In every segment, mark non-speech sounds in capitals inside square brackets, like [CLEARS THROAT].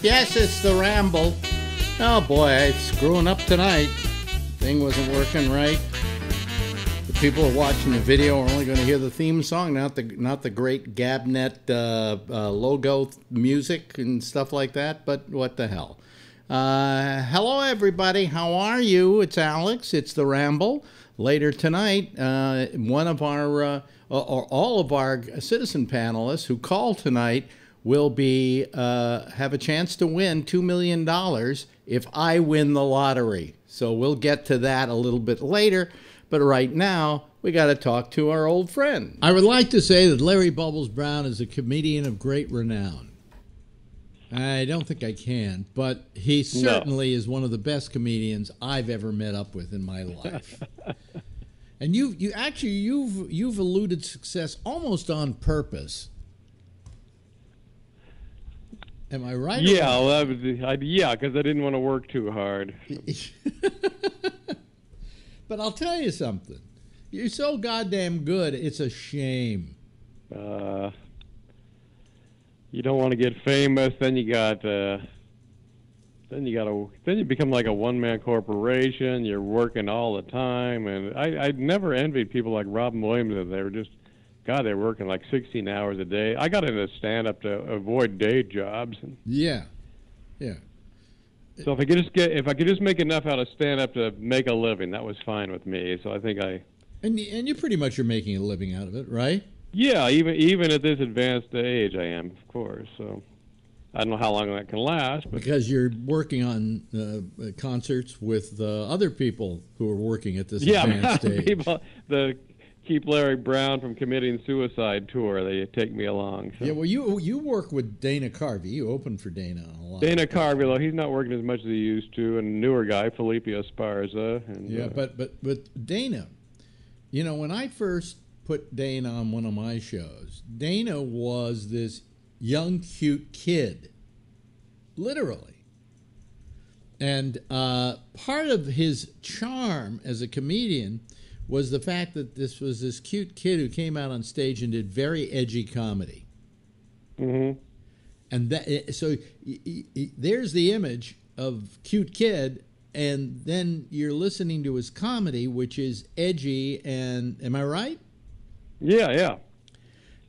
Yes, it's the ramble. Oh boy, I'm screwing up tonight. Thing wasn't working right. The people are watching the video are only going to hear the theme song, not the not the great Gabnet uh, uh, logo music and stuff like that. But what the hell? Uh, hello, everybody. How are you? It's Alex. It's the Ramble. Later tonight, uh, one of our uh, or all of our citizen panelists who call tonight will be uh, have a chance to win two million dollars if I win the lottery. So we'll get to that a little bit later. But right now, we got to talk to our old friend. I would like to say that Larry Bubbles Brown is a comedian of great renown. I don't think I can, but he certainly no. is one of the best comedians I've ever met up with in my life. [LAUGHS] and you, you actually, you've you've eluded success almost on purpose. Am I right? Yeah, well, that was, I, yeah, because I didn't want to work too hard. [LAUGHS] but I'll tell you something. You're so goddamn good. It's a shame. Uh, you don't want to get famous. Then you got. Uh, then you got to. Then you become like a one-man corporation. You're working all the time, and I, I never envied people like Robin Williams. that They were just God, they're working like 16 hours a day. I got into stand up to avoid day jobs. Yeah, yeah. So if I could just get, if I could just make enough out of stand up to make a living, that was fine with me. So I think I. And and you pretty much are making a living out of it, right? Yeah, even even at this advanced age, I am, of course. So. I don't know how long that can last. But. Because you're working on uh, concerts with uh, other people who are working at this yeah, [LAUGHS] advanced stage. People, the keep Larry Brown from committing suicide tour. They take me along. So. Yeah, well, you you work with Dana Carvey. You open for Dana a lot. Dana Carvey, though he's not working as much as he used to, and a newer guy, Felipe Esparza. And, yeah, uh, but but but Dana, you know, when I first put Dana on one of my shows, Dana was this young, cute kid, literally. And uh, part of his charm as a comedian was the fact that this was this cute kid who came out on stage and did very edgy comedy. Mm-hmm. And that eh, so there's the image of cute kid, and then you're listening to his comedy, which is edgy and am I right? Yeah, yeah.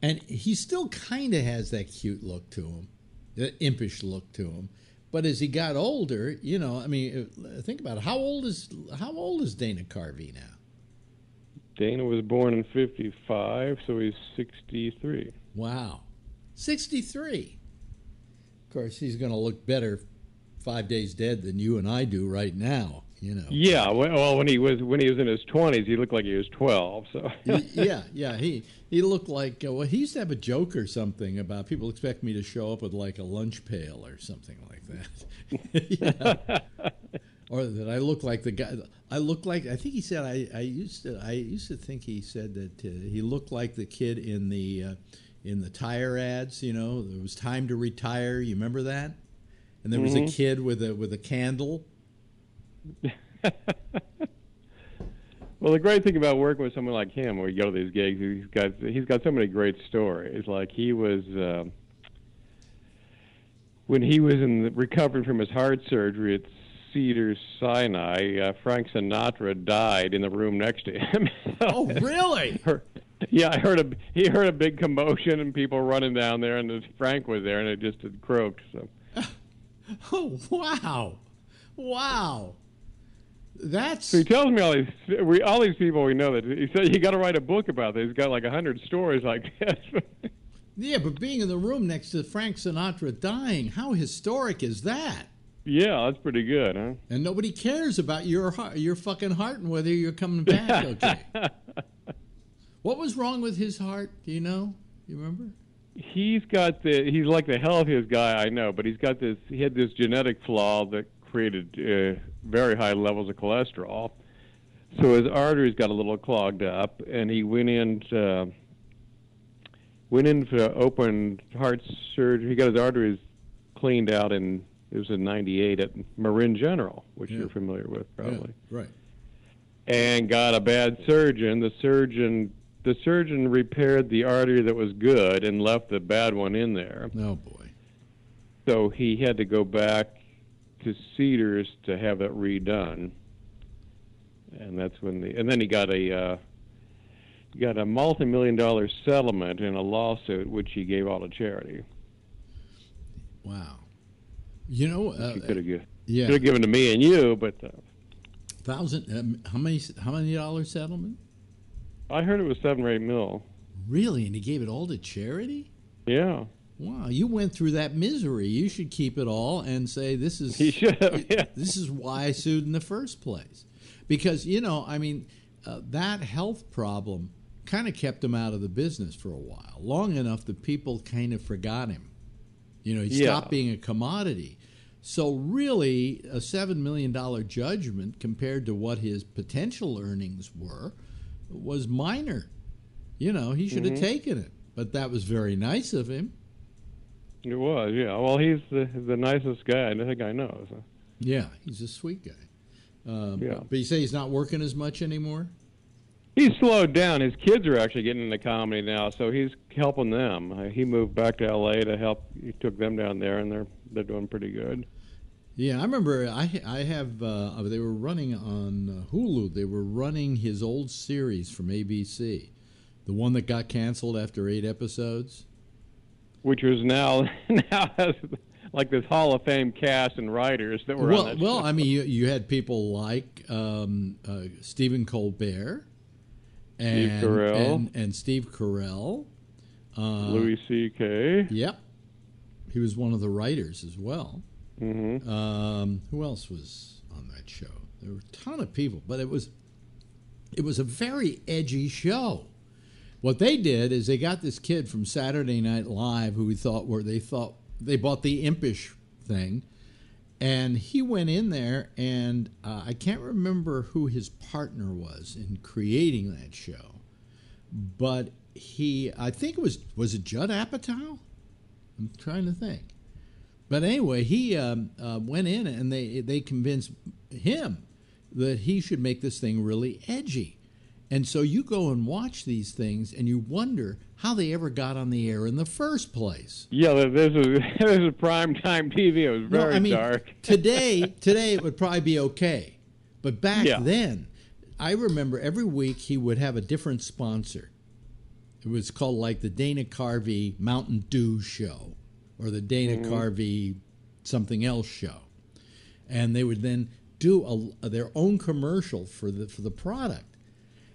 And he still kind of has that cute look to him, that impish look to him. But as he got older, you know, I mean, uh, think about it. How old is how old is Dana Carvey now? Dana was born in 55, so he's 63. Wow. 63. Of course, he's going to look better five days dead than you and I do right now. You know. Yeah, well, when he was when he was in his twenties, he looked like he was twelve. So. [LAUGHS] yeah, yeah, he he looked like uh, well, he used to have a joke or something about people expect me to show up with like a lunch pail or something like that. [LAUGHS] or that I look like the guy. I look like I think he said I, I used to I used to think he said that uh, he looked like the kid in the uh, in the tire ads. You know, it was time to retire. You remember that? And there was mm-hmm. a kid with a with a candle. [LAUGHS] well, the great thing about working with someone like him, where you go to these gigs, he's got he's got so many great stories. Like he was. Uh, when he was in the, recovering from his heart surgery, it's Cedars Sinai, uh, Frank Sinatra died in the room next to him. [LAUGHS] oh, really? yeah, I heard a he heard a big commotion and people running down there, and Frank was there, and it just had croaked. So. [LAUGHS] oh wow, wow. That's. So he tells me all these we all these people we know that he said you got to write a book about this. He's got like a hundred stories like this. [LAUGHS] yeah, but being in the room next to Frank Sinatra dying, how historic is that? Yeah, that's pretty good, huh? And nobody cares about your heart, your fucking heart and whether you're coming back [LAUGHS] okay. what was wrong with his heart? Do you know? You remember? He's got the he's like the healthiest guy I know, but he's got this he had this genetic flaw that created uh, very high levels of cholesterol. So his arteries got a little clogged up, and he went in to, went in for open heart surgery. He got his arteries cleaned out and it was in '98 at Marin General, which yeah. you're familiar with, probably. Yeah, right. and got a bad surgeon. The surgeon the surgeon repaired the artery that was good and left the bad one in there. Oh boy. So he had to go back to Cedars to have it redone. And that's when the and then he got a uh, got a multi-million dollar settlement in a lawsuit which he gave all to charity. Wow. You know, uh, he could have given, yeah, could have given to me and you, but uh, thousand. Um, how many? How many dollar settlement? I heard it was seven or eight mil. Really, and he gave it all to charity. Yeah. Wow, you went through that misery. You should keep it all and say this is. [LAUGHS] He should have. Yeah. This is why I sued in the first place, because you know, I mean, uh, that health problem kind of kept him out of the business for a while, long enough that people kind of forgot him. You know, he Yeah. stopped being a commodity. So really, a seven million dollar judgment compared to what his potential earnings were was minor. You know, he should have Mhm. taken it, but that was very nice of him. It was. Yeah. Well, he's the the nicest guy I think I know. So. Yeah, he's a sweet guy. Um, Yeah. But you say he's not working as much anymore? He's slowed down. His kids are actually getting into comedy now, so he's helping them. Uh, he moved back to L.A. to help. He took them down there, and they're they're doing pretty good. Yeah, I remember. I I have. Uh, they were running on uh, Hulu. They were running his old series from ABC, the one that got canceled after eight episodes. Which was now [LAUGHS] now has like this Hall of Fame cast and writers that were well, on that well, show. I mean, you, you had people like um, uh, Stephen Colbert and Carell. and, and Steve Carell. Uh, Louis C.K. Yep, he was one of the writers as well. hmm Um, who else was on that show? There were a ton of people, but it was it was a very edgy show. What they did is they got this kid from Saturday Night Live who we thought were they thought they bought the impish thing, and he went in there and uh, I can't remember who his partner was in creating that show, but he I think it was was it Judd Apatow? I'm trying to think. But anyway, he um, uh, went in and they they convinced him that he should make this thing really edgy. And so you go and watch these things and you wonder how they ever got on the air in the first place. Yeah, this is [LAUGHS] this was prime time TV. It was No, very I mean, dark. [LAUGHS] today, today it would probably be okay, but back Yeah. then, I remember every week he would have a different sponsor. It was called like the Dana Carvey Mountain Dew Show, or the Dana Mm-hmm. Carvey something else show, and they would then do a, their own commercial for the for the product.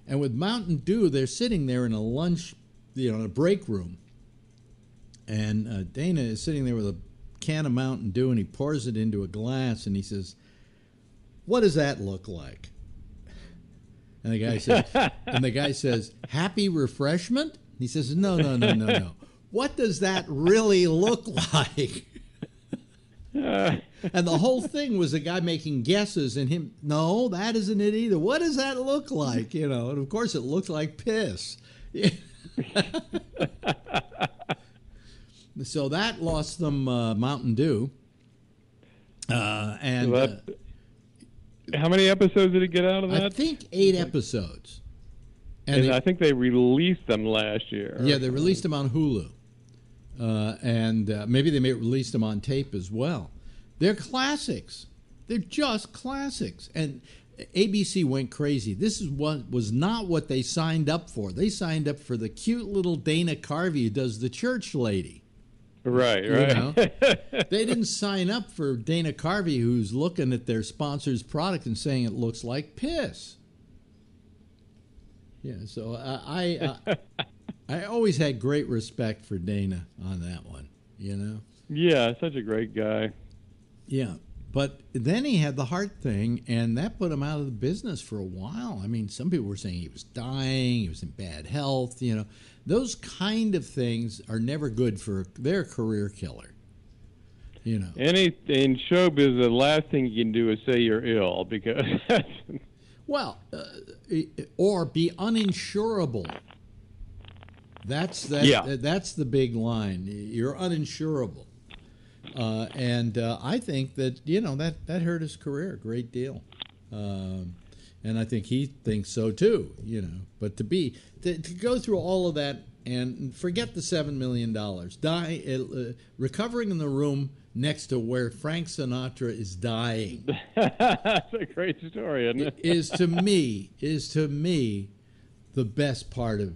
And with Mountain Dew, they're sitting there in a lunch, you know, in a break room, and uh, Dana is sitting there with a can of Mountain Dew and he pours it into a glass and he says, "What does that look like?" And the guy says, [LAUGHS] "And the guy says, happy refreshment." He says, "No, no, no, no, no. What does that really look like?" Uh, [LAUGHS] And the whole thing was a guy making guesses and him, no, that isn't it either. What does that look like? You know, and of course it looked like piss. [LAUGHS] so that lost them uh, Mountain Dew. Uh, and uh, that- how many episodes did it get out of that? I think eight episodes. And and they- I think they released them last year. Yeah, they released them on Hulu, uh, and uh, maybe they may release them on tape as well. They're classics. They're just classics, and ABC went crazy. This is what was not what they signed up for. They signed up for the cute little Dana Carvey who does the church lady. Right, You right. know? [LAUGHS] They didn't sign up for Dana Carvey, who's looking at their sponsor's product and saying it looks like piss. Yeah, so uh, I I, [LAUGHS] I always had great respect for Dana on that one. You know. yeah, such a great guy. Yeah, but then he had the heart thing, and that put him out of the business for a while. I mean, some people were saying he was dying, he was in bad health. You know, those kind of things are never good for their career killer. You know. Any in showbiz, the last thing you can do is say you're ill because [LAUGHS] Well, uh, or be uninsurable. That's that. Yeah. That's the big line. You're uninsurable, uh, and uh, I think that you know that that hurt his career a great deal. Um, and I think he thinks so too. You know, but to be to, to go through all of that and forget the seven million dollars, die uh, recovering in the room next to where Frank Sinatra is dying. [LAUGHS] That's a great story, isn't it? is to me is to me the best part of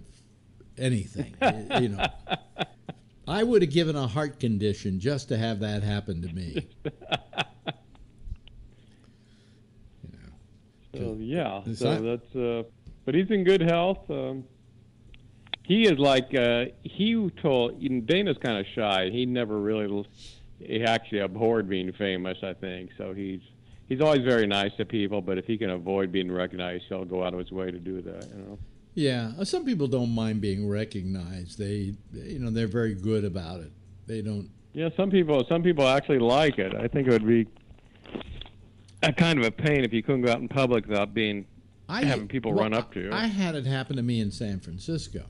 anything. you know, [LAUGHS] I would have given a heart condition just to have that happen to me. [LAUGHS] you know, so yeah, so that's. Uh, but he's in good health. Um, he is like uh, he told. Dana's kind of shy. He never really. He actually abhorred being famous. I think so. He's he's always very nice to people, but if he can avoid being recognized, he'll go out of his way to do that. You know. Yeah, uh, some people don't mind being recognized. They, you know, they're very good about it. They don't. Yeah, some people, some people actually like it. I think it would be a kind of a pain if you couldn't go out in public without being I, having people well, run up to you. I had it happen to me in San Francisco,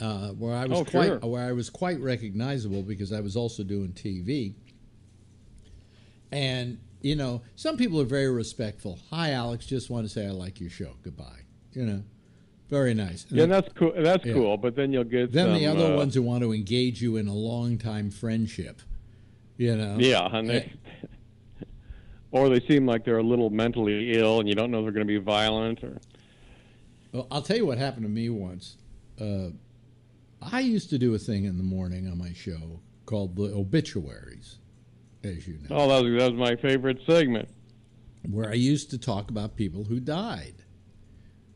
uh, where I was oh, quite, sure. where I was quite recognizable because I was also doing TV. And you know, some people are very respectful. Hi, Alex. Just want to say I like your show. Goodbye you know, very nice. And yeah, that's cool. That's yeah. cool. But then you'll get then some, the other uh, ones who want to engage you in a long time friendship. You know. Yeah, and they, [LAUGHS] or they seem like they're a little mentally ill, and you don't know they're going to be violent or. Well, I'll tell you what happened to me once. Uh, I used to do a thing in the morning on my show called the obituaries, as you know. Oh, that was, that was my favorite segment. Where I used to talk about people who died.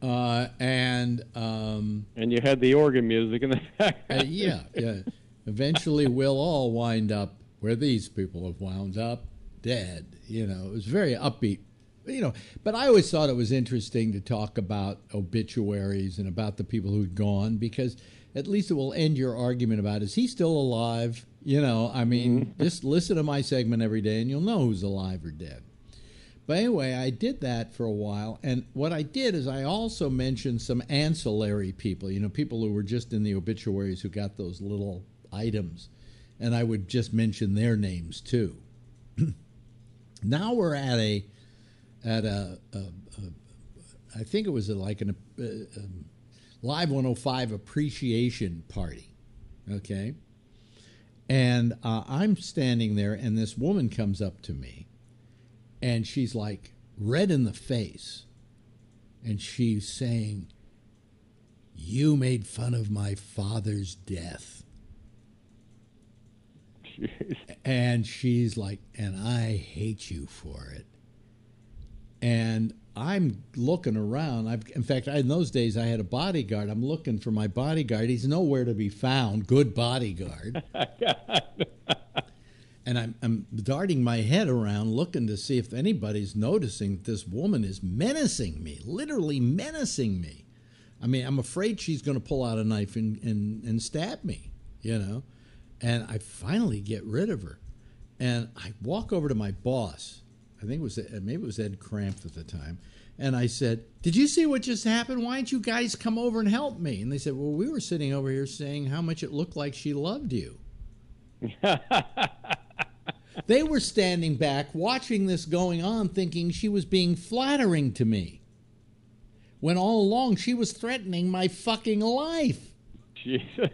Uh, and um, and you had the organ music in the [LAUGHS] background. uh, yeah, yeah. Eventually, we'll all wind up where these people have wound up, dead. You know, it was very upbeat. You know, but I always thought it was interesting to talk about obituaries and about the people who'd gone because at least it will end your argument about is he still alive? You know, I mean, mm-hmm. just listen to my segment every day and you'll know who's alive or dead. But anyway, I did that for a while. And what I did is I also mentioned some ancillary people, you know, people who were just in the obituaries who got those little items. And I would just mention their names too. [CLEARS THROAT] now we're at a, at a, a, a I think it was like an, a, a Live 105 appreciation party. Okay. And uh, I'm standing there, and this woman comes up to me and she's like red in the face. And she's saying you made fun of my father's death. And she's like and i hate you for it. And i'm looking around. I've in fact in those days i had a bodyguard. I'm looking for my bodyguard. He's nowhere to be found. Good bodyguard [LAUGHS] and I'm, I'm darting my head around looking to see if anybody's noticing that this woman is menacing me, literally menacing me. I mean, I'm afraid she's going to pull out a knife and, and, and stab me, you know? And I finally get rid of her. And I walk over to my boss. I think it was uh, maybe it was Ed Cramp at the time. And I said, Did you see what just happened? Why didn't you guys come over and help me? And they said, Well, we were sitting over here saying how much it looked like she loved you. [LAUGHS] They were standing back watching this going on, thinking she was being flattering to me. When all along she was threatening my fucking life. Jesus.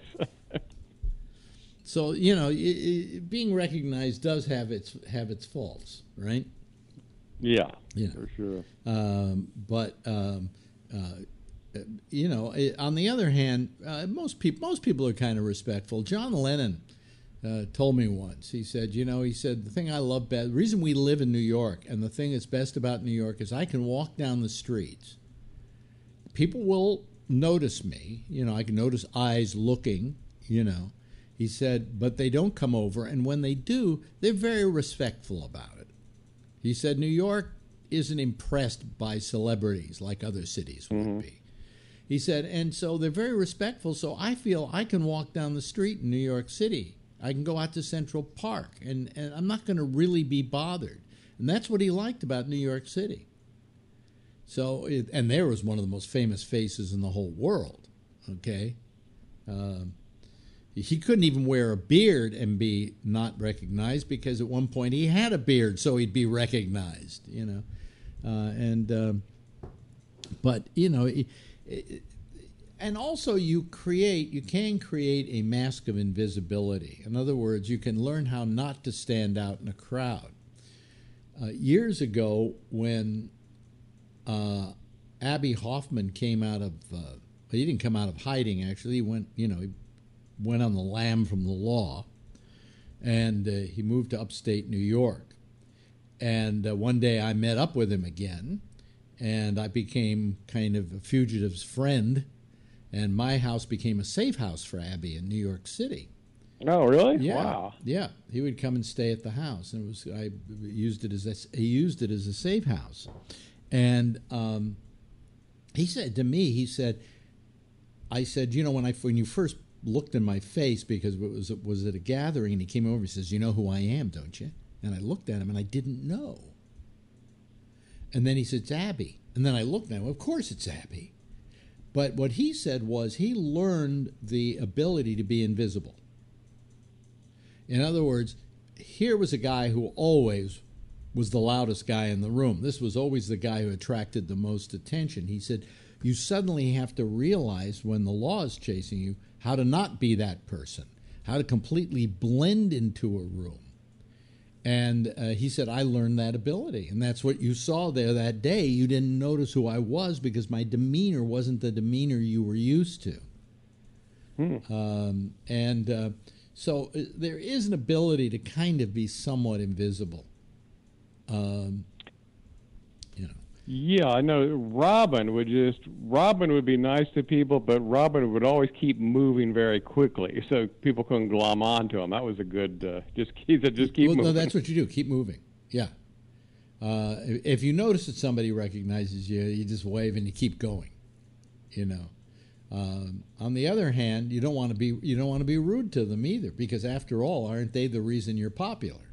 so you know, it, it, being recognized does have its have its faults, right? Yeah, yeah, for sure. Um, but um, uh, you know, on the other hand, uh, most people most people are kind of respectful. John Lennon uh, told me once. He said, you know, he said the thing I love best, the reason we live in New York, and the thing that's best about New York is I can walk down the streets. People will notice me. You know, I can notice eyes looking. You know, he said, but they don't come over, and when they do, they're very respectful about it. He said New York isn't impressed by celebrities like other cities would mm-hmm. be. He said, and so they're very respectful. So I feel I can walk down the street in New York City I can go out to Central Park and, and I'm not going to really be bothered. And that's what he liked about New York City. So, it, and there was one of the most famous faces in the whole world. Okay. Um, he couldn't even wear a beard and be not recognized because at one point he had a beard, so he'd be recognized, you know. Uh, and um, but you know, it, it, and also you create, you can create a mask of invisibility. In other words, you can learn how not to stand out in a crowd. Uh, years ago, when uh, Abbie Hoffman came out of, uh, he didn't come out of hiding. Actually, he went, you know, he went on the lam from the law, and uh, he moved to upstate New York. And uh, one day I met up with him again, and I became kind of a fugitive's friend, and my house became a safe house for Abbie in New York City. Oh, really? Yeah, Wow. yeah. He would come and stay at the house, and it was I used it as a, he used it as a safe house, and um, he said to me, he said, I said, you know, when I when you first looked in my face because it was was at a gathering, and he came over, he says, you know who I am, don't you? And I looked at him, and I didn't know. And then he said, it's Abbie. And then I looked at him, of course it's Abbie. But what he said was he learned the ability to be invisible. In other words, here was a guy who always was the loudest guy in the room. This was always the guy who attracted the most attention. He said, You suddenly have to realize when the law is chasing you how to not be that person, how to completely blend into a room. And uh, he said, I learned that ability. And that's what you saw there that day. You didn't notice who I was because my demeanor wasn't the demeanor you were used to. Um, and uh, so uh, there is an ability to kind of be somewhat invisible. Um, Yeah, I know. Robin would just Robin would be nice to people, but Robin would always keep moving very quickly, so people couldn't glom onto him. That was a good. Uh, just [LAUGHS] keep just keep well, moving. no, that's what you do. Keep moving. Yeah. Uh, if if you notice that somebody recognizes you, you just wave and you keep going. You know. Um, on the other hand, you don't want to be you don't want to be rude to them either, because after all, aren't they the reason you're popular?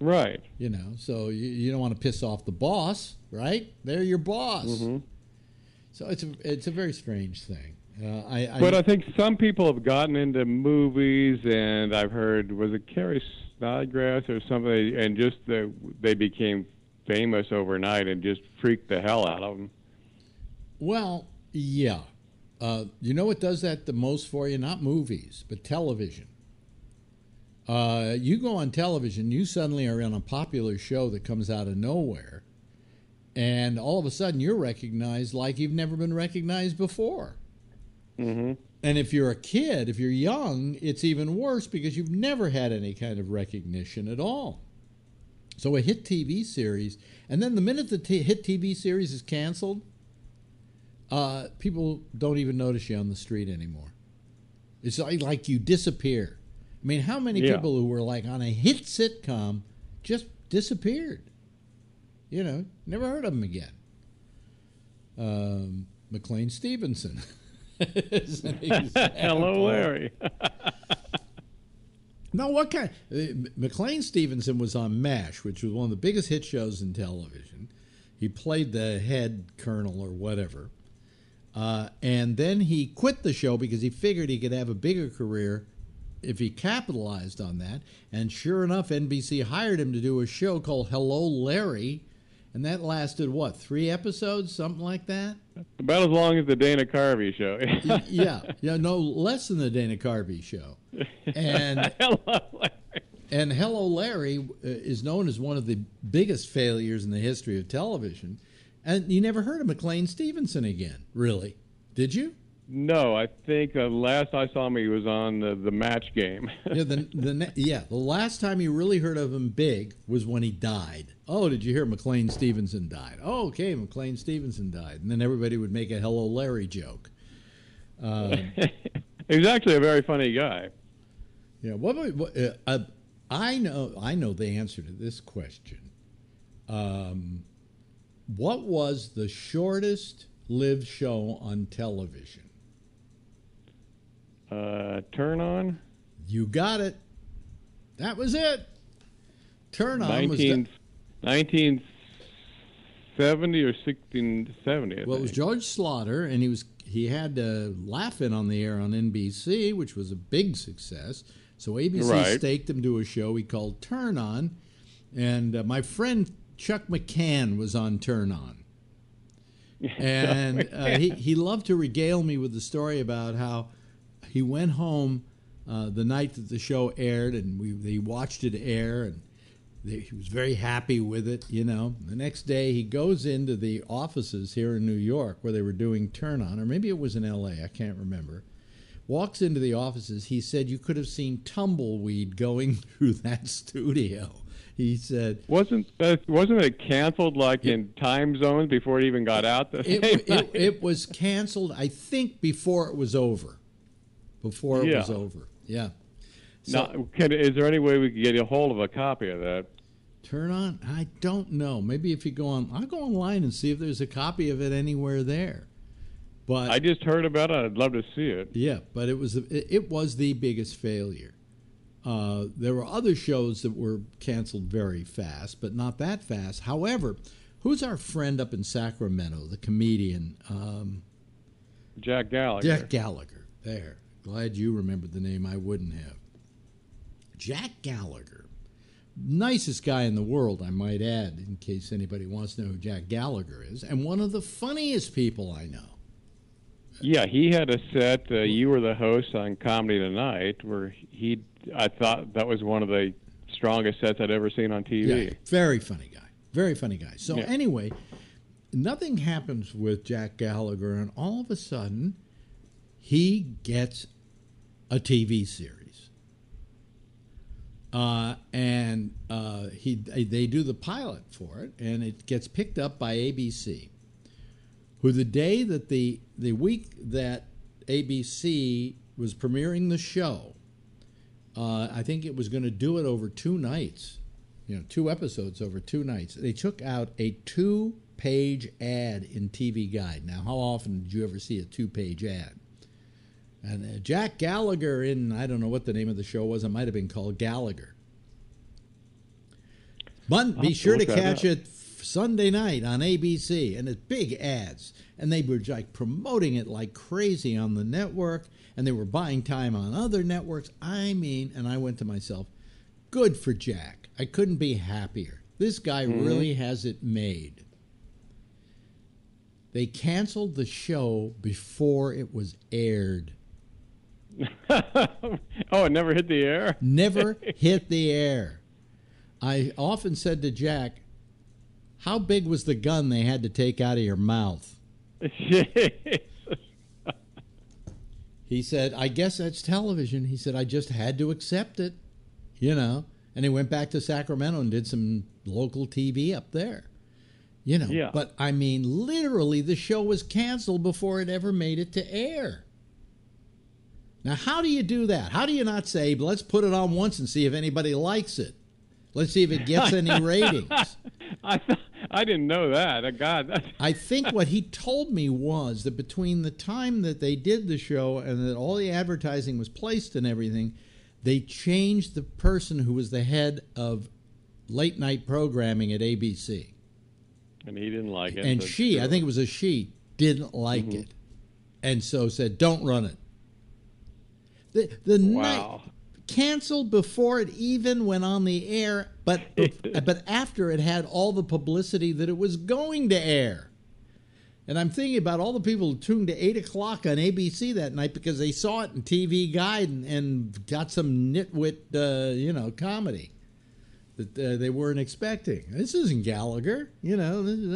Right. You know, so you, you don't want to piss off the boss, right? They're your boss. hmm So it's a it's a very strange thing. Uh, I, I But I think some people have gotten into movies, and I've heard was it Carrie Snodgress or something, and just the, they became famous overnight and just freaked the hell out of them. well, yeah. Uh, you know what does that the most for you? Not movies, but television. Uh, you go on television, you suddenly are in a popular show that comes out of nowhere, and all of a sudden you're recognized like you've never been recognized before. hmm And if you're a kid, if you're young, it's even worse because you've never had any kind of recognition at all. So a hit TV series, and then the minute the t- hit TV series is canceled, uh, people don't even notice you on the street anymore. It's like, like you disappear. I mean, how many Yeah. people who were like on a hit sitcom just disappeared? You know, never heard of them again. Um, McLean Stevenson. [LAUGHS] is an example. Hello, Larry. [LAUGHS] No, what kind? Uh, McLean Stevenson was on MASH, which was one of the biggest hit shows in television. He played the head colonel or whatever. Uh, and then he quit the show because he figured he could have a bigger career if he capitalized on that. And sure enough, NBC hired him to do a show called Hello Larry. And that lasted, what, three episodes? Something like that? About as long as the Dana Carvey show. Yeah. Yeah, no, less than the Dana Carvey show. And [LAUGHS] Hello, Larry. And Hello Larry uh, is known as one of the biggest failures in the history of television. And you never heard of McLean Stevenson again, really? Did you? No, I think uh, last I saw him, he was on the, the match game. [LAUGHS] Yeah, the, the, yeah, the last time you really heard of him big was when he died. Oh, did you hear McLean Stevenson died? Oh, okay, McLean Stevenson died. And then everybody would make a Hello Larry joke. Um, [LAUGHS] he was actually a very funny guy. Yeah, what, what uh, uh, I know I know the answer to this question. Um, what was the shortest lived show on television? Uh, turn on You got it. That was it. Turn on was 19, 1970 or 1670. I well, it was. George Schlatter, and he was he had uh, Laugh-In on the air on NBC, which was a big success. So ABC Right. staked him to a show he called Turn On, and uh, my friend Chuck McCann was on Turn On, [LAUGHS] and uh, he he loved to regale me with the story about how he went home uh, the night that the show aired, and we they watched it air, and they, he was very happy with it. You know, the next day he goes into the offices here in New York where they were doing Turn On, or maybe it was in L.A. I can't remember. Walks into the offices. He said you could have seen tumbleweed going [LAUGHS] through that studio. He said, "Wasn't uh, wasn't it canceled like it, in time zones before it even got out?" [LAUGHS] It, it, it, was canceled, I think, before it was over. Before it yeah. was over, yeah. So, now, can, is there any way we could get a hold of a copy of that? Turn on? I don't know. Maybe if you go on, I'll go online and see if there's a copy of it anywhere there. But I just heard about it. I'd love to see it. Yeah, but it was it was the biggest failure. Uh, there were other shows that were canceled very fast, but not that fast. However, who's our friend up in Sacramento, the comedian? Um, Jack Gallagher. Jack Gallagher. There. Glad you remembered the name. I wouldn't have. Jack Gallagher. Nicest guy in the world, I might add, in case anybody wants to know who Jack Gallagher is, and one of the funniest people I know. Yeah, he had a set. Uh, you were the host on Comedy Tonight, where he. I thought that was one of the strongest sets I'd ever seen on TV. Yeah, very funny guy. Very funny guy. So yeah. anyway, nothing happens with Jack Gallagher, and all of a sudden, he gets a TV series. Uh, and uh, he they do the pilot for it, and it gets picked up by ABC who the day that the the week that ABC was premiering the show, uh, I think it was going to do it over two nights, you know, two episodes over two nights. They took out a two-page ad in TV Guide. Now, how often did you ever see a two-page ad? And uh, Jack Gallagher in I don't know what the name of the show was. It might have been called Gallagher. But be sure to catch it Sunday night on ABC, and it's big ads. And they were like promoting it like crazy on the network, and they were buying time on other networks. I mean, and I went to myself, good for Jack. I couldn't be happier. This guy mm-hmm. really has it made. They canceled the show before it was aired. [LAUGHS] oh, it never hit the air? never [LAUGHS] hit the air. I often said to Jack, how big was the gun they had to take out of your mouth? [LAUGHS] he said, I guess that's television. He said, I just had to accept it, you know. And he went back to Sacramento and did some local TV up there. You know, yeah. but I mean, literally, the show was canceled before it ever made it to air. Now, how do you do that? How do you not say, let's put it on once and see if anybody likes it? Let's see if it gets any [LAUGHS] ratings. I I didn't know that. Uh, God. [LAUGHS] I think what he told me was that between the time that they did the show and that all the advertising was placed and everything, they changed the person who was the head of late night programming at ABC. And he didn't like it. And she, I think it was a she, didn't like mm-hmm. it. And so said, don't run it. The, the wow. night canceled before it even went on the air, but [LAUGHS] but after it had all the publicity that it was going to air. And I'm thinking about all the people who tuned to eight o'clock on ABC that night because they saw it in TV Guide and, and got some nitwit, uh, you know, comedy that uh, they weren't expecting. This isn't Gallagher, you know. Is,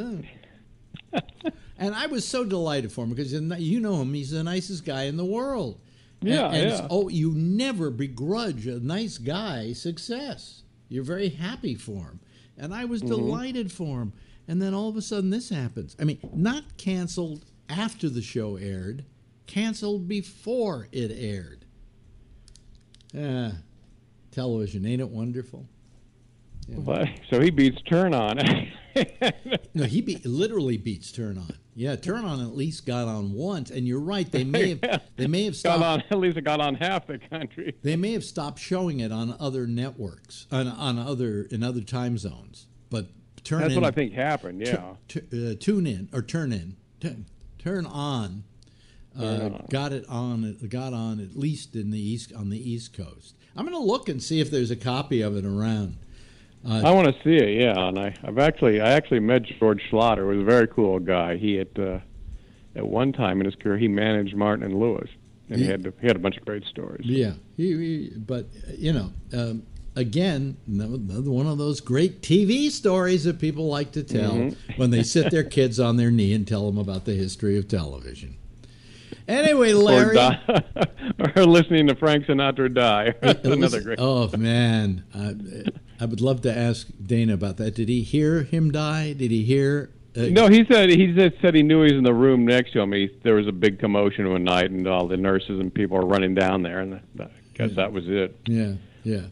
uh. [LAUGHS] and I was so delighted for him because you know him; he's the nicest guy in the world. Yeah, and, and yeah. oh, you never begrudge a nice guy success. You're very happy for him, and I was mm-hmm. delighted for him. And then all of a sudden, this happens. I mean, not canceled after the show aired, canceled before it aired. Ah, television, ain't it wonderful? Yeah. [LAUGHS] So he beats Turn On. [LAUGHS] [LAUGHS] no, he be, literally beats Turn On. Yeah, Turn On at least got on once, and you're right. They may have [LAUGHS] they may have stopped. Got on, at least it got on half the country. They may have stopped showing it on other networks, on, on other in other time zones. But turn that's in, what I think happened. Yeah, uh, tune in or turn in, t- turn on. Uh, got it on. Got on at least in the east on the East Coast. I'm going to look and see if there's a copy of it around. Uh, I want to see it, yeah. And I, I've actually, I actually met George Schlatter. He was a very cool guy. He had, uh, at one time in his career, he managed Martin and Lewis, and he, he had, he had a bunch of great stories. Yeah, he, he but you know, um, again, another one of those great TV stories that people like to tell mm-hmm. when they sit their kids on their knee and tell them about the history of television. Anyway, Larry, or, [LAUGHS] or listening to Frank Sinatra die. [LAUGHS] another great. Oh man, I, I would love to ask Dana about that. Did he hear him die? Did he hear uh, no, he said he just said he knew he was in the room next to him. He, there was a big commotion one night, and all the nurses and people were running down there, and I guess yeah. that was it. Yeah, yeah.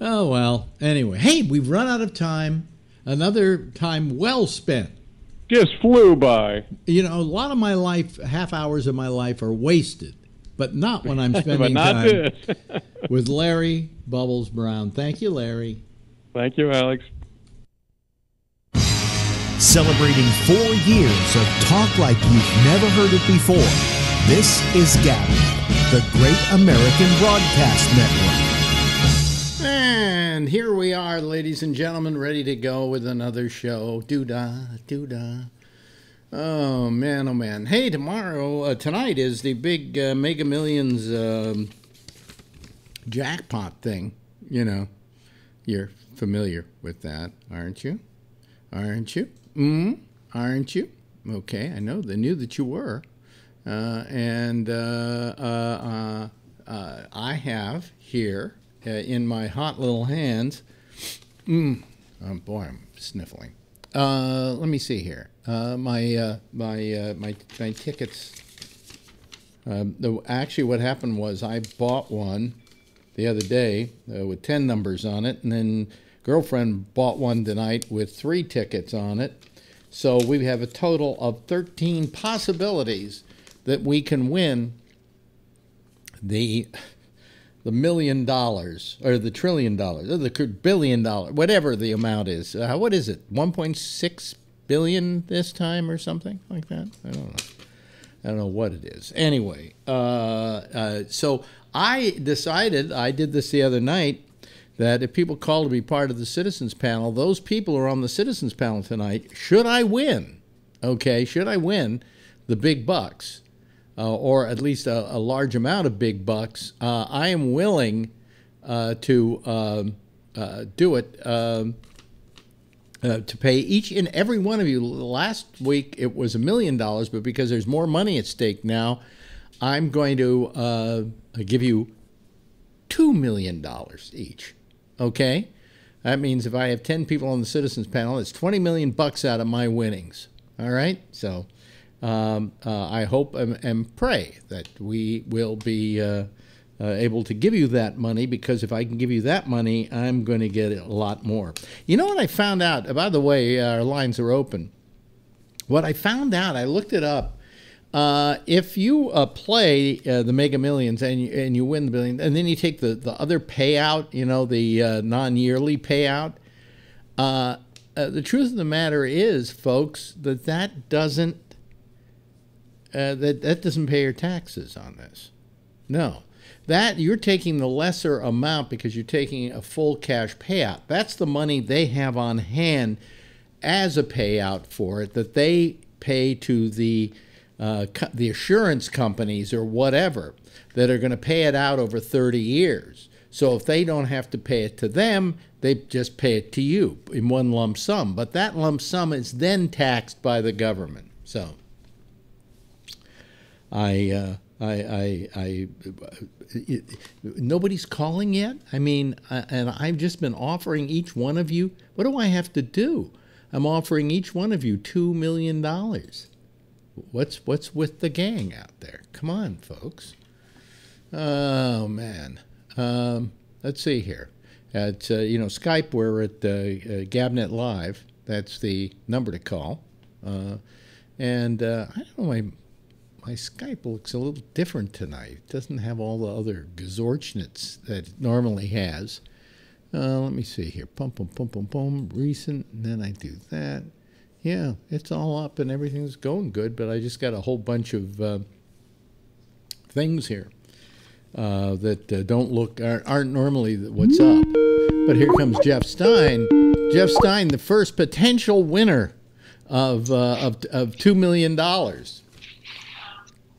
Oh well. Anyway, hey, we've run out of time. Another time well spent. Just flew by. You know, a lot of my life, half hours of my life, are wasted, but not when I'm [LAUGHS] spending time [LAUGHS] with Larry Bubbles Brown. Thank you, Larry. Thank you, Alex. Celebrating four years of talk like you've never heard it before. This is GABNet, the Great American Broadcast Network. And here we are, ladies and gentlemen, ready to go with another show. Doo da, doo da. Oh man, oh man. Hey, tomorrow, uh, tonight is the big uh, Mega Millions um, jackpot thing. You know, you're familiar with that, aren't you? Aren't you? Mm, aren't you? Okay, I know. They knew that you were. Uh, and uh, uh, uh, I have here uh, in my hot little hands. Mm, oh boy, I'm sniffling. Uh, let me see here. Uh, my uh, my uh, my my tickets. Um, the, actually, what happened was I bought one the other day uh, with ten numbers on it, and then girlfriend bought one tonight with three tickets on it. So we have a total of thirteen possibilities that we can win the the million dollars or the trillion dollars or the billion dollar, whatever the amount is. Uh, what is it? 1.6 billion this time or something like that? I don't know. I don't know what it is. Anyway, uh, uh, so I decided, I did this the other night, that if people call to be part of the citizens panel, those people are on the citizens panel tonight. Should I win? Okay, should I win the big bucks? uh, or at least a, a, large amount of big bucks, uh, I am willing uh, to um, uh, do it. Um, uh, to pay each and every one of you. Last week it was a million dollars, but because there's more money at stake now, I'm going to uh, give you two million dollars each. Okay, that means if I have ten people on the citizens panel, it's twenty million bucks out of my winnings. All right, so um, uh, I hope and, and, pray that we will be uh, uh, able to give you that money because if I can give you that money, I'm going to get a lot more. You know what I found out? By the way, our lines are open. What I found out, I looked it up. Uh, if you uh, play uh, the Mega Millions and you, and you win the billion, and then you take the, the other payout, you know, the non yearly payout, the truth of the matter is, folks, that that doesn't uh, that that doesn't pay your taxes on this. No, that you're taking the lesser amount because you're taking a full cash payout. That's the money they have on hand as a payout for it that they pay to the uh, the assurance companies or whatever that are going to pay it out over 30 years. So if they don't have to pay it to them, they just pay it to you in one lump sum. But that lump sum is then taxed by the government. So. I, uh, I, I, I, it, nobody's calling yet. I mean, and I've just been offering each one of you. What do I have to do? I'm offering each one of you two million dollars. What's what's with the gang out there? Come on, folks. Oh man. Um, let's see here. At uh, you know Skype, we're at uh, uh, GABNet Live. That's the number to call. Uh, and uh, I don't know my my Skype looks a little different tonight. It doesn't have all the other Gazorchnits that it normally has. Uh, let me see here. Pum, pum, pum, pum, pum. Recent. And then I do that. Yeah, it's all up and everything's going good, but I just got a whole bunch of uh, things here. uh, that uh, don't look aren't, aren't normally what's up. But here comes Jeff Stein. Jeff Stein, the first potential winner of uh, of, of two million dollars.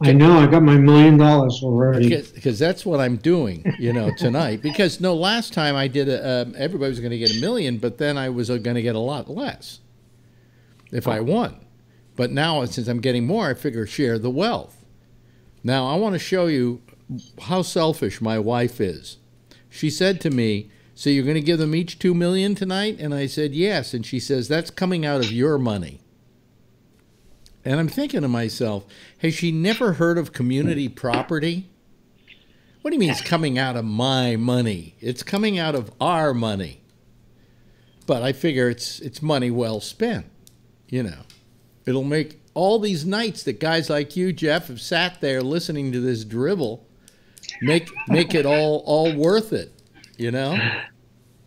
I know. I got my million dollars already. Because that's what I'm doing, you know, tonight. because no, last time I did, a, um, everybody was going to get a million, but then I was going to get a lot less if I won. But now, since I'm getting more, I figure share the wealth. Now, I want to show you how selfish my wife is. She said to me, "So you're going to give them each two million tonight?" And I said, "Yes." And she says, "That's coming out of your money." And I'm thinking to myself, has she never heard of community property? What do you mean it's coming out of my money? It's coming out of our money. But I figure it's it's money well spent, you know. It'll make all these nights that guys like you, Jeff, have sat there listening to this dribble, make make it all all worth it, you know. [LAUGHS]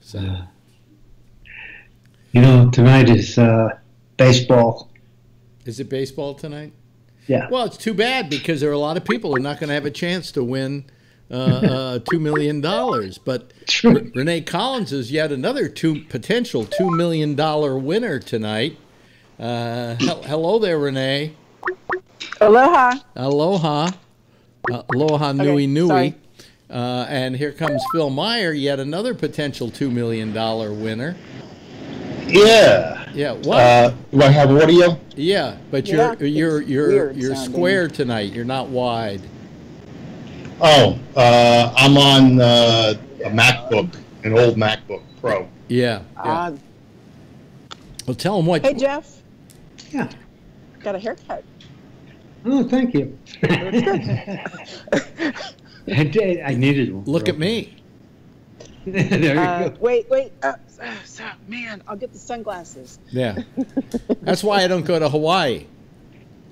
So. You know, tonight is uh, baseball. Is it baseball tonight? Yeah. Well, it's too bad because there are a lot of people who are not going to have a chance to win uh, uh, two million dollars. But Renee Collins is yet another two potential two million dollar winner tonight. Uh, hel- hello there, Renee. Aloha. Aloha. Uh, aloha nui Okay, nui. sorry. Uh, and here comes Phil Meyer, yet another potential two million dollar winner. Yeah. Yeah. What? Uh, do I have audio? yeah, but Yeah, you're you're you're you're sounding. square tonight. You're not wide. Oh, uh, I'm on uh, a MacBook, an old MacBook Pro. Yeah. yeah. Ah, Well, tell them what. hey, Jeff. Yeah. Got a haircut. Oh, thank you. [LAUGHS] I did. I needed one. Look at me. [LAUGHS] there you Uh, go. wait, wait. Uh, so, so, man, I'll get the sunglasses. Yeah. [LAUGHS] That's why I don't go to Hawaii.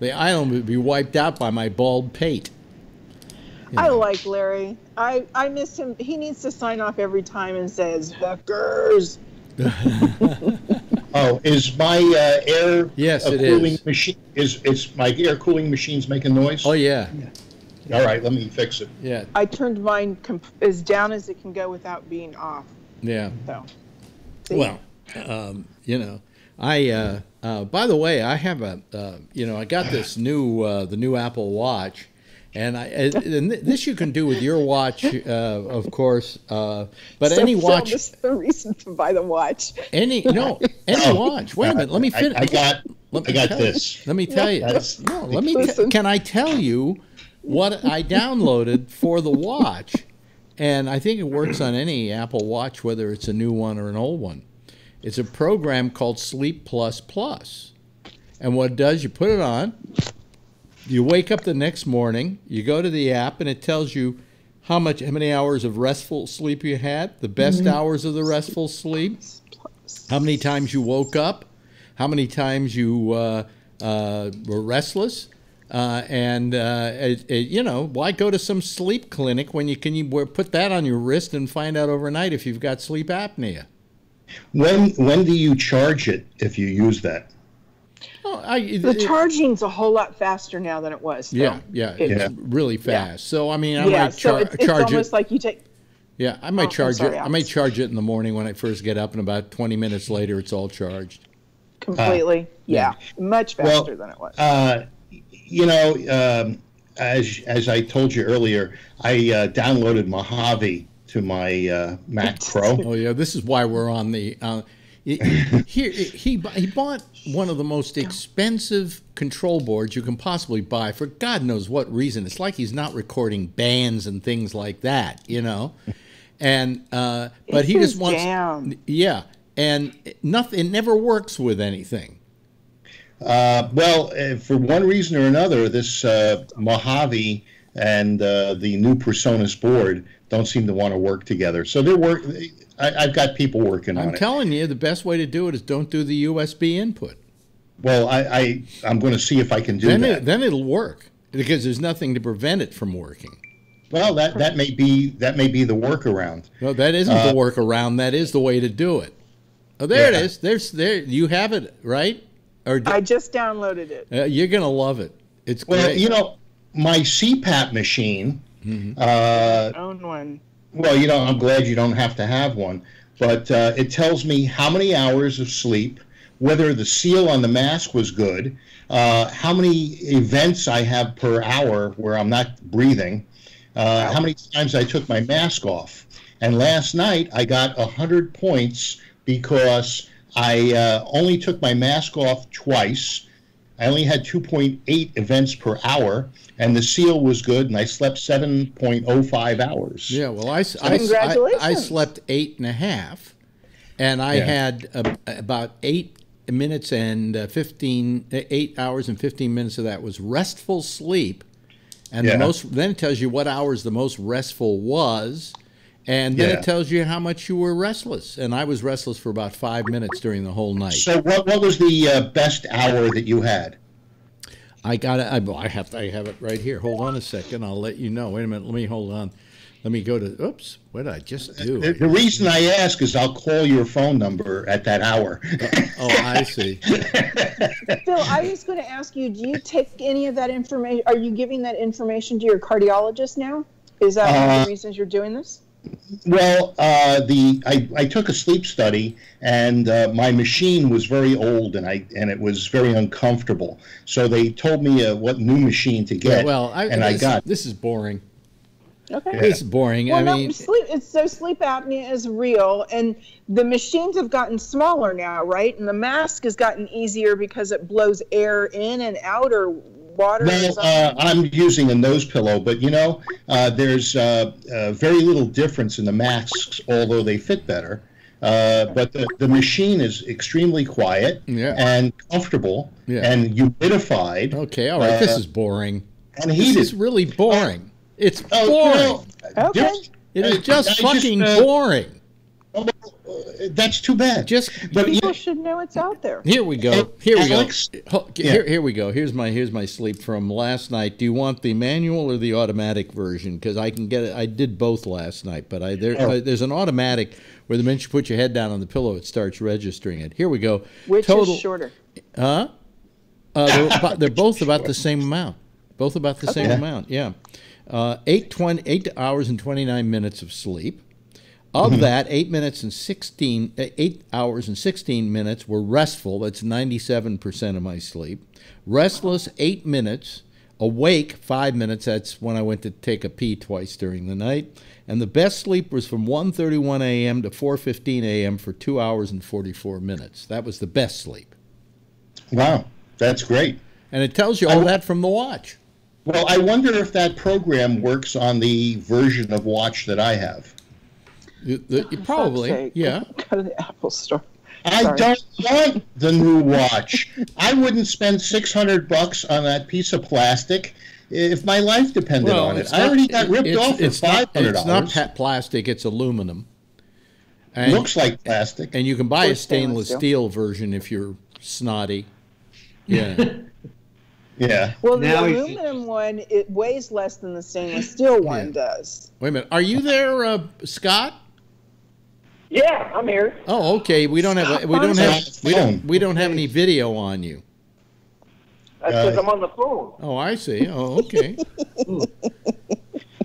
The island would be wiped out by my bald pate. I like Larry. I, I miss him. He needs to sign off every time and says, Fuckers. Oh, is my uh, air Yes, uh, it cooling is. machine is is my air cooling machine's making noise? Oh yeah, All right, let me fix it. yeah, I turned mine comp- as down as it can go without being off. yeah. So, see? Well, um, you know, I. Uh, uh, by the way, I have a. Uh, you know, I got this new uh, the new Apple Watch, and I and [LAUGHS] th- this you can do with your watch, uh, of course. Uh, but So, any Phil, watch, This is the reason to buy the watch. any no, [LAUGHS] any Oh, watch. Wait a minute, let me finish. I, got Let I got tell you- this. Let me tell you. That's- no, let me. T- can I tell you what I downloaded for the watch? And I think it works on any Apple Watch, whether it's a new one or an old one. It's a program called Sleep Plus Plus, and what it does, you put it on. You wake up the next morning. You go to the app, and it tells you how much, how many hours of restful sleep you had, the best Mm-hmm. hours of the restful sleep, how many times you woke up, how many times you uh, uh, were restless, uh, and uh, it, it, you know why go to some sleep clinic when you can you put that on your wrist and find out overnight if you've got sleep apnea. When when do you charge it if you use that? I, The it- charging's a whole lot faster now than it was. Phil. yeah, yeah, it's Yeah. really fast. So I mean, I yeah, might so char- it's, it's charge almost it. like you take. yeah, I might Oh, charge sorry, it. I might charge it in the morning when I first get up, and about twenty minutes later, it's all charged. completely. yeah, much Well, faster than it was. Uh, you know, um, as as I told you earlier, I uh, downloaded Mojave to my uh, Mac [LAUGHS] Pro. Oh yeah, this is why we're on the. Uh, he- here he he bought one of the most expensive control boards you can possibly buy for God knows what reason. It's like he's not recording bands and things like that, you know. [LAUGHS] And uh, but It's he just his wants, jam. yeah, and it- nothing. It never works with anything. Uh, well, uh, for one reason or another, this uh, Mojave and uh, the new PreSonus board don't seem to want to work together. So they're work. I, I've got people working on it. I'm telling you, the best way to do it is don't do the USB input. well, I, I I'm going to see if I can do Then that. it, then it'll work because there's nothing to prevent it from working. well, that that may be that may be the workaround. No, that isn't the workaround. That is the way to do it. Oh, there Yeah. it is. There's there. You have it right, or I just downloaded it. uh, you're gonna love it. It's Well, great. you know, my CPAP machine Uh, Own one. Well, you know, I'm glad you don't have to have one, but uh, it tells me how many hours of sleep, whether the seal on the mask was good, uh, how many events I have per hour where I'm not breathing, uh, how many times I took my mask off. And last night I got 100 points because I uh, only took my mask off twice. I only had 2.8 events per hour, and the seal was good, and I slept 7.05 hours. Yeah, well, I, s- I s- I- Congratulations. I slept eight and a half, and I Yeah. had uh, about eight minutes and uh, 15, uh, eight hours and 15 minutes of that was restful sleep. And Yeah. the most, then it tells you what hours the most restful was. And then Yeah. it tells you how much you were restless. And I was restless for about five minutes during the whole night. So, what, what was the uh, best hour that you had? I got it. I, well, I have. I have it right here. Hold on a second. I'll let you know. Wait a minute. Let me hold on. Let me go to. Oops. What did I just do? The, the reason I ask is I'll call your phone number at that hour. [LAUGHS] Oh, I see. Phil, I was going to ask you, do you take any of that information? Are you giving that information to your cardiologist now? Is that one of Uh, the reasons you're doing this? Well, uh, the I, I took a sleep study, and uh, my machine was very old, and I and it was very uncomfortable. So they told me uh, what new machine to Yeah, get, well, I, and I this, got. this is boring. Okay. This is boring. Well, I no, mean, sleep. It's so sleep apnea is real, and the machines have gotten smaller now, right? And the mask has gotten easier because it blows air in and out, or water. Well, uh, I'm using a nose pillow, but you know, uh, there's uh, uh, very little difference in the masks, although they fit better. Uh, but the, the machine is extremely quiet Yeah. and comfortable Yeah. and humidified okay, all right. this is boring. and This is really boring. It's Oh, boring. no, Okay. It is It I- is just I just, fucking uh, boring. That's too bad. Just but you, People should know it's out there. here we go. Here we Alex? go. Ho- Yeah. Here, here we go. Here's my here's my sleep from last night. Do you want the manual or the automatic version? Because I can get it. I did both last night, but I there, Oh. uh, there's an automatic where the minute you put your head down on the pillow, it starts registering it. Here we go. Which Total, is shorter? Huh? Uh, they're, [LAUGHS] about, they're both about the same amount. Both about the same Okay. amount. Yeah. Uh, eight, 20, eight hours and 29 minutes of sleep. Of Mm-hmm. that, eight minutes and 16, uh, eight hours and 16 minutes were restful. That's 97% of my sleep. Restless, eight minutes. Awake, five minutes. That's when I went to take a pee twice during the night. And the best sleep was from 1.31 a.m. to 4.15 a.m. for two hours and 44 minutes. That was the best sleep. wow, that's great. And it tells you all that from the watch. Well, I wonder if that program works on the version of watch that I have. You- the- you probably, sake. yeah. [LAUGHS] Go to the Apple store. I Sorry. don't want the new watch. I wouldn't spend six hundred bucks on that piece of plastic if my life depended on it. it's I already got ripped it's- off for it's not- five hundred It's not dollars. pa- plastic; it's aluminum. And, Looks like plastic. and you can buy a stainless stainless steel version if you're snotty. Yeah. [LAUGHS] Yeah. Well, the Now you- aluminum one it weighs less than the stainless steel one does. Wait a minute. Are you there, uh, Scott? Yeah, I'm here. Oh, okay. We don't have a, we don't have we don't, we don't have any video on you. That's because Uh, I'm on the phone. Oh, I see. Oh, okay. [LAUGHS]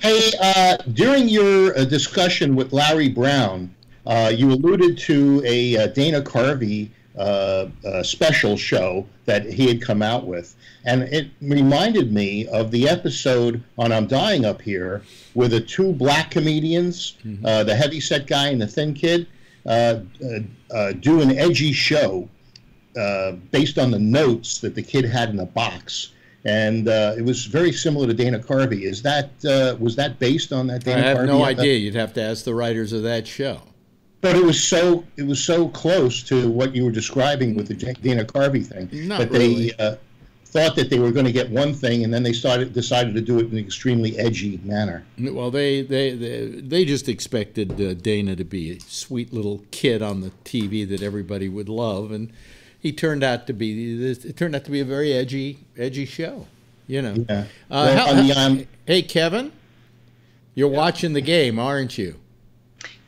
Hey, uh, during your uh, discussion with Larry Brown, uh, you alluded to a uh, Dana Carvey uh, uh, special show that he had come out with. And it reminded me of the episode on I'm Dying Up Here where the two black comedians, uh, the heavyset guy and the thin kid, uh, uh, uh, do an edgy show uh, based on the notes that the kid had in a box. And uh, it was very similar to Dana Carvey. Is that uh, was that based on that I have Carvey? no idea. You'd have to ask the writers of that show. But it was so it was so close to what you were describing with the Dana Carvey thing Not that really. they uh, thought that they were going to get one thing, and then they started decided to do it in an extremely edgy manner. Well, they they they, they just expected uh, Dana to be a sweet little kid on the TV that everybody would love, and he turned out to be. It turned out to be a very edgy edgy show. You know. Yeah. Uh, Well, how- on the, um, hey, Kevin, you're watching the game, aren't you?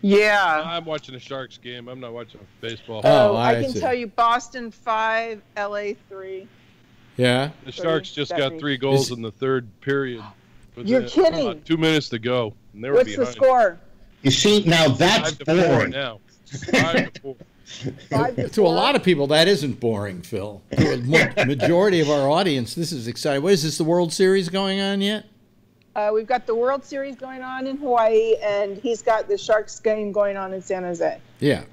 Yeah. I'm watching the Sharks game. I'm not watching baseball. Oh, I, I can see. tell you Boston 5, LA 3. Yeah. the Sharks just got means- three goals in the third period. You're the- kidding. about two minutes to go, and they were What's the score? You see, now that's Five to four boring. now. [LAUGHS] Five to four. Five to, To a lot of people, that isn't boring, Phil. To a [LAUGHS] majority of our audience, this is exciting. What is this? The World Series going on yet? Uh, we've got the World Series going on in Hawaii, and he's got the Sharks game going on in San Jose. Yeah,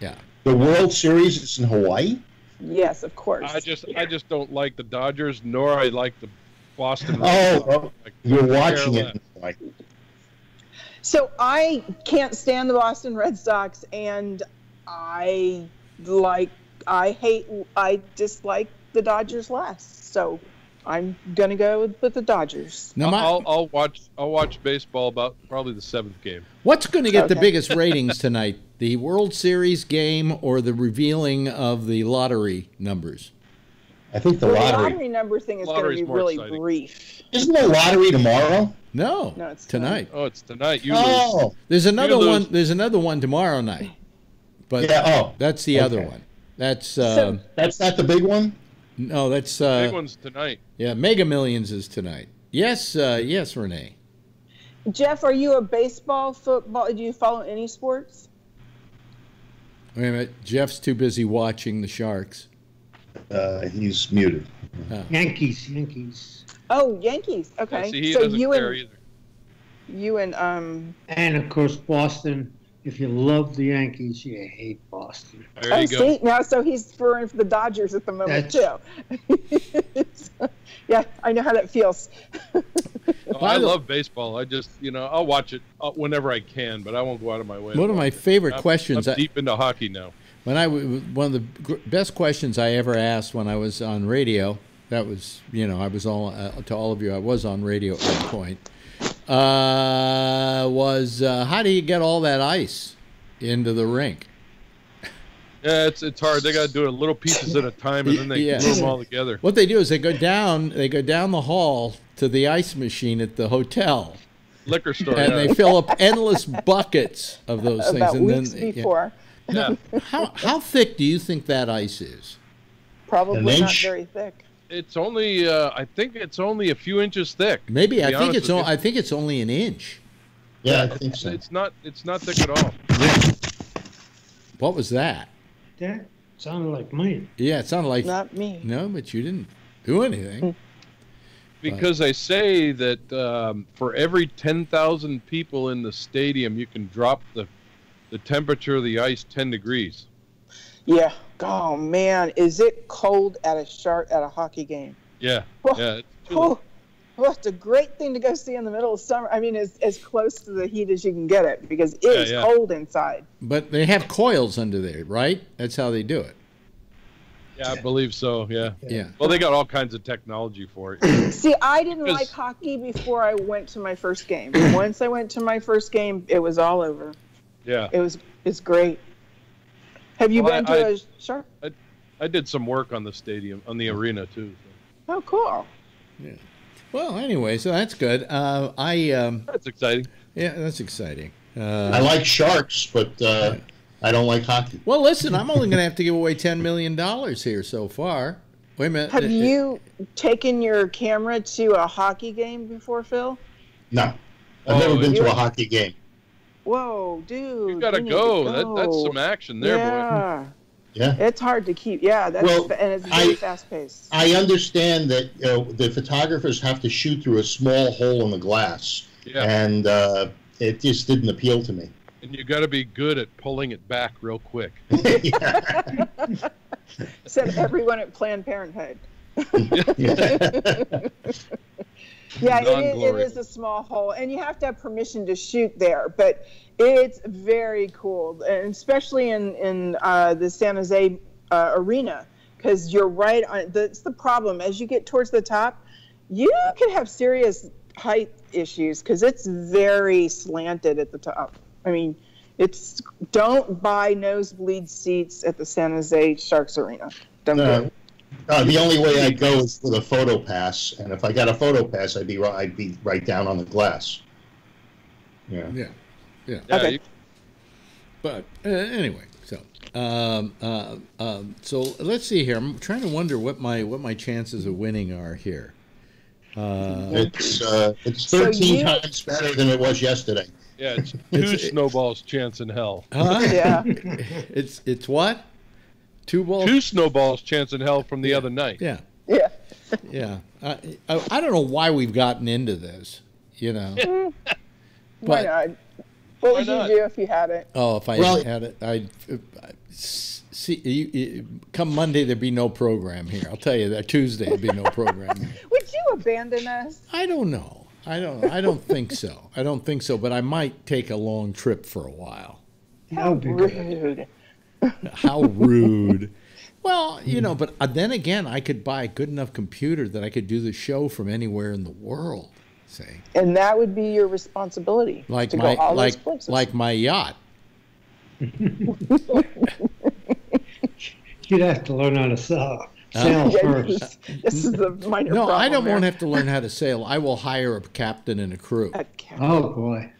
yeah. The World Series is in Hawaii. Yes, of course. I just, I just don't like the Dodgers, nor I like the Boston. Oh, Sox. oh, Like, you're watching it. in Hawaii. So I can't stand the Boston Red Sox, and I like, I hate, I dislike the Dodgers less. So I'm gonna go with, with the Dodgers. Now, my, I'll, I'll watch, I'll watch baseball about probably the seventh game. what's going to get the biggest ratings tonight? The World Series game or the revealing of the lottery numbers? I think the Well, lottery. the lottery number thing is going to be really exciting. brief. Isn't the lottery tomorrow? No, No, it's tonight. Oh, it's tonight. You lose. Oh, There's another lose. one. There's another one tomorrow night, but yeah. Oh, that's the other one. That's So- uh, that's not the big one. no, that's uh, Big one's tonight. yeah. Mega Millions is tonight. Yes, uh, yes, Renee. Jeff, are you a baseball, football? Do you follow any sports? Wait a minute. Jeff's too busy watching the Sharks. Uh, he's muted. Yankees, Yankees. Oh, Yankees. Yeah, Okay. see, he so you care and either. you and um. And of course, Boston. If you love the Yankees, you hate Boston. There oh, you go. see now, so he's for the Dodgers at the moment too. [LAUGHS] yeah, I know how that feels. [LAUGHS] Oh, I love baseball. I just, you know, I'll watch it uh, whenever I can, but I won't go out of my way. One of my it. favorite I'm- questions. I'm I- deep into hockey now. When I w- one of the best questions I ever asked when I was on radio, that was you know I was all uh, to all of you I was on radio at one point, uh, was uh, how do you get all that ice into the rink? Yeah, it's it's hard. They got to do it little pieces at a time, and then they [LAUGHS] Yeah. glue them all together. What they do is they go down they go down the hall to the ice machine at the hotel Liquor store. and yeah. they fill up endless buckets of those things. About and weeks then, yeah. before, yeah. How how thick do you think that ice is? probably An not inch? very thick. It's only, uh, I think it's only a few inches thick. Maybe I think it's with o- you. I think it's only an inch. Yeah, I think so. It's not, it's not thick at all. Yeah. What was that? That sounded like mine. Yeah, it sounded like Not me. no, but you didn't do anything. Because I say that um, for every 10,000 people in the stadium, you can drop the, the temperature of the ice 10 degrees. Yeah. Oh man, is it cold at a shark at a hockey game? Yeah, Oh, yeah. It's chilly. Oh, well, it's a great thing to go see in the middle of summer. I mean, as, as close to the heat as you can get it because it is yeah. cold inside. But they have coils under there, right? That's how they do it. Yeah, I believe so. Yeah. Yeah. Well, they got all kinds of technology for it. [LAUGHS] See, I didn't Because- like hockey before I went to my first game. Once I went to my first game, it was all over. Yeah. It was it's great. Have you Well, been I- to a shark? I did some work on the stadium, on the arena too. so. Oh, cool. Yeah. Well, anyway, so that's good. Uh, I um, That's exciting. yeah, that's exciting. I Uh, like sharks, but uh, I don't like hockey. well, listen, I'm only going to have to give away ten million dollars here so far. Wait a minute. Have you taken your camera to a hockey game before, Phil? No, I've Oh, never been to a hockey game. Whoa, dude! You gotta need go. to That, that's some action there, boy. yeah. Yeah. It's hard to keep. Yeah, that's Well, fa- and it's very I- fast paced. I understand that you know, the photographers have to shoot through a small hole in the glass, Yeah. and uh, it just didn't appeal to me. And you got to be good at pulling it back real quick. [LAUGHS] [LAUGHS] yeah. Said everyone at Planned Parenthood. [LAUGHS] Yeah. Yeah, it is, it Non-glory. a small hole, and you have to have permission to shoot there. But it's very cool, and especially in in uh, the San Jose uh, arena, because you're right on. That's the problem. As you get towards the top, you can have serious height issues because it's very slanted at the top. I mean, it's don't buy nosebleed seats at the San Jose Sharks arena. Don't do No. It. Uh, the only way I'd go is with a photo pass, and if I got a photo pass, I'd be ri- I'd be right down on the glass. Yeah. yeah, Yeah, Okay. you- but uh, anyway, so um, uh, um, so let's see here. I'm trying to wonder what my what my chances of winning are here. Uh, It's uh, it's So 13 you- times better than it was yesterday. Yeah, it's [LAUGHS] two It's- snowballs chance in hell. huh? [LAUGHS] Yeah. [LAUGHS] It's it's what? Two balls. Two snowballs chance in hell from the other night. Yeah, Yeah. [LAUGHS] yeah. I, I I don't know why we've gotten into this. You know. [LAUGHS] Why But- not? What Why would not? you do if you had it? Oh, if I Well- had it, I'd uh, see. You, you, come Monday, there'd be no program here. I'll tell you that Tuesday there'd be no program. Here. [LAUGHS] Would you abandon us? I don't know. I don't. I don't think so. I don't think so. But I might take a long trip for a while. That would be good. Rude. How rude. [LAUGHS] Well, you know, but uh, then again, I could buy a good enough computer that I could do the show from anywhere in the world. Say, And that would be your responsibility like to my go all like those places. like my yacht. [LAUGHS] You'd have to learn how to sell, sail Yeah, first. this, this is the minor No, problem I don't there. want to have to learn how to sail. I will hire a captain and a crew. A cat. Oh boy.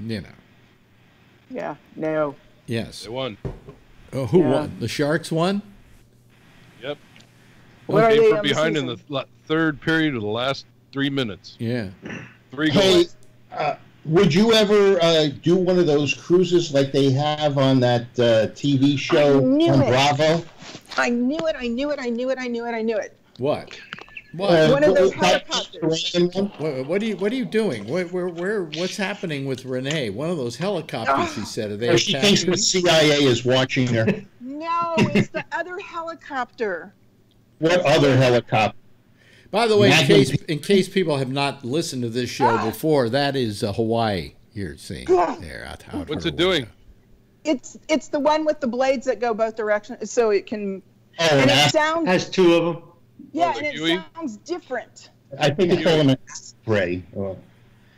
You know. Yeah, no. Yes. They won. Oh, who Yeah. won? The Sharks won. Yep. What are Came they from on the behind in the third period of the last three minutes. Yeah. Three Hey, goals. uh, would you ever uh, do one of those cruises like they have on that uh, TV show on it. Bravo? I knew it, I knew it, I knew it, I knew it, I knew it. What? What? Uh, One of those helicopters. What, what are you What are you doing? Where, where, where What's happening with Renee? One of those helicopters. He said. Are they She thinks the CIA is watching her. No, it's the other helicopter. What other helicopter? By the way, in case in case people have not listened to this show before, that is uh, Hawaii. You're seeing there. Out, out What's her it doing? window. It's it's the one with the blades that go both directions, so it can. Oh, And it sounds Has two of them. Yeah, Oh, and it Huey? sounds different. I think it's call him an Osprey. Oh.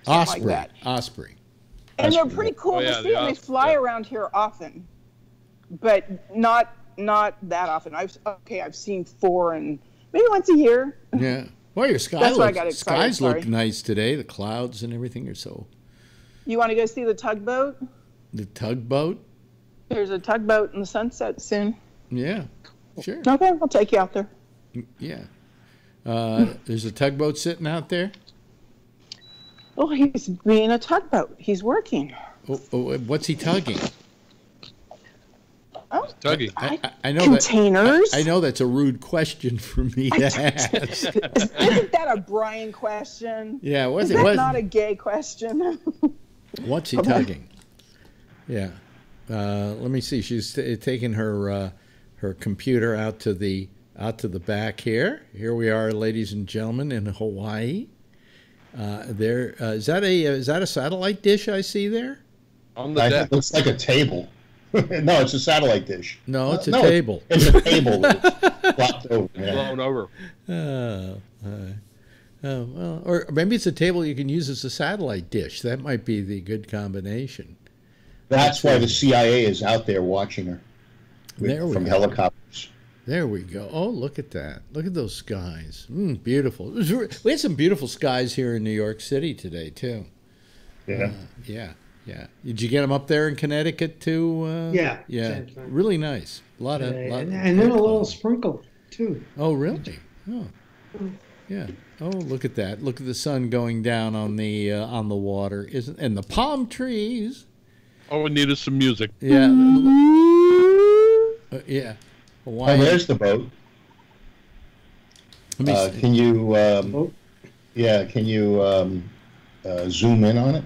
Osprey. that. Osprey. And they're pretty cool Oh, to yeah, see, the and they fly yeah. around here often, but not not that often. I've okay, I've seen four and maybe once a year. Yeah. Well, your sky That's why I got excited, skies look nice today. The clouds and everything are so. You want to go see the tugboat? The tugboat. There's a tugboat in the sunset soon. Yeah. Sure. Okay, I'll take you out there. Yeah. Uh, there's a tugboat sitting out there. Oh, he's being a tugboat. He's working. Oh, oh, what's he tugging? Oh, Tuggy. I, I, I know containers. that. I, I know that's a rude question for me to ask. [LAUGHS] Isn't that a Brian question? yeah. Is it? that What, not a gay question? [LAUGHS] what's he tugging? Yeah. Uh, let me see. She's t- taking her uh, her computer out to the out to the back here. Here we are, ladies and gentlemen, in Hawaii. Uh, there uh, is that a is that a satellite dish I see there? On the I- deck. It looks like a table. [LAUGHS] no, it's a satellite dish. No, it's a No, table. It's a table. [LAUGHS] flopped over. yeah. Blown over. Oh, uh, oh, well, or maybe it's a table you can use as a satellite dish. That might be the good combination. That's why the CIA is out there watching her with- There we from go. helicopters. There we go. Oh, look at that. Look at those skies. Mm, beautiful. It was re- We had some beautiful skies here in New York City today, too. Yeah. Yeah, yeah. Did you get them up there in Connecticut, too? Uh, Yeah, Yeah. same. Really nice. A lot of. And, lot and then a little sprinkle too. Oh, really? Oh, yeah. Oh, look at that! Look at the sun going down on the uh, on the water, isn't? And the palm trees. All we need is some music. Yeah. [LAUGHS] Uh, yeah. Oh, there's the boat. Let me Uh, see. can you, um, Oh. yeah, can you um, uh, zoom in on it?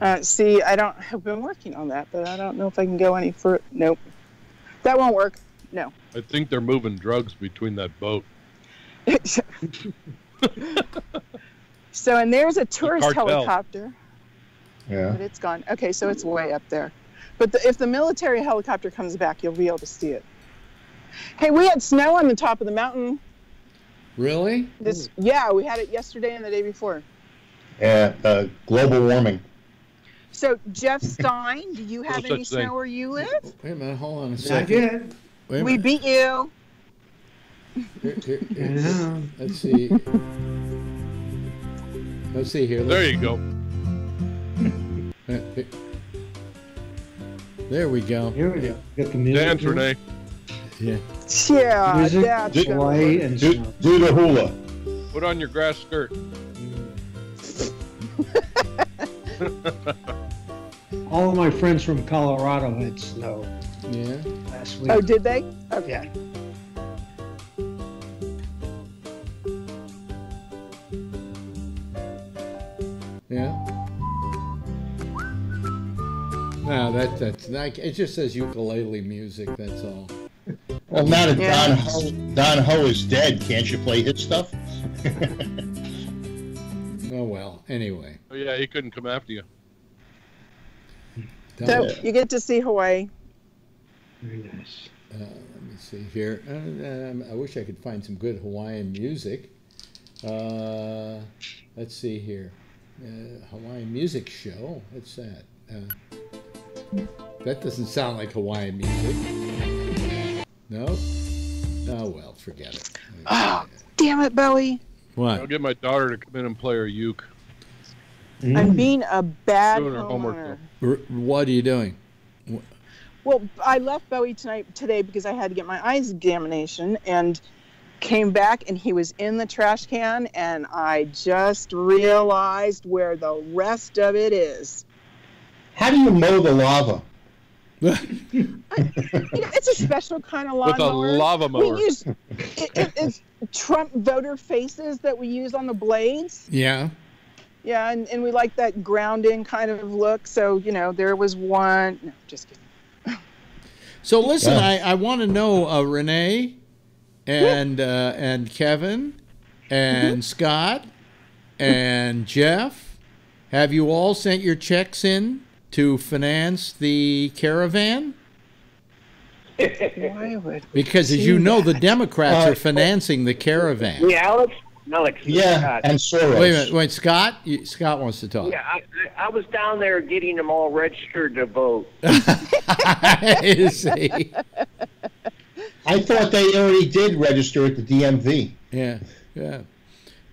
Uh, see, I don't. I've been working on that, but I don't know if I can go any further. Nope, that won't work. No. I think they're moving drugs between that boat. [LAUGHS] so, and there's a tourist cartel. helicopter, Yeah. but it's gone. Okay, so it's way up there. But the, if the military helicopter comes back, you'll be able to see it. Hey, we had snow on the top of the mountain. Really? This, yeah, we had it yesterday and the day before. Yeah. Uh, global warming. So, Jeff Stein, do you have No any such thing. snow where you live? Wait a minute. Hold on a Not second. yet. Wait a We minute. beat you. Here- here- I here- know. Let's see. Let's see here. There you go. There we go. Here we go. Got the music. Dance. Renee. Yeah. Yeah, Music, that's gonna and Do, do the hula. Put on your grass skirt. [LAUGHS] All of my friends from Colorado had snow Yeah. last oh, week. Oh, did they? Okay. Yeah. Yeah. No, that that's like it just says ukulele music. That's all. Well, now that Yeah. Don Ho, Don Ho is dead, can't you play his stuff? Oh well. Anyway. Oh yeah, he couldn't come after you. Don't- So you get to see Hawaii. Very nice. Uh, let me see here. Uh, um, I wish I could find some good Hawaiian music. Uh, let's see here. Uh, Hawaiian music show. What's that? Uh, that doesn't sound like Hawaiian music. No. Oh well, forget it. Oh, damn it, Bowie. What? I'll What? get my daughter to come in and play her uke. Mm. I'm being a bad Doing her homework, homeowner. R- what are you doing? Well, I left Bowie tonight today because I had to get my eyes examination and came back and he was in the trash can and I just realized where the rest of it is. How do you mow the lava? You know, it's a special kind of lawnmower. With a lava mower. We use it, it, it's Trump voter faces that we use on the blades. yeah. Yeah, and, and we like that grounding kind of look. So, you know, there was one. No, just kidding. So listen, Yeah. I, I want to know uh, Renee and uh, and Kevin and Scott and Jeff. Have you all sent your checks in to finance the caravan? Why would Because as you know, the Democrats are financing the caravan. Yeah, Alex. Alex. Yeah, God. and Soros. Wait a minute, wait, Scott. You, Scott wants to talk. Yeah, I, I I was down there getting them all registered to vote. [LAUGHS] You see? I thought they already did register at the DMV. yeah, yeah, um,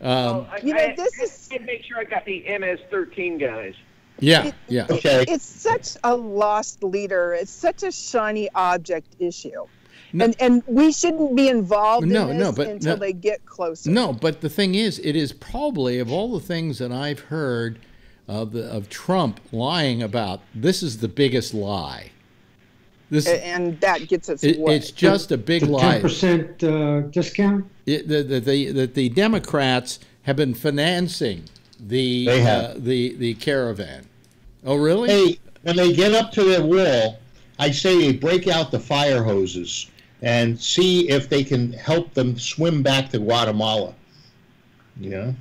Oh, I, You know, I- this I is- did make sure I got the MS-13 guys. Yeah, yeah. Okay. It's such a lost leader. It's such a shiny object issue. No- and and we shouldn't be involved No, in no, but until no- they get closer. No, but the thing is, it is probably of all the things that I've heard of the, of Trump lying about. This is the biggest lie. This And that gets its it, way. it's just a big The lie. 10% uh, discount? It, the, the, the, that the Democrats have been financing the They have. Uh, the the caravan. Oh, really? Hey, when they get up to the wall, I say they break out the fire hoses and see if they can help them swim back to Guatemala. Yeah.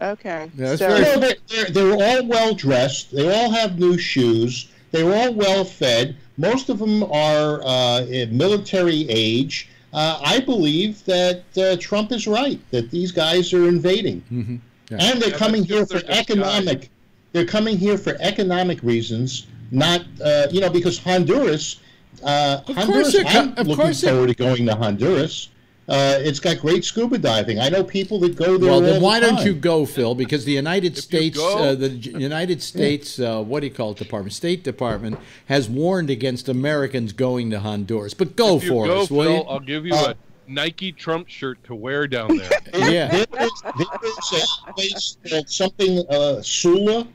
okay. Yeah, so, very- No, they're, they're, they're all well dressed. They all have new shoes. They're all well fed. Most of them are uh, in military age. Uh, I believe that uh, Trump is right, that these guys are invading. Mhm. Yeah. And they're Yeah, coming here for economic. disguise. Economic. They're coming here for economic reasons, not uh, you know because Honduras. Uh, course Honduras. they're I'm of looking course they're- forward to going to Honduras. Uh, it's got great scuba diving. I know people that go there. Well, all then the why don't you go, Phil? Because the United you States, go- uh, the United States, uh, what do you call it, Department, State Department, has warned against Americans going to Honduras. But go If you for go, us, will Phil, you? I'll give you Uh, a Nike Trump shirt to wear down there. [LAUGHS] Yeah. there is, there is a place called something uh, Sula,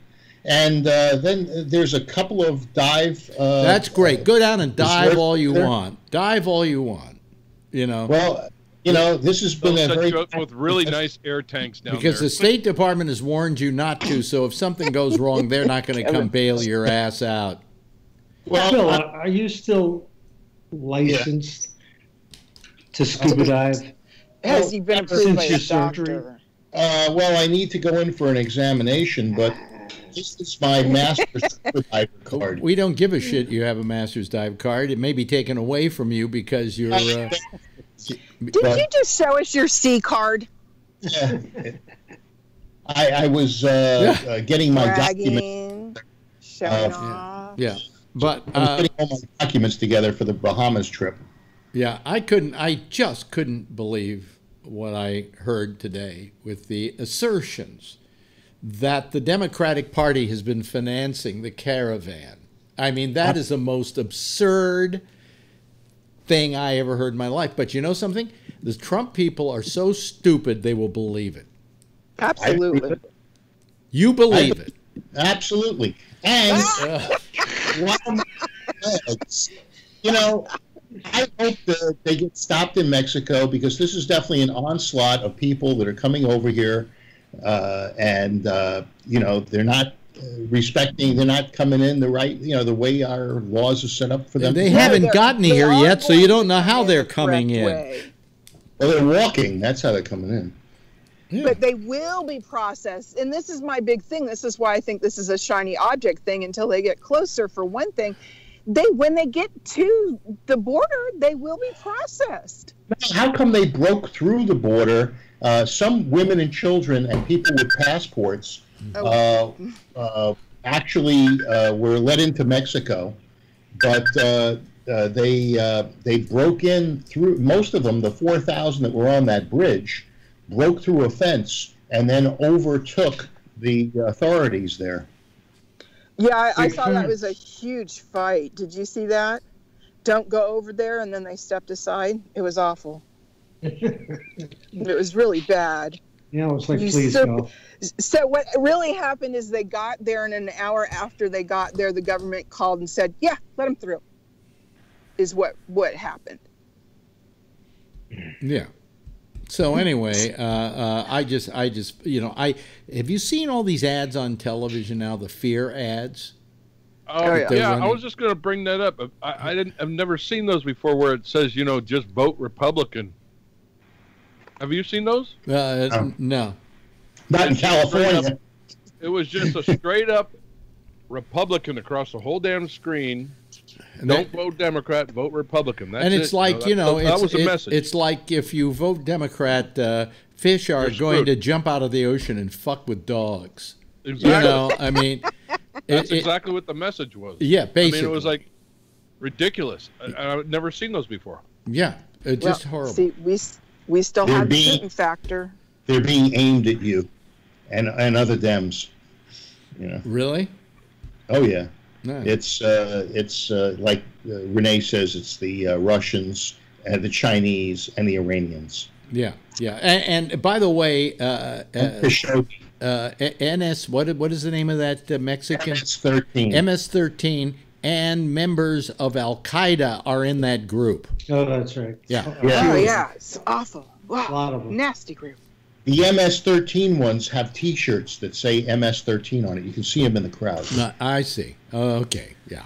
and uh, then there's a couple of dive. Uh, That's great. Go down and dive there- all you there- want. Dive all you want. You know, Well, you know, this has They'll been a set very you up with really nice air tanks down because there. the State Department has warned you not to. So if something goes wrong, they're not going to come bail your ass out. well. Phil, I- are you still licensed to scuba dive? has he been approved Since by your a doctor? Uh, well, I need to go in for an examination, but this is my master's [LAUGHS] scuba diver card. We don't give a shit. You have a master's dive card. It may be taken away from you because you're. Uh, [LAUGHS] Did But- you just show us your C card? I, I was uh, uh, getting my document. Bragging, showing Uh, off. yeah, but I was uh, getting all my documents together for the Bahamas trip. Yeah, I couldn't. I just couldn't believe what I heard today with the assertions that the Democratic Party has been financing the caravan. I mean, that is the most absurd thing I ever heard in my life. But you know something? The Trump people are so stupid they will believe it. Absolutely. You believe it. Absolutely. And one of my legs, you know, I hope that they get stopped in Mexico because this is definitely an onslaught of people that are coming over here, uh, and uh, you know they're not uh, respecting, they're not coming in the right, you know, the way our laws are set up for them. They haven't they're- gotten they here are yet, so you don't know how they're coming in. way. Well, they're walking. That's how they're coming in. Yeah. But they will be processed. And this is my big thing. This is why I think this is a shiny object thing until they get closer, for one thing. They when they get to the border, they will be processed. How come they broke through the border? Uh, some women and children and people with passports Oh. uh, uh, actually uh, were let into Mexico, but uh, uh, they uh, they broke in through most of them. The four thousand that were on that bridge broke through a fence and then overtook the authorities there. Yeah, I, I saw that was a huge fight. Did you see that? Don't go over there, and then they stepped aside. It was awful. [LAUGHS] It was really bad. Yeah, it was like, please so- go. So what really happened is they got there, and an hour after they got there, the government called and said, "Yeah, let them through." Is what what happened. Yeah. So anyway, uh, uh, I just, I just, you know, I have you seen all these ads on television now? The fear ads. Oh, yeah. yeah, I was just going to bring that up. I, I didn't. I've never seen those before, where it says, you know, just vote Republican. Have you seen those? Uh, Oh. No. Not in Straight up. California. It was just a straight up Republican across the whole damn screen. And Don't that- vote Democrat, vote Republican. That's and it's it. like that- you know, that, it's, was a it- message. it's like if you vote Democrat, uh, fish are You're going screwed. to jump out of the ocean and fuck with dogs. exactly. You know, I mean, [LAUGHS] That's it- it- exactly what the message was. yeah, I basically, mean, it was like ridiculous. I, I've never seen those before. yeah, it's just Well, horrible. See, we s- we still They're have the being- Putin factor. They're being aimed at you, and and other Dems. You know. really? Oh yeah. No. It's uh, it's uh, like uh, Renee says, it's the uh, Russians, and the Chinese, and the Iranians. yeah, yeah. And, and by the way, uh, uh, uh, NS, what what is the name of that uh, Mexican? MS-13. MS-13 and members of Al Qaeda are in that group. Oh, that's right. Yeah. Oh, yeah. Oh yeah, it's awful. Wow, A lot of them. nasty group. the MS-13 ones have T-shirts that say MS-13 on it. You can see them in the crowd. No, I see. Oh, okay, yeah.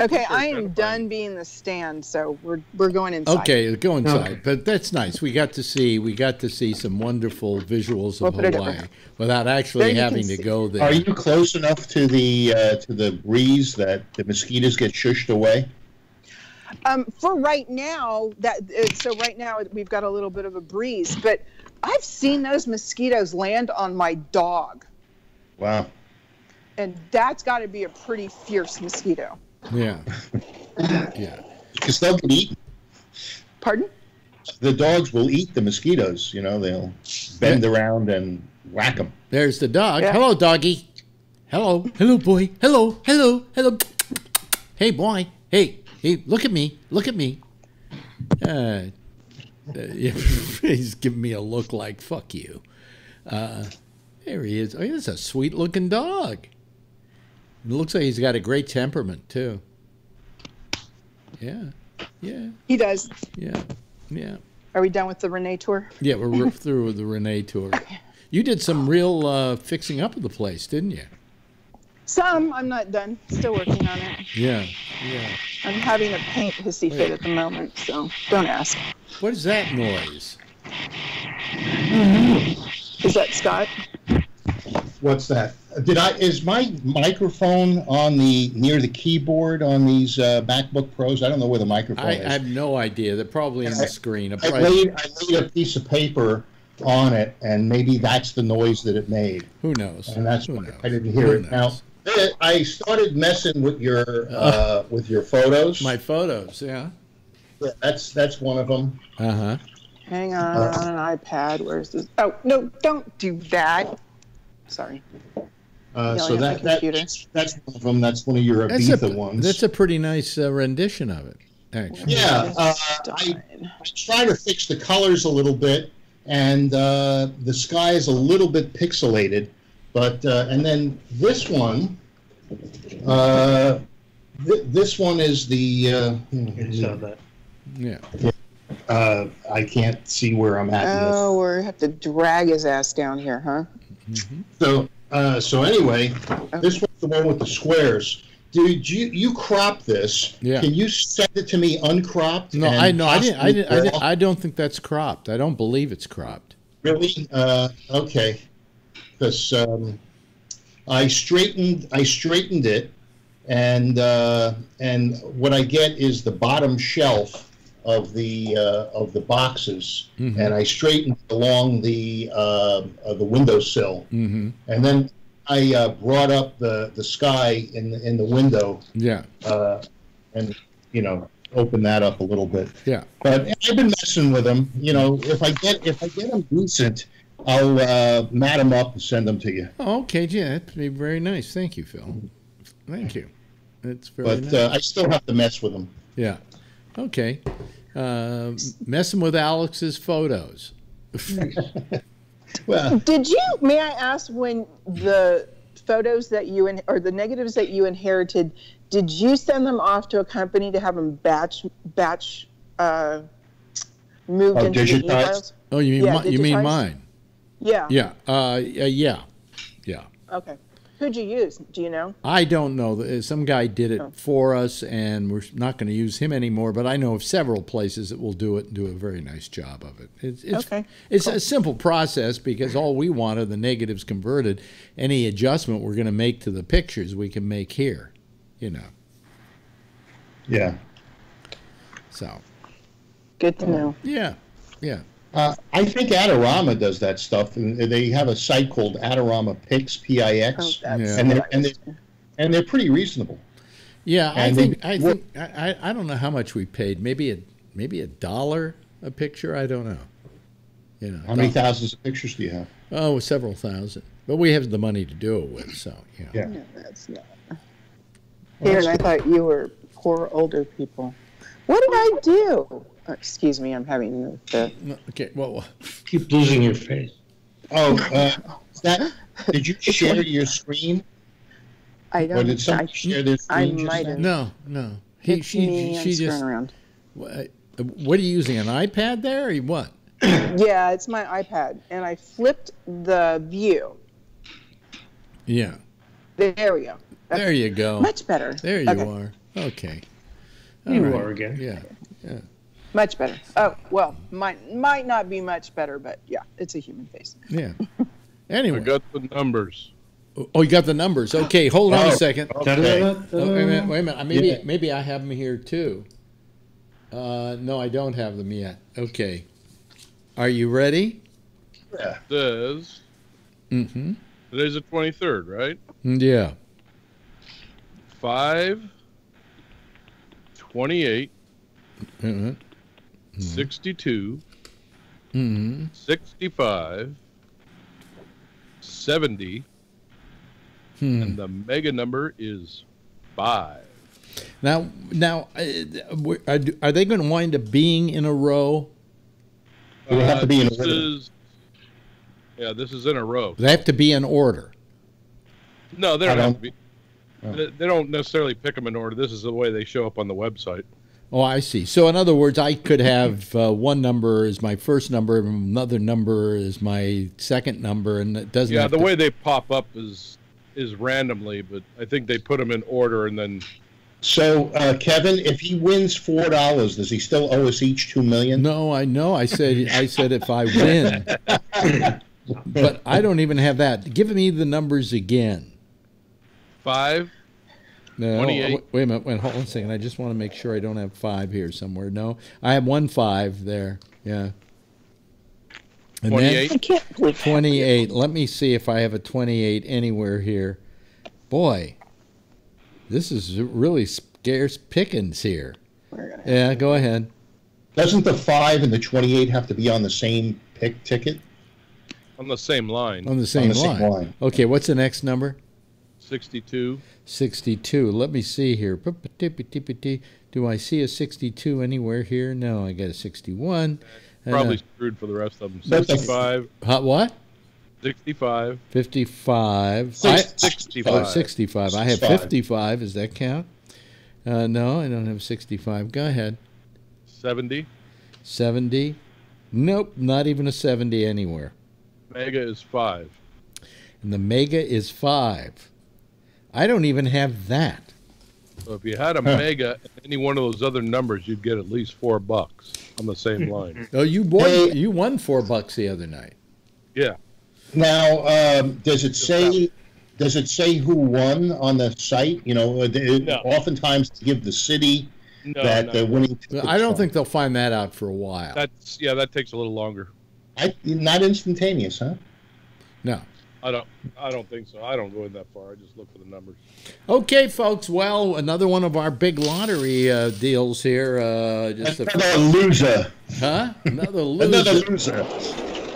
Okay, I am done being the stand, so we're we're going inside. Okay, go inside. Okay. But that's nice. We got to see we got to see some wonderful visuals We'll of Hawaii without actually you having to see. go there. Are you close enough to the uh, to the breeze that the mosquitoes get shushed away? Um, for right now, that uh, so right now we've got a little bit of a breeze, but I've seen those mosquitoes land on my dog, Wow. and that's got to be a pretty fierce mosquito. Yeah. [LAUGHS] Yeah. Because they'll get eaten. Pardon? The dogs will eat the mosquitoes. You know, they'll bend around and whack them. There's the dog. Yeah. Hello, doggy. Hello. Hello, boy. Hello. Hello. Hello. Hey, boy. Hey. Hey, look at me. Look at me. Uh, uh, [LAUGHS] he's giving me a look like fuck you. Uh, there he is. Oh, he's a sweet looking dog. It looks like he's got a great temperament too. Yeah. Yeah. He does. Yeah. Yeah. Are we done with the Renee tour? Yeah, we're we're through with the Renee tour. You did some real uh, fixing up of the place, didn't you? Some. I'm not done. Still working on it. Yeah, yeah. I'm having a paint hissy fit at the moment, so don't ask. What is that noise? Is that Scott? What's that? Did I? Is my microphone on the near the keyboard on these uh, MacBook Pros? I don't know where the microphone I, is. I have no idea. They're probably on the I- screen. I I- laid I laid a piece of paper on it, and maybe that's the noise that it made, who knows? and that's who why knows? I didn't hear Who it. Now knows? eh, I started messing with your uh, [LAUGHS] with your photos. My photos, yeah. Yeah, that's that's one of them. Uh huh. Hang on, on an iPad. Where's this? Oh no! Don't do that. Sorry. Uh, so that, that that's, that's one of them. That's one of your That's Ibiza a ones. that's a pretty nice uh, rendition of it, actually. yeah. Uh, I Done. I try to fix the colors a little bit, and uh, the sky is a little bit pixelated. But uh, and then this one, uh, th- this one is the. Uh, I that. Yeah. uh, I can't see where I'm at. in this. Oh, we have to drag his ass down here, huh? So, uh, so anyway, this one's the one with the squares. Dude, you you crop this? Yeah. Can you send it to me uncropped? No, I know. I didn't. I didn't. I, didn't. I don't think that's cropped. I don't believe it's cropped. Really? Uh, okay. Because um, I straightened I straightened it, and uh, and what I get is the bottom shelf of the uh, of the boxes, Mhm. and I straightened along the uh, uh, the windowsill, Mm-hmm. and then I uh, brought up the the sky in the, in the window, Yeah. uh, and you know open that up a little bit. Yeah. But I've been messing with them. You know, if I get if I get them decent, I'll uh, mat them up and send them to you. Oh, okay. Yeah, that'd be very nice. Thank you, Phil. Thank you. That's very But nice. uh, I still have to mess with them. yeah. Okay. Uh, messing with Alex's photos. Well, Did you? May I ask when the photos that you in, or the negatives that you inherited? Did you send them off to a company to have them batch batch uh, moved Oh, into the digitized? e-files? Oh, you mean Yeah, mi- you mean mine? Yeah. Yeah. Uh, yeah. Yeah. Yeah. Okay. Who'd you use? Do you know? I don't know. Uh, Some guy did it Oh. for us, and we're not going to use him anymore. But I know of several places that will do it and do a very nice job of it. It's it's, Okay, it's a simple process because all we want are the negatives converted. Any adjustment we're going to make to the pictures, we can make here. You know. yeah. So Good to know. yeah, yeah. Uh, I think Adorama does that stuff, and they have a site called Adorama Pix P I Oh, that's Yeah. and they're and was- they and they're pretty reasonable. Yeah, I And they think I think I, I I don't know how much we paid. Maybe a maybe a dollar a picture. I don't know. You know. How many do- thousands of pictures do you have? Oh, several thousand. But we have the money to do it with, so yeah. Yeah. No, that's not. Here, and I thought you were poor older people. What did I do? Uh, excuse me, I'm having the. No, Okay. Well, Keep losing your face. Oh, [LAUGHS] uh, is that did you share your screen, I don't. did someone I, share their I screen? just might have. no, no. He It's she me she and screwing just. around. What what are you using? An iPad there or what? [CLEARS THROAT] Yeah, it's my iPad, and I flipped the view. Yeah. There we go. That's There you go. Much better. There you Okay, are. Okay. You All right. are again. Yeah. Yeah. Much better. Oh well, might might not be much better, but yeah, it's a human face. Yeah. [LAUGHS] I Anyway. got the numbers. Oh, you got the numbers. Okay, hold on Oh. a second. Okay. Oh, wait a minute. Wait a minute. Maybe Yeah. maybe I have them here too. Uh, no, I don't have them yet. Okay. Are you ready? Yeah. Says Mm-hmm. today's the 23rd, right? Yeah. 5, 28, Mm-hmm. 62, Mm-hmm. 65, 70, Hmm. and the mega number is 5. Now, now, uh, are, are they going to wind up being in a row? It would have to be in Uh, this order. is, yeah, this is in a row. They have to be in order. No, they don't have don't- to be. Oh. They, they don't necessarily pick them in order. This is the way they show up on the website. Oh, I see. So, in other words, I could have uh, one number is my first number, and another number is my second number, and it doesn't. Yeah, the to- way they pop up is is randomly, but I think they put them in order and then So, uh, Kevin, if he wins four dollars, does he still owe us each two million? No, I know. I said I said if I win, [LAUGHS] but I don't even have that. Give me the numbers again. five. No, wait, wait a minute. Wait, hold on a second. I just want to make sure I don't have five here somewhere. No, I have one five there. Yeah. And 28. I 28. Let me see if I have a 28 anywhere here. Boy, this is really scarce pickings here. Yeah, go ahead. Doesn't the five and the twenty-eight have to be on the same pick ticket? on the same line. On the same, the same line. line. Okay, what's the next number? 62. 62. Let me see here. Do I see a 62 anywhere here? No, I got a 61. probably Yeah. screwed for the rest of them. 65, Hot what? 65, 55. Six- I- 65. Oh, 65. I have 65. 55. Does that count? Uh, no, I don't have 65. Go ahead. 70. 70. Nope, not even a 70 anywhere. Mega is 5. And the Mega is 5. I don't even have that. So if you had a Mega, any one of those other numbers, you'd get at least four bucks on the same [LAUGHS] line. Oh, you won, Hey. you won 4 bucks the other night. Yeah. Now, um, does it say does it say who won on the site? You know, it, it- No. oftentimes to give the city No, that no. the winning. Well, I don't from. think they'll find that out for a while. That's yeah, that takes a little longer. I, not instantaneous, huh? no. I don't I don't think so. I don't go in that far. I just look for the numbers. Okay, folks. Well, another one of our big lottery uh, deals here. Uh, just a, Another loser. huh? Another [LAUGHS] loser. Another loser.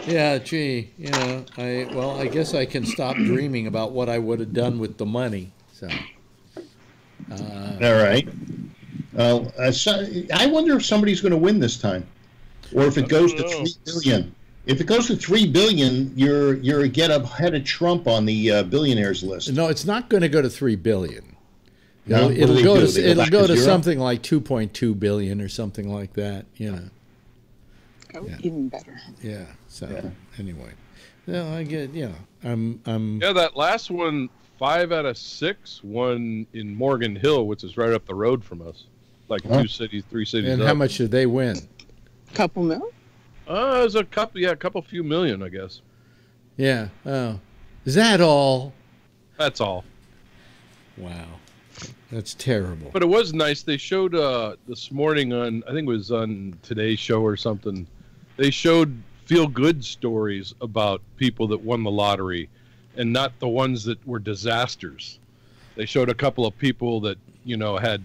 Yeah, gee, you know, I well, I guess I can stop dreaming about what I would have done with the money. So, uh, All right. Well, uh, so, I wonder if somebody's going to win this time, or if it goes to don't know. three billion. If it goes to three billion, you're you're get ahead of Trump on the uh, billionaires list. no, it's not going to go to three billion. No? It'll, it'll go do? to They it'll back go to to zero? something like two point two billion or something like that. You know, Oh, Yeah. even better. yeah. So Yeah. anyway, well, I get you know, I'm I'm Yeah, that last one, five out of six, one in Morgan Hill, which is right up the road from us. Like Huh? two cities, three cities. and up. how much did they win? Couple mil? Uh, there's a couple, yeah, a couple few million, I guess. Yeah. Oh, is that all? That's all. Wow, that's terrible. But it was nice. They showed uh, this morning on, I think it was on Today's Show or something. They showed feel good stories about people that won the lottery, and not the ones that were disasters. They showed a couple of people that you know had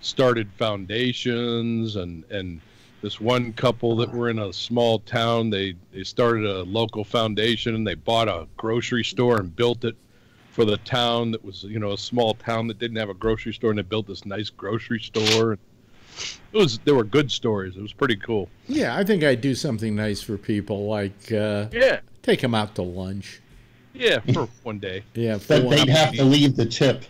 started foundations, and and this one couple that were in a small town. They they started a local foundation, and they bought a grocery store and built it for the town that was you know a small town that didn't have a grocery store and they built this nice grocery store it was there were good stories it was pretty cool Yeah, I think I'd do something nice for people, like uh, yeah take them out to lunch. yeah for one day Yeah, for But one- they'd have to leave the tip.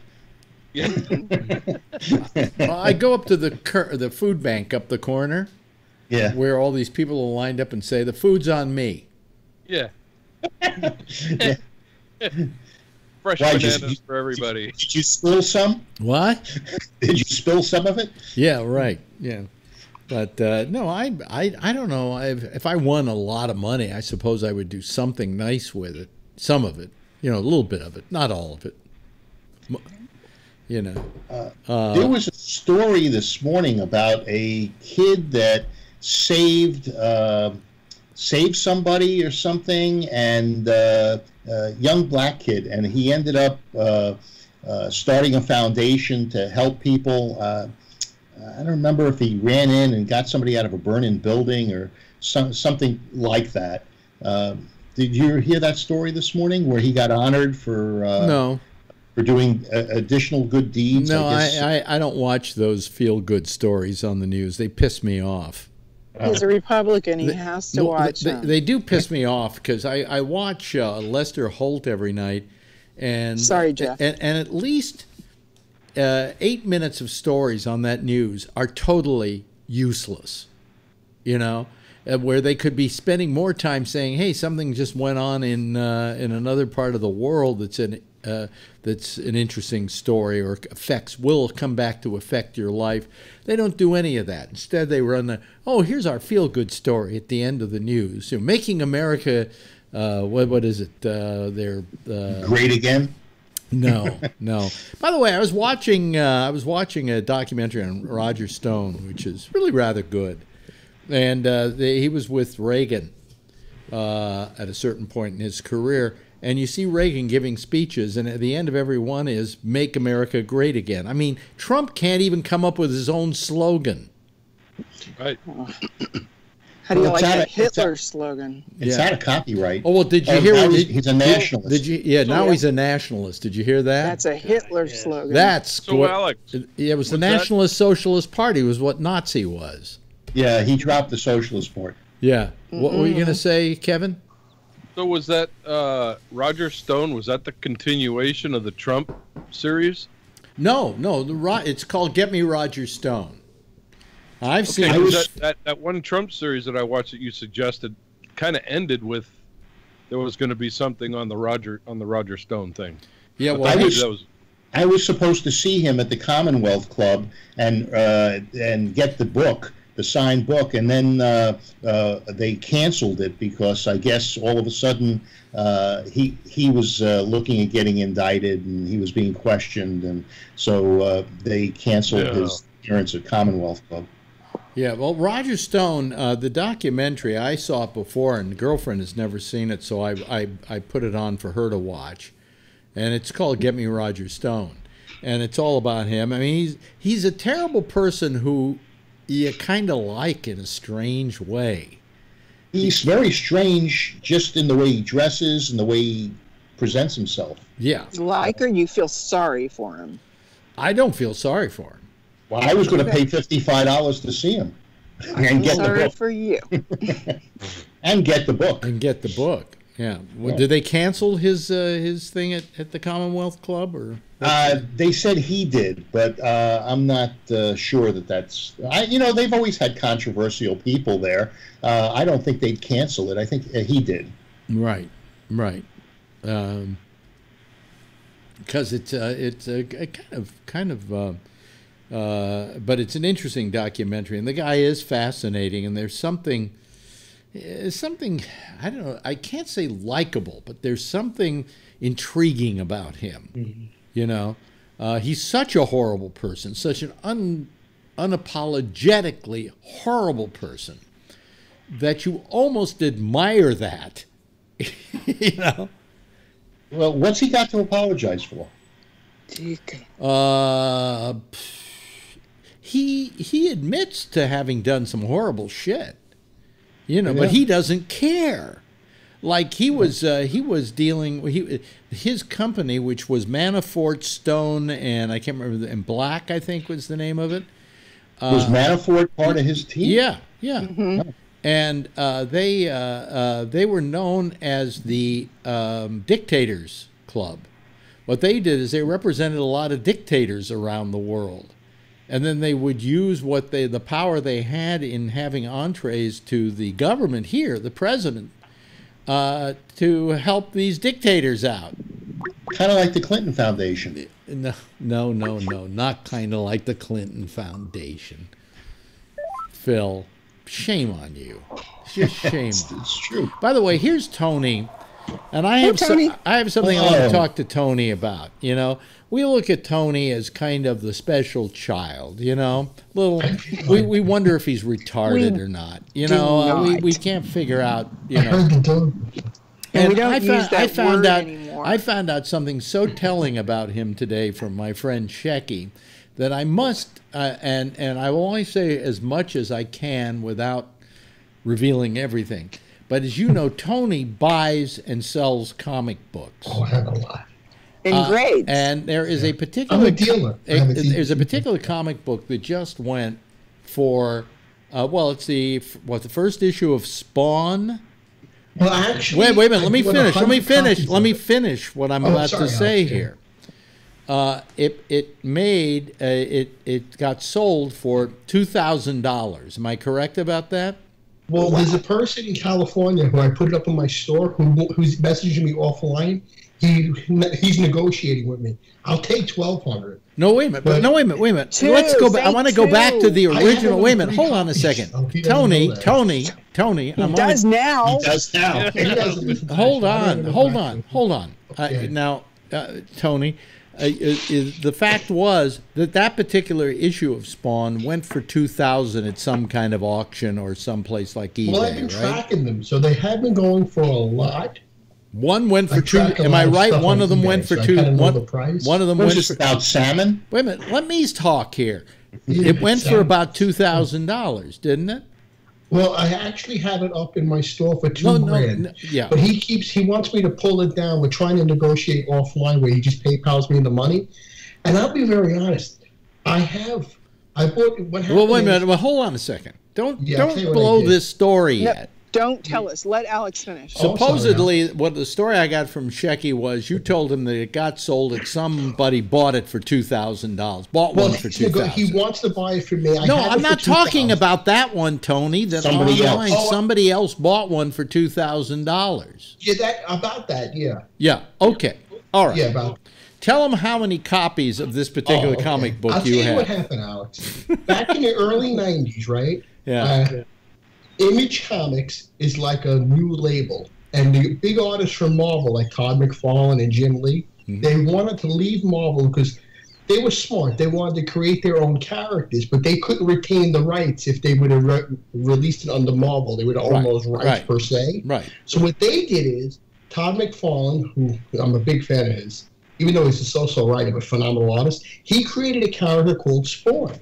yeah [LAUGHS] Well, I go up to the cur- the food bank up the corner Yeah. where all these people are lined up and say the food's on me. yeah [LAUGHS] Yeah. [LAUGHS] fresh Why, just- bananas for everybody Did you spill some? What? [LAUGHS] Did you spill some of it? Yeah, right. Yeah. But uh, no, I, I I don't know. I, if I won a lot of money, I suppose I would do something nice with it. Some of it, you know, a little bit of it, not all of it. You know. Uh, There was a story this morning about a kid that saved uh, saved somebody or something, and uh, a young black kid, and he ended up uh, uh, starting a foundation to help people. Uh, I don't remember if he ran in and got somebody out of a burning building or some, something like that. Um did you hear that story this morning where he got honored for uh, no, for doing uh, additional good deeds? no, I? I, I don't watch those feel good stories on the news. They piss me off. He's a Republican. He has to watch They, them. they do piss me off because I, I watch uh, Lester Holt every night, and Sorry, Jeff. and, and at least uh, eight minutes of stories on that news are totally useless. You know, where they could be spending more time saying, "Hey, something just went on in uh, in another part of the world that's an uh, that's an interesting story or affects will come back to affect your life." They don't do any of that. Instead, they run the, "Oh, here's our feel good story at the end of the news." So making America, uh, what what is it? Uh, they're uh, Great again. no, no. By the way, I was watching uh, I was watching a documentary on Roger Stone, which is really rather good, and uh, the, he was with Reagan uh, at a certain point in his career, and you see Reagan giving speeches, and at the end of every one is "Make America Great Again." I mean, Trump can't even come up with his own slogan. right How do you Well, like it's that out of- it's Hitler slogan? It's Yeah. out of copyright. Oh well, did you Oh, hear? now Did, he's- he's a nationalist. Did you? Yeah, now yeah. he's a nationalist. Did you hear that? That's a Hitler slogan. That's so what- alex Yeah, it was the was that- Nationalist Socialist Party was what Nazi was. Yeah, he dropped the socialist part. Yeah. What were you going to say, Kevin? So was that uh, Roger Stone? Was that the continuation of the Trump series? No, no. The it's called Get Me Roger Stone. I've Okay, seen. 'cause was- that, that that one Trump series that I watched that you suggested kind of ended with there was going to be something on the Roger on the Roger Stone thing. yeah, well, I was- that was I was supposed to see him at the Commonwealth Club and uh, and get the book, the signed book, and then uh, uh, they canceled it because I guess all of a sudden uh, he he was uh, looking at getting indicted and he was being questioned, and so uh, they canceled Yeah. his appearance at Commonwealth Club. Yeah, well, Roger Stone, uh, the documentary, I saw it before, and girlfriend has never seen it, so I, I, I put it on for her to watch. And it's called Get Me Roger Stone. And it's all about him. I mean, he's, he's a terrible person who you kind of like in a strange way. He's very strange, just in the way he dresses and the way he presents himself. Yeah, Like or you feel sorry for him. I don't feel sorry for him. Well, I was going to pay fifty-five dollars to see him and get the book for you. [LAUGHS] and get the book. And get the book. Yeah. Well, Did they cancel his uh, his thing at, at the Commonwealth Club or? Uh, they said he did, but uh, I'm not uh, sure that that's. I, you know, they've always had controversial people there. Uh, I don't think they'd cancel it. I think uh, he did. Right, right. Um, because it's uh, it's a, kind of kind of, uh, uh, but it's an interesting documentary, and the guy is fascinating, and there's something, something I don't know, I can't say likable, but there's something intriguing about him. You know, uh, he's such a horrible person, such an un, unapologetically horrible person that you almost admire that. [LAUGHS] you know. Well, what's he got to apologize for? Uh, he he admits to having done some horrible shit, you know, but he doesn't care. Like he was uh, he was dealing he his company, which was Manafort Stone and I can't remember the, and Black, I think was the name of it. Was Manafort part of his team? Yeah, yeah. And uh, they uh, uh, they were known as the um, Dictators Club. What they did is they represented a lot of dictators around the world, and then they would use what they the power they had in having entrees to the government here, the president, uh, to help these dictators out. Kind of like the Clinton Foundation. No, no, no, no, not kind of like the Clinton Foundation. Phil, shame on you. Just [LAUGHS] shame. on It's true. By the way, here's Tony, and I have so- I have something I want to talk to Tony about. You know, we look at Tony as kind of the special child. You know, little we, we wonder if he's retarded We or not. You do know, uh, we, not. we can't figure out. You I know, heard the dog. And we don't I use found, I found word out anymore. I found out something so telling about him today from my friend Shecky that I must uh, and and I will only say as much as I can without revealing everything. But as you know, Tony buys and sells comic books. Oh, I have a lot. in Uh, grades. And there is a particular I'm a dealer. I have a there's a particular comic book that just went for uh, well, it's the what the first issue of Spawn. Well, actually, Wait, wait a minute. Let I me finish. Let me finish. Let me finish what I'm Oh, about sorry, to say Alex, yeah. here. Uh, it it made uh, it it got sold for two thousand dollars. Am I correct about that? Well, there's a person in California who I put it up in my store who who's messaging me offline. He he's negotiating with me. I'll take twelve hundred. No, wait a minute. But But- no, wait a minute. Wait a minute. Two, Let's go back. I want to go back to the two. I have original. Wait a minute. Hold on a second. Oh, Tony. Tony, Tony. he I'm does on, now. Does now. He doesn't hold this. I don't on. Hold on. if- Hold on. Uh, now, uh, Tony. Uh, is, is- the fact was that that particular issue of Spawn went for two thousand at some kind of auction or someplace like eBay, Well, I've been right? tracking them, so they have been going for a lot. One went for I two. Am I right? One on of them eBay, went for so I two. kinda know One, the price. one of them Was went for. about salmon? Wait a minute. Let me talk here. [LAUGHS] It went for about two thousand dollars, didn't it? Well, I actually have it up in my store for two No, no, grand. no, yeah. But he keeps he wants me to pull it down. We're trying to negotiate offline where he just PayPal's me the money. And I'll be very honest. I have I bought what happened Well, wait a minute. Well, hold on a second. Don't Yeah, don't you what I blow this story No. yet. Don't tell us. Let Alex finish. Oh, sorry, Supposedly, what the story I got from Shecky was you told him that it got sold and somebody bought it for two thousand dollars. Bought Well, one for he's two he wants to buy it for me. I no, I'm not talking about that one, Tony. That Somebody else. Oh, somebody else bought one for two thousand dollars. Yeah, that about that. Yeah, Yeah. Okay. All right. yeah, about. Tell them how many copies of this particular Oh, okay. comic book I'll tell you you what happened, Alex. Back in the early '90s, right? [LAUGHS] Yeah. Uh, Image Comics is like a new label, and the big artists from Marvel, like Todd McFarlane and Jim Lee, Mhm. they wanted to leave Marvel because they were smart. They wanted to create their own characters, but they couldn't retain the rights if they would have re- released it under Marvel. They would have Right, those rights right. per se. right. So what they did is Todd McFarlane, who I'm a big fan of his, even though he's a so-so writer but phenomenal artist, he created a character called Spawn.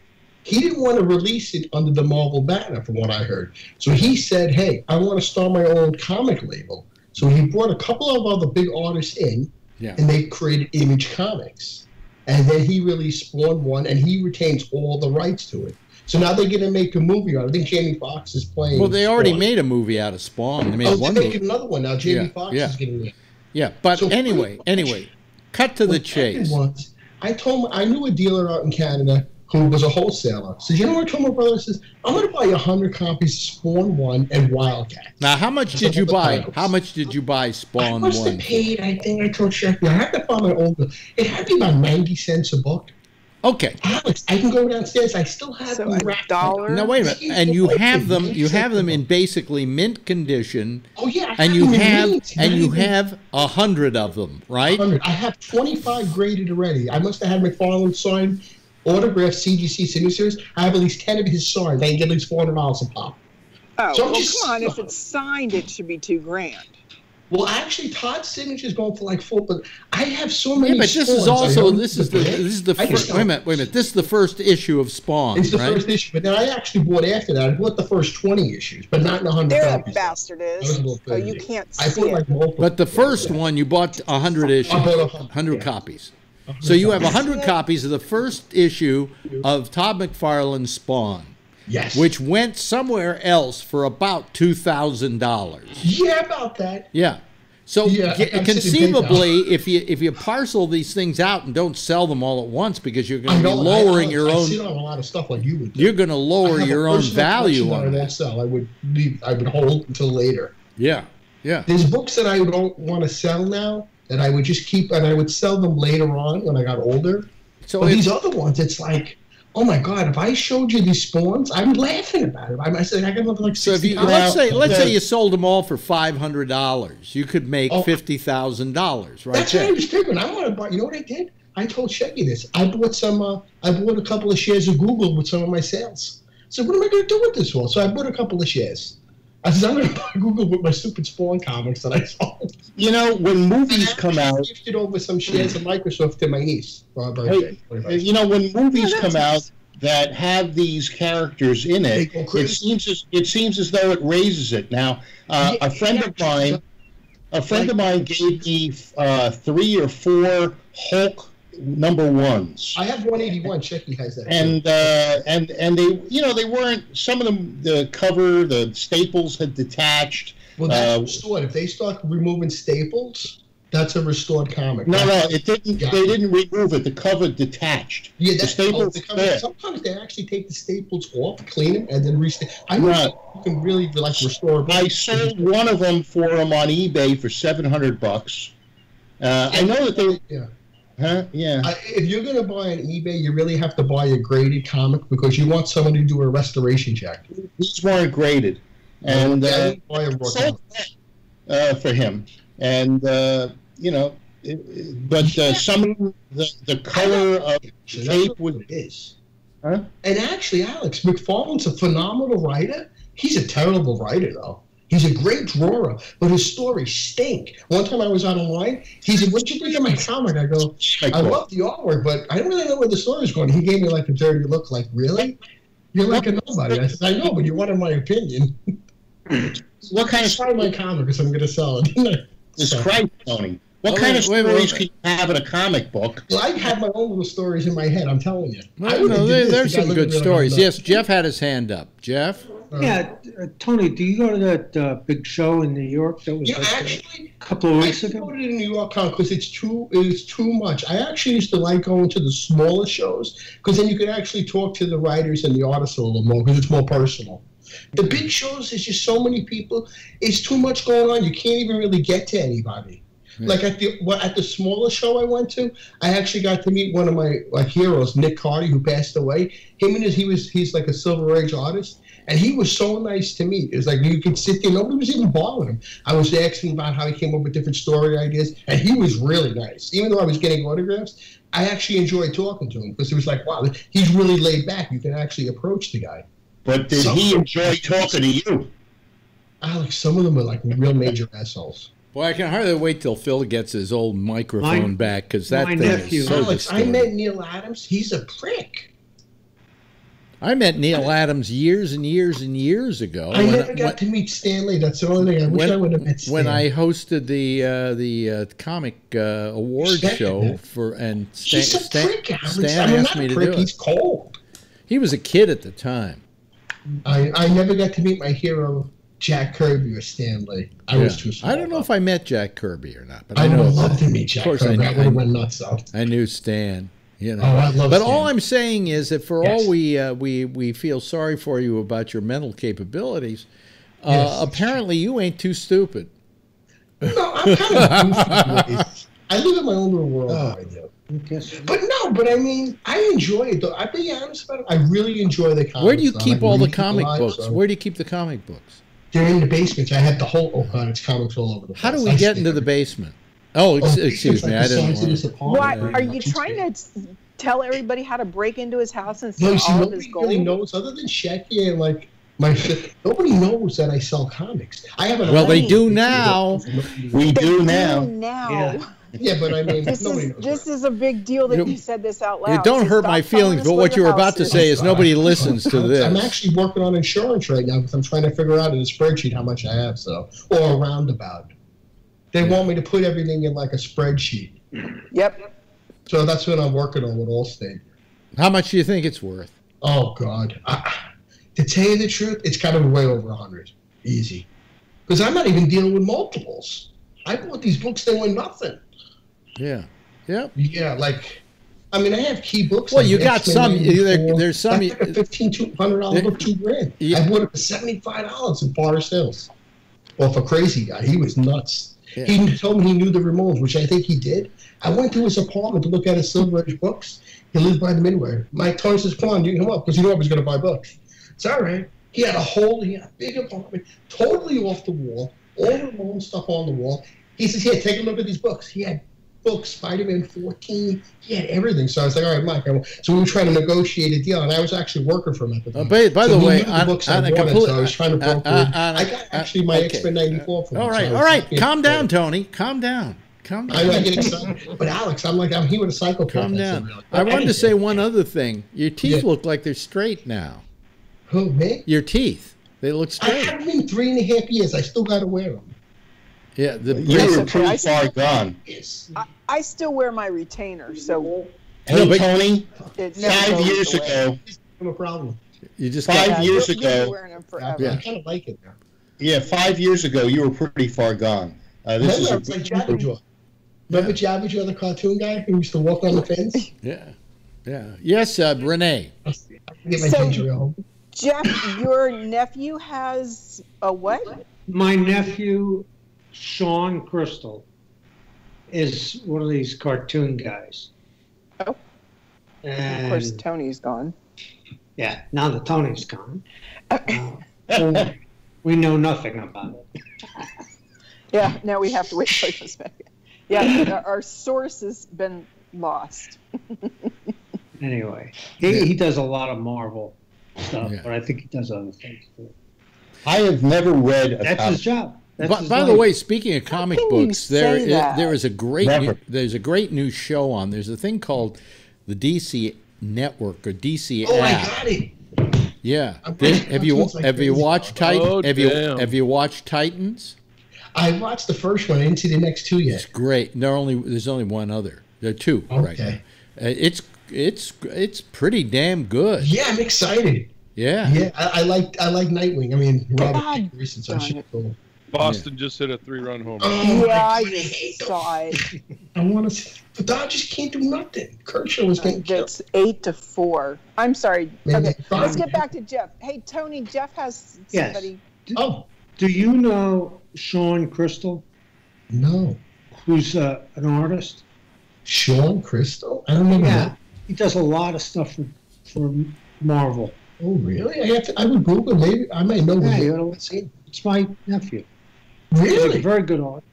He didn't want to release it under the Marvel banner, from what I heard. So he said, "Hey, I want to start my own comic label." So he brought a couple of other big artists in, Yeah. and they created Image Comics. And then he released Spawn one, and he retains all the rights to it. So now they're going to make a movie on it. I think Jamie Foxx is playing. Well, they already Spawn. made a movie out of Spawn. They made Oh, one they're making another one now. Jamie Yeah, Foxx yeah. is getting it. Yeah, but So- anyway, anyway, cut to the chase. Was, I told I knew a dealer out in Canada who was a wholesaler. So you know what I told my brother? Says, I'm going to buy you hundred copies of Spawn One and Wildcat. Now, how much did you buy? titles. How much did you buy Spawn I Spawn must one? have paid. I think I told Shecky. I had to find my old. It had to be about ninety cents a book. Okay. Alex, I can go downstairs. I still have So them a wrapped dollar? up. Now wait a minute, and you have them. You have them in basically mint condition, Oh yeah, I and you have mint, and you have a hundred of them, right? 100. I have 25 graded already. I must have had McFarlane sign autographed CGC signatures. I have at least 10 of his signs. I can get at least $400 a pop. Oh, So well, just- come on. If [LAUGHS] it's signed, it should be two grand. Well, actually, Todd's signature is going for like four, but I have so Yeah, many. but this is spawns. I also this is the this is the I fir- just wait a minute wait a minute this is the first issue of Spawn, It's the right? first issue, but then I actually bought after that. I bought the first 20 issues, but not in 100 There a copies. bastard is. Oh, you can't I see bought it. like multiple. But the first one you bought a hundred issues, I bought a hundred yeah. copies. So you have a hundred copies of the first issue of Todd McFarlane's Spawn, yes. which went somewhere else for about two thousand dollars. Yeah, about that. Yeah. So Yeah, conceivably, if you if you parcel these things out and don't sell them all at once because you're going to be lowering I, I, your I own, on a lot of stuff like you would. do. you're going to lower your own value on that. sell. I would leave. I would hold until later. Yeah. Yeah. There's books that I don't want to sell now that I would just keep, and I would sell them later on when I got older. So But if, these other ones, it's like, oh my god! If I showed you these spawns, I'm laughing about it. I'm, I said I got them like so if you let's say let's say you sold them all for five hundred dollars, you could make Oh. fifty thousand dollars right That's what I was figuring. I want to buy. You know what I did? I told Shecky this. I bought some. Uh, I bought a couple of shares of Google with some of my sales. So what am I going to do with this for? So I bought a couple of shares. I said I'm going to buy Google with my stupid Spawn comics that I saw. You know, when movies come I out, gifted over some shares of Microsoft to my niece. Hey, you know, when movies that's come out that have these characters in it, it seems as it seems as though it raises it. Now, uh, Yeah, a friend yeah. of mine, a friend of mine gave me uh, three or four Hulk number ones. I have 181. Shecky has that. and uh, and and they you know they weren't some of them the cover the staples had detached well, that's uh, restored. If they start removing staples, that's a restored comic. no no it didn't Yeah. they didn't remove it the cover detached Yeah, the staples oh, the cover- there. Sometimes they actually take the staples off, clean them, and then resta I know Right. you can really like restore. I sold one of them for them on eBay for seven hundred bucks. Uh, I know that they, Yeah. Huh? Yeah. I, if you're gonna buy on eBay, you really have to buy a graded comic because you want someone to do a restoration check. These weren't graded, and Yeah, uh, buy a sold uh, for him, and uh, you know, it, it- but uh, some the the color of So that's tape what was it is. Huh? And actually, Alex McFarlane's a phenomenal writer. He's a terrible writer, though. He's a great drawer, but his stories stink. One time I was on a line, he said, "What'd you think of my comic?" I go, I love the artwork, but I don't really know where the story's going. He gave me like a dirty look, like, really? You're like a nobody. I said, I know, but you wanted my opinion. [LAUGHS] what kind of Sign my comic because I'm going to sell it. [LAUGHS] it. is So- Christ, Tony? What Oh, kind of wait, wait, stories wait. can you have in a comic book? Well, I have my own little stories in my head. I'm telling you. Well, wouldn't no, there, there's some good at me like I'm stories. Yes, Jeff had his hand up. Jeff, Yeah, uh, Tony, do you go to that uh, big show in New York that was Yeah, like, actually, a couple of weeks didn't ago? go to the New York Con because it's too it's too much. I actually used to like going to the smaller shows because then you could actually talk to the writers and the artists a little more because it's more personal. The big shows, is just so many people. It's too much going on. You can't even really get to anybody. Like at the well, at the smaller show I went to, I actually got to meet one of my like heroes, Nick Cardy, who passed away. Him and his he was he's like a Silver Age artist, and he was so nice to me. It was like you could sit there, nobody was even bothering him. I was asking about how he came up with different story ideas, and he was really nice. Even though I was getting autographs, I actually enjoyed talking to him because it was like, wow, he's really laid back. You can actually approach the guy. But did he enjoy talking to you? Alex, some of them are like real major assholes. Boy, I can hardly wait till Phil gets his old microphone My- back because that my thing nephew- is so Alex, I met Neal Adams. He's a prick. I met Neal Adams years and years and years ago. I when- never got to meet Stan Lee. That's the only thing. I wish when, I would have met Stan. when I hosted the uh, the uh, comic uh, award show for and Stan, He's a Stan, prick, Stan I mean, asked me a to prick. do He's cold. He was a kid at the time. I, I never got to meet my hero, Jack Kirby or Stan Lee. I was too small. I don't know if I met Jack Kirby or not, but I I would have loved to meet Jack. of course I Kirby. knew- I, would have went nuts though. I knew Stan. You know, Oh, I love but Stan. all I'm saying is that for Yes. all we uh, we we feel sorry for you about your mental capabilities, uh, Yes. apparently you ain't too stupid. No, I'm kind of goofy. ways. I live in my own little world. Oh. I do. I But no, but I mean, I enjoy it though. I'll be honest about it. I really enjoy the comics. Where do you though. Keep like all the comic lot, books? so- Where do you keep the comic books? They're in the basement. I have the whole. Oh God, it's comics all over the place. How do we I get stare. into the basement? Oh, ex- excuse me, like I didn't. want- this apartment. Why Yeah, are you trying to tell everybody how to break into his house and steal No, you see, all of his nobody gold? really knows, other than Shecky and like my. Nobody knows that I sell comics. I have an. Well, they do now. We They do now. now. Yeah. Yeah, but I mean, This nobody is knows. this that. is a big deal that You- you, said this out loud. It don't so hurt my feelings, but what you were about to say is nobody listens to this. I'm actually working on insurance right now because I'm trying to figure out in a spreadsheet how much I have, so or a roundabout. They want me to put everything in like a spreadsheet, Yep. so that's what I'm working on with Allstate. How much do you think it's worth? Oh God, I, to tell you the truth, it's got to be way over a hundred, easy. Because I'm not even dealing with multiples. I bought these books; they were nothing. Yeah, yeah. Yeah, like. I mean, I have key books. Well, like you got some- there- there's some- That's like a fifteen two hundred dollar book, two grand. Yeah. I bought it for seventy five dollars in Forest sales, Well, for crazy guy, he was nuts. Yeah. He told me he knew the Ramones, which I think he did. I went to his apartment to look at his Silver Age books. He lived by the Midway. Mike Tony says, "Come on, you come up because you know I was going to buy books." It's all right. He had a whole, he had a big apartment, totally off the wall, all the Ramone stuff on the wall. He says, "Here, take a look at these books." He had books, Spider-Man 14. He had everything. So I was like, "All right, Mike." I, so we were trying to negotiate a deal, and I was actually working for him at the Uh, time. by, by So the way, the on, books I a wanted, so I was trying to uh, broker. uh, a- I got actually my okay. X-Men 94 from All him, right, so I all right. Calm down. Tony. Calm down. Calm I, down. I get [LAUGHS] excited, but Alex, I'm like I'm here with a psychopath. Calm down. me. I wanted to say one other thing. Your teeth Yeah. look like they're straight now. Who me? Your teeth, they look straight I had them three and a half years. I still got to wear them. Yeah, the You That's were pretty I far gone. I, I still wear my retainer, so Hey, No, but- Tony, five years away. ago, No problem. you just Five got, Yeah, years you'll- you'll be ago- wearing them I, forever. I kind of like it now. yeah, five years ago, you were pretty far gone. Uh, this Remember, is a, like Jabberjaw. Remember Jabberjaw, the cartoon guy who used to walk on the fence? [LAUGHS] yeah, yeah. Yes, uh, Renee. I get my So- ginger. Jeff, your nephew has a what? My nephew, Sean Crystal, is one of these cartoon guys. Oh. Of course, Tony's gone. yeah, now that Tony's gone, [COUGHS] uh, so we know nothing about it. [LAUGHS] Yeah, now we have to wait till he comes back. Yeah, our- our source has been lost. [LAUGHS] Anyway, he, he does a lot of Marvel stuff, Yeah. but I think he does other things too. I have never read a That's comic. his job. That's By, his by the way, speaking of comic books, there say is, that? there is a great new, there's a great new show on. There's a thing called the DC Network or DC Oh, I app. got it. Yeah. I'm Did- watching have you like have you watched Titan? Oh, have you damn. have you watched Titans? I watched the first one. I didn't see the next two yet. It's great. There only there's only one other. There are two right now. Okay. Uh, It's it's it's pretty damn good. Yeah, I'm excited. Yeah. Yeah, I, I like I like Nightwing. I mean, Robert God Grayson, so darn she's it. Cool. Boston just hit a three-run home. run. Oh, yeah, I I hate just those. saw it. [LAUGHS] I want to. see The Dodgers can't do nothing. Kershaw was getting killed. It's eight to four. I'm sorry. Man, Okay, fine. let's get back to Jeff. Hey, Tony, Jeff has somebody. Yes. somebody. Oh Do you know Sean Crystal, no, who's uh, an artist? Sean Crystal. I don't know. Yeah, he does a lot of stuff for, for Marvel. Oh really? I have to. I would Google. Maybe I might know. Yeah, him. you know, Let's see. It's my nephew. He's a Really? very good artist.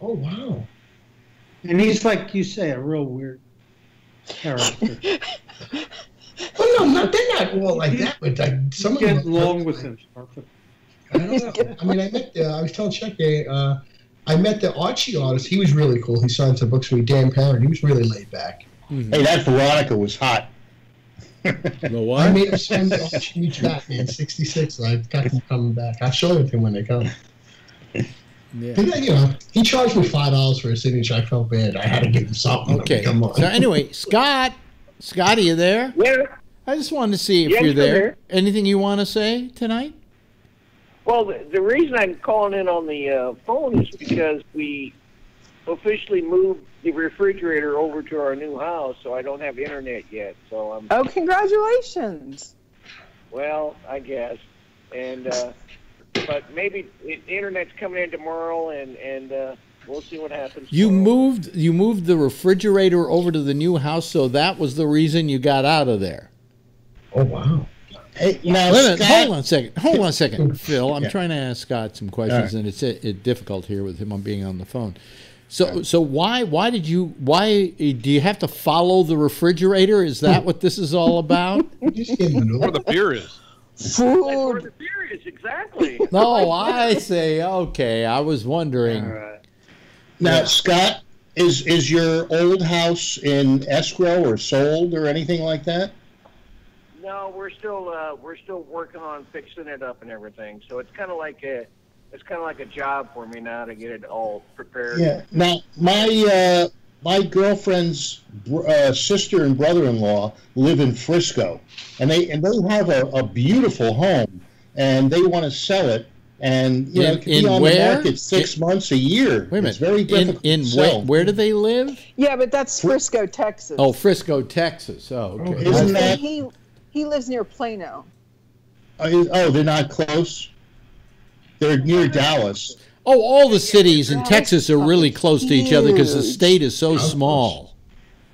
Oh wow. And he's like you say, a real weird character. [LAUGHS] Well, no, not they're not all like that. But like some you of get them. along with him. perfect. I don't know. I mean, I met. The, I was telling Chuck. Uh, I met the Archie artist. He was really cool. He signed some books for me. Dan Parent. He was really laid back. Hey, that Veronica was hot. [LAUGHS] The I what? made him sign the Archie meets Batman '66. I've got them coming back. I'll show it to him when they come. Yeah. But, you know, he charged me five dollars for a signature. I felt bad. I had to give him something. Okay. Come on. So anyway, Scott, Scott, are you there? Yeah. I just wanted to see if Yeah, I'm you're still there. here. Anything you want to say tonight? Well, the, the reason I'm calling in on the uh, phone is because we officially moved the refrigerator over to our new house, so I don't have internet yet. So I'm Oh, congratulations! well, I guess, and uh, but maybe the internet's coming in tomorrow, and and uh, we'll see what happens. You tomorrow. moved you moved the refrigerator over to the new house, so that was the reason you got out of there. Oh wow. Hey, now, Wait a minute, Scott- hold on a second. Hold on a second, [LAUGHS] Phil. I'm Yeah. trying to ask Scott some questions, All and it's it, it difficult here with him on being on the phone. So, so why why did you why do you have to follow the refrigerator? Is that [LAUGHS] what this is all about? Just give Where the beer is. That's where Food. the beer is exactly. [LAUGHS] No, I say okay. I was wondering. All right. Now, Scott, is is your old house in escrow or sold or anything like that? No, we're still uh, we're still working on fixing it up and everything. So it's kind of like a it's kind of like a job for me now to get it all prepared. Yeah. Now, my uh, my girlfriend's uh, sister and brother-in-law live in Frisco, and they and they have a, a beautiful home, and they want to sell it. And you know, it could be on where? the market six months a year. Wait a minute. It's very difficult in to where, sell. where do they live? Yeah, but that's Frisco, Texas. Oh, Frisco, Texas. Oh, okay. Isn't that- he he lives near Plano. Oh, is- oh, they're not close. They're near Dallas. Oh, all the cities in Texas are really close to each other because the state is so small.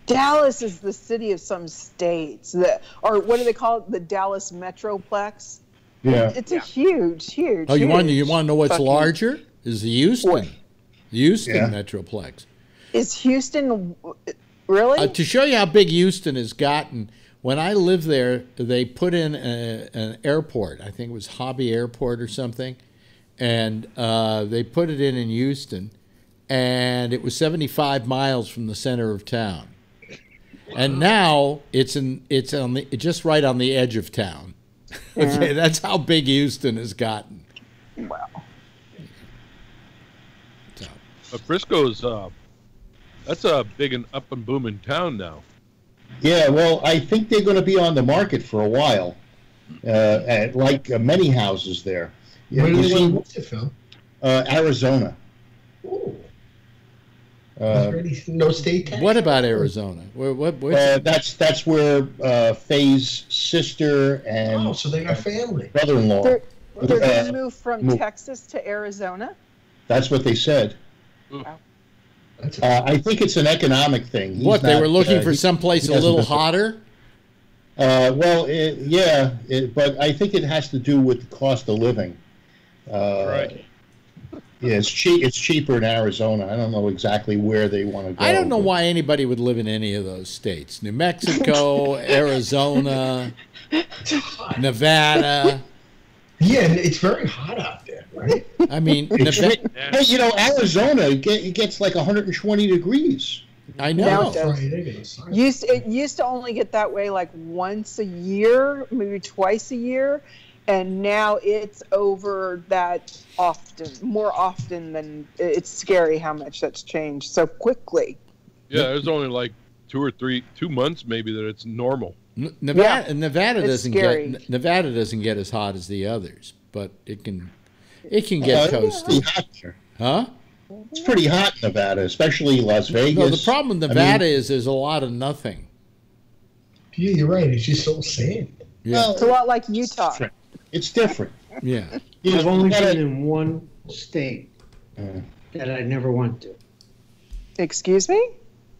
Dallas is the city of some states that, or what do they call it? The Dallas Metroplex. Yeah. It's a huge, huge. Oh, you want you want to know what's fucking- larger? Is the Houston, What? Houston Yeah. Metroplex. Is Houston really? Uh, to show you how big Houston has gotten, when I lived there, they put in a, an airport. I think it was Hobby Airport or something, and uh, they put it in in Houston, and it was 75 miles from the center of town. And now it's in it's on the just right on the edge of town. [LAUGHS] okay, that's how big Houston has gotten. wow. But Frisco's uh, that's a big and up and booming town now. Yeah, well, I think they're going to be on the market for a while, uh, at, like uh, many houses there. Yeah, Where do you they want to see, move Phil? uh, Arizona. Ooh. Uh, Already no state tax. What about Arizona? Where, what, where's uh, that's that's where uh, Faye's sister and Oh, so they got family. brother-in-law. They're, they're Uh, going to move from move. Texas to Arizona. That's what they said. That's Uh, I think it's an economic thing. He's what they were looking uh, for he- someplace a little hotter. Uh, well, it, yeah, it, but I think it has to do with the cost of living. Uh, Right. Yeah, it's cheap. It's cheaper in Arizona. I don't know exactly where they want to go. I don't know but- why anybody would live in any of those states. New Mexico, [LAUGHS] Arizona, [LAUGHS] Nevada. Yeah, it's very hot out there, right? I mean, Nevada, Hey, you know, Arizona it, gets like 120 degrees. I Now know. it does. Friday, they're gonna sign. Used it used to only get that way like once a year, maybe twice a year, and now it's over that often, more often than it's scary how much that's changed so quickly. Yeah, there's only like two or three, two months maybe that it's normal. Nevada, Yeah, Nevada it's doesn't scary. get Nevada doesn't get as hot as the others, but it can it can get Uh, toasty, It's hot huh? It's pretty hot in Nevada, especially Las Vegas. No, the problem with I Nevada mean, is there's a lot of nothing. Yeah, you're right. It's just all sand. Yeah, It's a lot like Utah. different. It's different. yeah. You I've only gotta- been in one state Uh, that I never went to. Excuse me?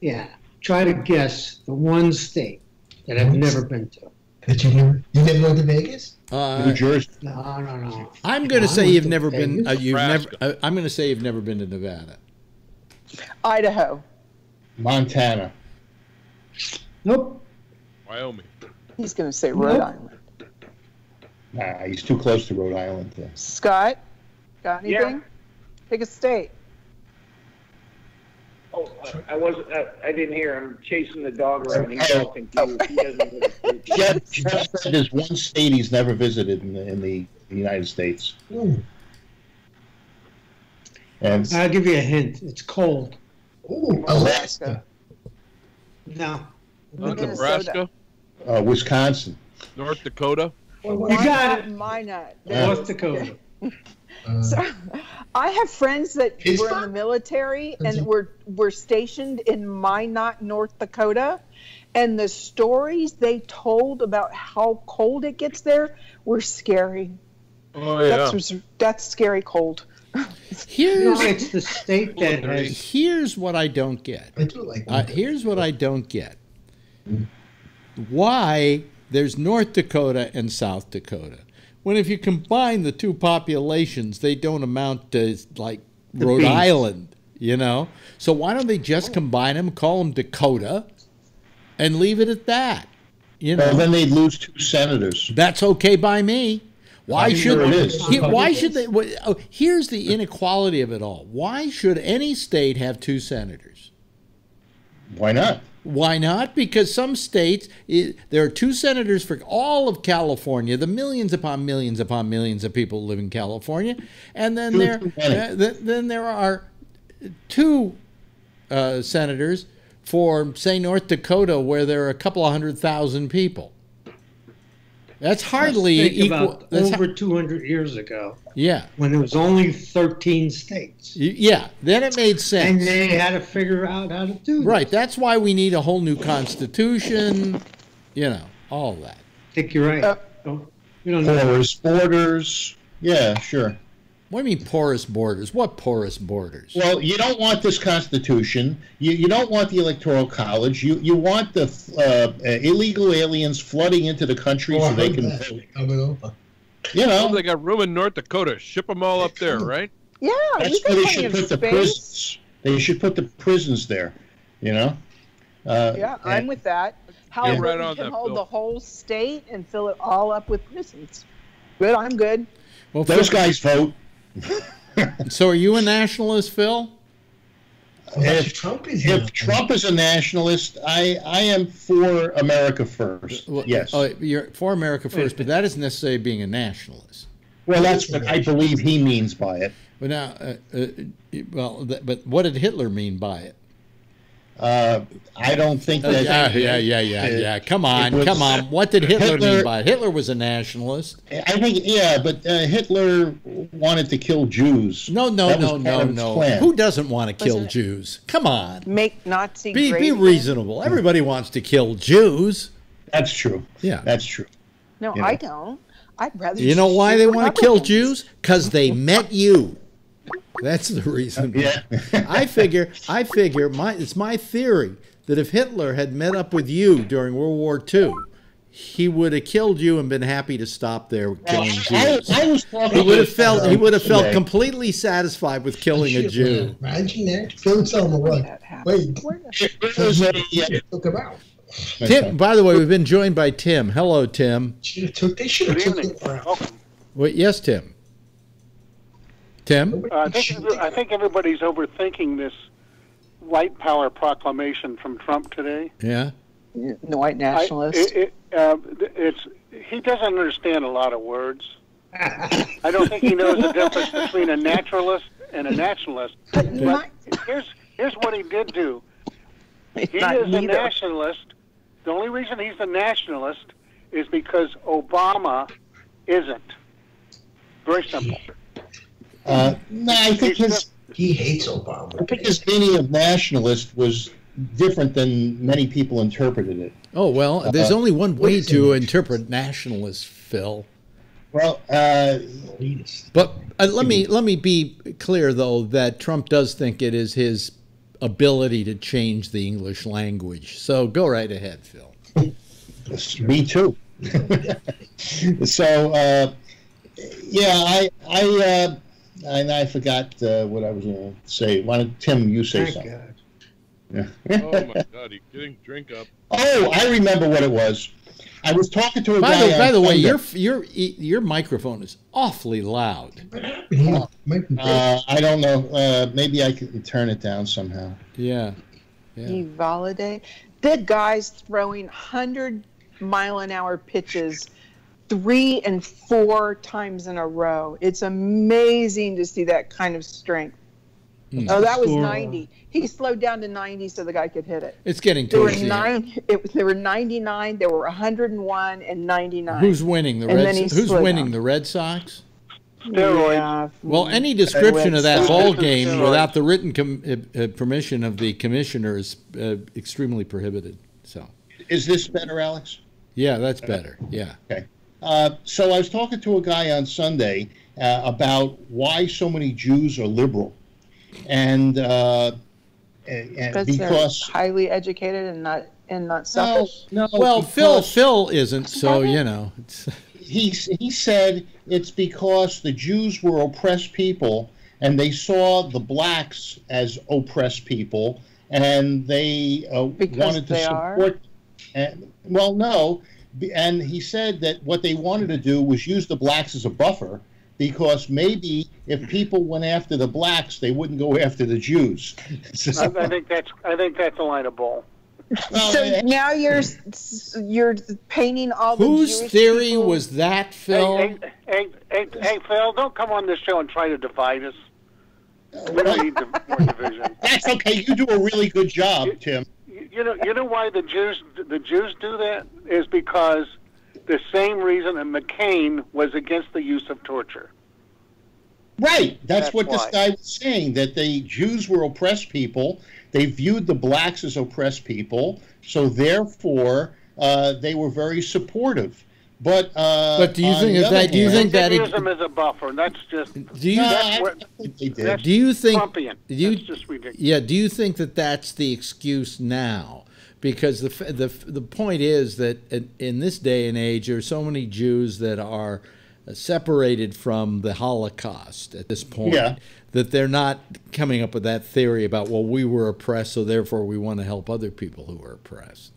Yeah. Try to guess the one state that I've never been to. That you never, you never went to Vegas? New Uh, Jersey. No, no, no. I'm going to I say you've to never been. Uh, you've never. Nebraska. Uh, I'm going to say you've never been to Nevada. Idaho. Montana. Nope. Wyoming. He's going to say Rhode Nope. Island. Nah, he's too close to Rhode Island. To, Scott, got Yeah. anything? Pick a state. Oh, I I wasn't. I, I didn't hear. I'm chasing the dog around. He's Oh. all confused. He doesn't know what it's- Jeff, Jeff said there's one state he's never visited in the, in the United States. Ooh, And I'll give you a hint. It's cold. ooh, Alaska. No. Uh, Minnesota. Nebraska, uh, Wisconsin. North Dakota. Well, Why got not Minot? North Dakota. uh, [LAUGHS] So, I have friends that were in the military and were were stationed in Minot, North Dakota, and the stories they told about how cold it gets there were scary. Oh yeah. That's that's scary cold. [LAUGHS] No, Here's it's the state that has. here's what I don't get. I do like Uh, here's what I don't get. Why there's North Dakota and South Dakota. When if you combine the two populations, they don't amount to like The Rhode beast. Island, you know? So why don't they just oh. combine them, call them Dakota, and leave it at that? You know, Well, then they'd lose two senators. that's okay by me. Why should sure it is. He- why should they? wh- Oh, here's the inequality of it all. Why should any state have two senators? Why not? Why not? Because some states, i there are two senators for all of California, the millions upon millions upon millions of people live in California, and then there, uh, th- then there are two uh, senators for, say, North Dakota, where there are a couple of hundred thousand people. That's hardly equal. about that's over ha- 200 years ago yeah, when there was only 13 states. Yeah. Then it made sense. And they had to figure out how to do this. Right. That's why we need a whole new constitution. You know, all that. I think you're right. Uh, Don't- you don't know. Porous borders. Yeah, sure. What do you mean porous borders? What porous borders? Well, you don't want this constitution. You, you don't want the electoral college. You you want the uh, uh, illegal aliens flooding into the country Oh, so they can that. vote. Coming over. You know, they got room in North Dakota. Ship them all up there, right? Yeah, that's you where they should of put the space. prisons. They should put the prisons there. You know. Uh, Yeah, I'm and- with that. How Yeah. Right we on can that, hold Bill. the whole state and fill it all up with prisons. Good, I'm good. Well, Those guys vote. So are you a nationalist, Phil? Well, If- Trump is If Trump is a nationalist, I I am for America first. Well, Yes. Oh, you're for America first, but that isn't necessarily being a nationalist. Well, that's what I believe he means by it. But now, uh, uh, well, th- but what did Hitler mean by it? Uh, I don't think Uh, that. yeah, yeah, yeah, yeah, uh, yeah. Come on, was- come on. What did Hitler, mean Hitler- by it? Hitler was a nationalist. I think, yeah, but uh, Hitler wanted to kill Jews. No, no, That no, no, no. plan. Who doesn't want to kill Wasn't it- Jews? Come on. Make Nazi Be, be reasonable. Everybody wants to kill Jews. That's true. Yeah. That's true. No, you I don't. I'd rather. You know why they want to kill Jews? Because they met you. That's the reason. Yeah. [LAUGHS] I figure, I figure, my it's my theory that if Hitler had met up with you during World War II, he would have killed you and been happy to stop there killing I, Jews. I was talking He would have felt he would have felt today. completely satisfied with killing a Shit, Jew. man. Imagine that. Phil Selma, what? That happened. Wait, Where the- There was a, uh, took him out. Tim, by the way, we've been joined by Tim. Hello, Tim. Should have took. They should have took evening. him out. Yes, Tim. Tim. Uh, I think I think everybody's overthinking this white power proclamation from Trump today. Yeah. the white I, nationalist. it, it, uh, it's he doesn't understand a lot of words. [LAUGHS] I don't think he knows the difference between a naturalist and a nationalist. but not, Here's here's what he did do. [LAUGHS] He not is a nationalist The only reason he's a nationalist is because Obama isn't. Very simple. Uh, no, I think his He hates Obama. I think his meaning of nationalist was different than many people interpreted it. Oh well, there's Uh, only one way to interpret nationalist, Phil. Well, uh, But uh, let me let me be clear though that Trump does think it is his ability to change the English language. So go right ahead, Phil. me too. [LAUGHS] so, uh, yeah, I, I, uh, and I forgot uh, what I was going to say. Why don't Tim you say Thank something? God. Yeah. Oh my God, he's getting drink up. Oh, I remember what it was. I was talking to a By guy. the, on by the way, your your your microphone is awfully loud. He might. Uh, I don't know. Uh, maybe I can turn it down somehow. Yeah. Yeah. Eovaldi. The guy's throwing 100 mile an hour pitches three and four times in a row. It's amazing to see that kind of strength. Hmm. Oh, that was Score. 90. He slowed down to 90 so the guy could hit it. It's getting There were towards the end. nine. It, there were 99. There were 101 and 99. Who's winning? The And Red he Who's winning? down. The Red Sox? Steroids. Yeah. Well, any description of that ball game Steroids. without the written com- uh, uh, permission of the commissioner is uh, extremely prohibited. So, Is this better, Alex? yeah, that's better. Yeah. Uh, so I was talking to a guy on Sunday uh, about why so many Jews are liberal, and, uh, and, and Because highly educated and not and not no, selfish. no, Well, Phil Phil isn't, so you know. It's, [LAUGHS] he he said it's because the Jews were oppressed people, and they saw the blacks as oppressed people, and they uh, wanted to they are? support. And, well, no, b- and he said that what they wanted to do was use the blacks as a buffer. Because maybe if people went after the blacks, they wouldn't go after the Jews. I, I think that's I think that's a line of bull. Well, so eh, now you're you're painting all the whose Jewish theory people- was that, Phil? Hey, hey, hey, hey, hey, Phil, don't come on this show and try to divide us. We don't need more division. [LAUGHS] that's okay. You do a really good job, Tim. You know, you know why the Jews the Jews do that is because the same reason that McCain was against the use of torture. Right. That's, That's what this guy was saying that the Jews were oppressed people. They viewed the blacks as oppressed people. So therefore, uh, they were very supportive. But uh, But do you think the that- do you hand- think that it- use them as a buffer. That's just Do you No, That's I what- don't think they did. do you think Trumpian. you That's just ridiculous. Yeah, do you think that that's the excuse now? Because the the the point is that in, in this day and age, there are so many Jews that are uh, separated from the Holocaust at this point Yeah. that they're not coming up with that theory about well, we were oppressed, so therefore we want to help other people who are oppressed.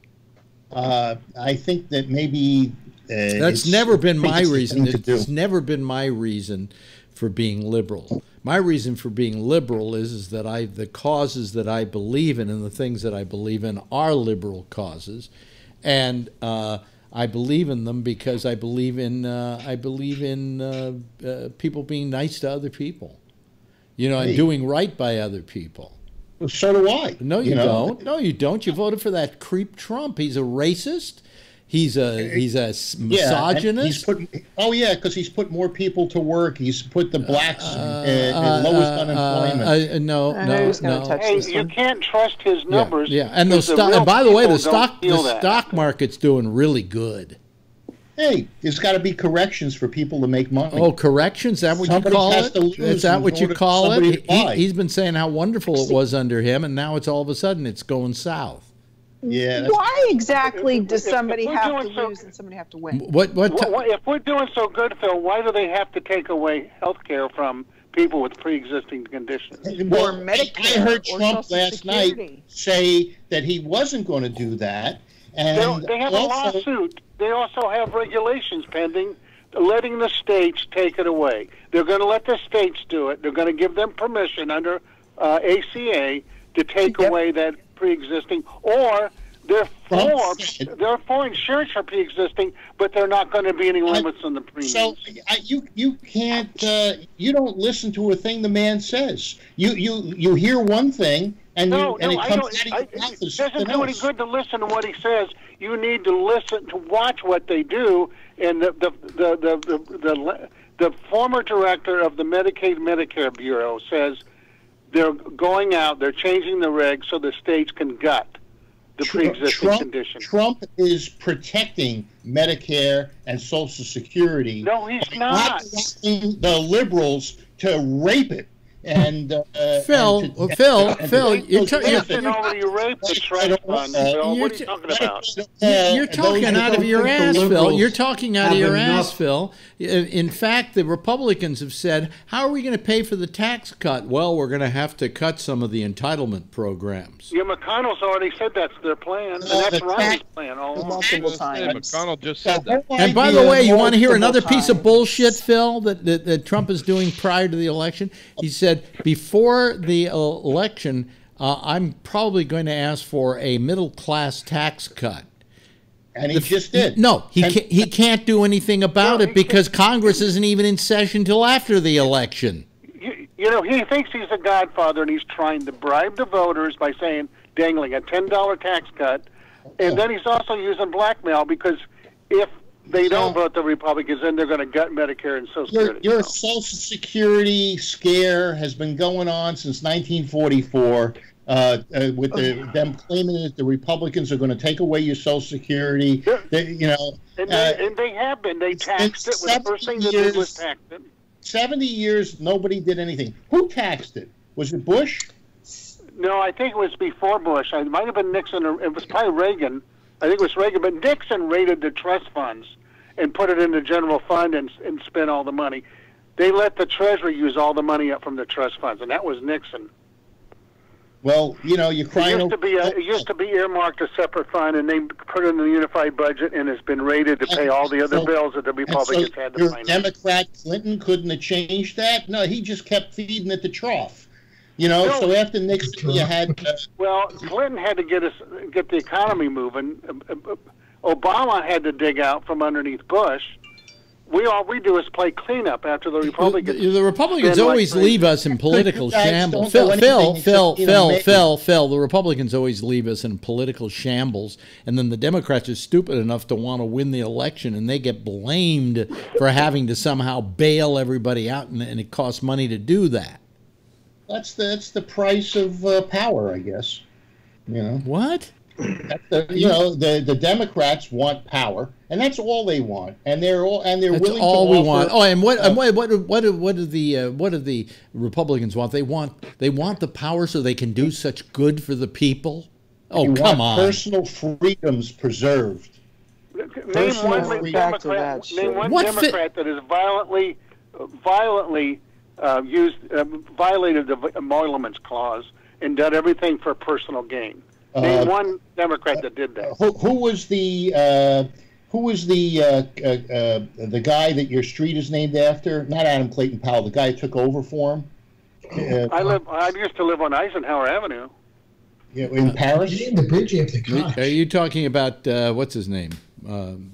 Uh, I think that maybe That's never been [LAUGHS] my reason. thing to do. It's never been my reason for being liberal. My reason for being liberal is, is that I the causes that I believe in and the things that I believe in are liberal causes, and uh, I believe in them because I believe in uh, I believe in uh, uh, people being nice to other people, you know, and doing right by other people. So do I. No, you, know? don't. No, you don't. You voted for that creep Trump. He's a racist. He's a he's a s- Yeah, misogynist. he's put. Oh yeah, because he's put more people to work. He's put the blacks uh, at Uh, lowest uh, unemployment. uh, uh, no, I no, no. touch Hey, you one. can't trust his numbers. yeah, and the stock. And by the way, the stock the that. stock market's doing really good. hey, there's got to be corrections for people to make money. Oh, corrections? Is that what Somebody you call has it? to lose Is that what you call it? He, he's been saying how wonderful it was under him, and now it's all of a sudden it's going south. Yeah, Why exactly If- does if- if somebody have to so- lose and somebody have to win? What what? Wh- wh- if we're doing so good, Phil, why do they have to take away health care from people with pre-existing conditions? well, Or Medicare, I heard Trump Social last night say that he wasn't going to do that, They, and don't- they have a lawsuit. They also have regulations pending, letting the states take it away. They're going to let the states do it. They're going to give them permission under uh, ACA to take Yep. away that pre-existing, or they're for they're for insurance for pre-existing, but they're not going to be any limits on the premiums. So I, you you can't uh, you don't listen to a thing the man says. You you you hear one thing and No, you, and no, it I comes out of I, your mouth as doesn't do any good to listen to what he says. You need to listen to watch what they do. And the the the the the, the, the former director of the Medicaid Medicare Bureau says they're going out, they're changing the regs so the states can gut the pre-existing Trump, condition. Trump is protecting Medicare and Social Security. No, he's not. not. the liberals to rape it. And uh, Phil, and to- well, Phil, and Phil, take you're ta- you're- benefits. Clinton already raped the trust fund, uh, Bill. you're What are you talking about? You're, you're talking out of your ass, Phil. You're talking out of your ass, Phil. In fact, the Republicans have said, "How are we going to pay for the tax cut?" Well, we're going to have to cut some of the entitlement programs. Yeah, McConnell's already said that's their plan, and that's the Ronnie's plan all along. multiple times. McConnell just said that. And by the way, you want to hear another piece of bullshit, Phil, that, that, that Trump is doing prior to the election? He said, before the election, uh, I'm probably going to ask for a middle class tax cut. and he just did. No, he And- can't, he can't do anything about No, it he because Congress isn't even in session till after the election. You, you know, he thinks he's a godfather, and he's trying to bribe the voters by saying, dangling a ten dollar tax cut, and then he's also using blackmail because if they don't vote the Republicans, then they're going to gut Medicare and Social Your, Security. your So- Social Security scare has been going on since 1944. Uh, uh, with the, them claiming that the Republicans are going to take away your Social Security, Yeah. they, you know, And uh, they, and they have been. They taxed it. the first thing they did was tax it. 70 years nobody did anything. Who taxed it? Was it Bush? No, I think it was before Bush. It might have been Nixon, or it was probably Reagan. I think it was Reagan, but Nixon raided the trust funds and put it in the general fund and, and spent all the money. They let the Treasury use all the money up from the trust funds, and that was Nixon. Well, you know, you're It used to be a, it used to be earmarked a separate fund, and they put it in the unified budget, and it's been rated to pay all the other So- bills that the And so Republicans had to your finance. Democrat Clinton couldn't have changed that. No, he just kept feeding at the trough. You know, No. so after Nixon, you had uh, Well, Clinton had to get us get the economy moving. Obama had to dig out from underneath Bush. We all we do is play cleanup after the Republicans. The, the Republicans spend like always leave us in [LAUGHS] political shambles. Phil, Phil, Phil, except, you know, Phil, Phil, Phil. The Republicans always leave us in political shambles, and then the Democrats are stupid enough to want to win the election, and they get blamed for having to somehow bail everybody out, and, and it costs money to do that. that's the that's the price of uh, power, I guess. You know, What? That's the, you know the the Democrats want power, and that's all they want, and they're all and they're That's willing all to we offer, want. Oh, and what, uh, and what, what, what, do- what do the, uh, what do the Republicans want? They want, they want the power so they can do such good for the people. Oh, you come want on. personal freedoms preserved. Name Personal one freedom. Back to Democrat. that Name one What fi- Democrat that has violently, violently uh, used uh, violated the emoluments clause and done everything for personal gain. Name Uh, one Democrat that did that. Who, who was the uh, who was the uh, uh, uh, the guy that your street is named after? Not Adam Clayton Powell, the guy who took over for him. Uh, I live. I used to live on Eisenhower Avenue. you know, in Paris. You named the bridge after Koch. Are you talking about uh, what's his name? Um,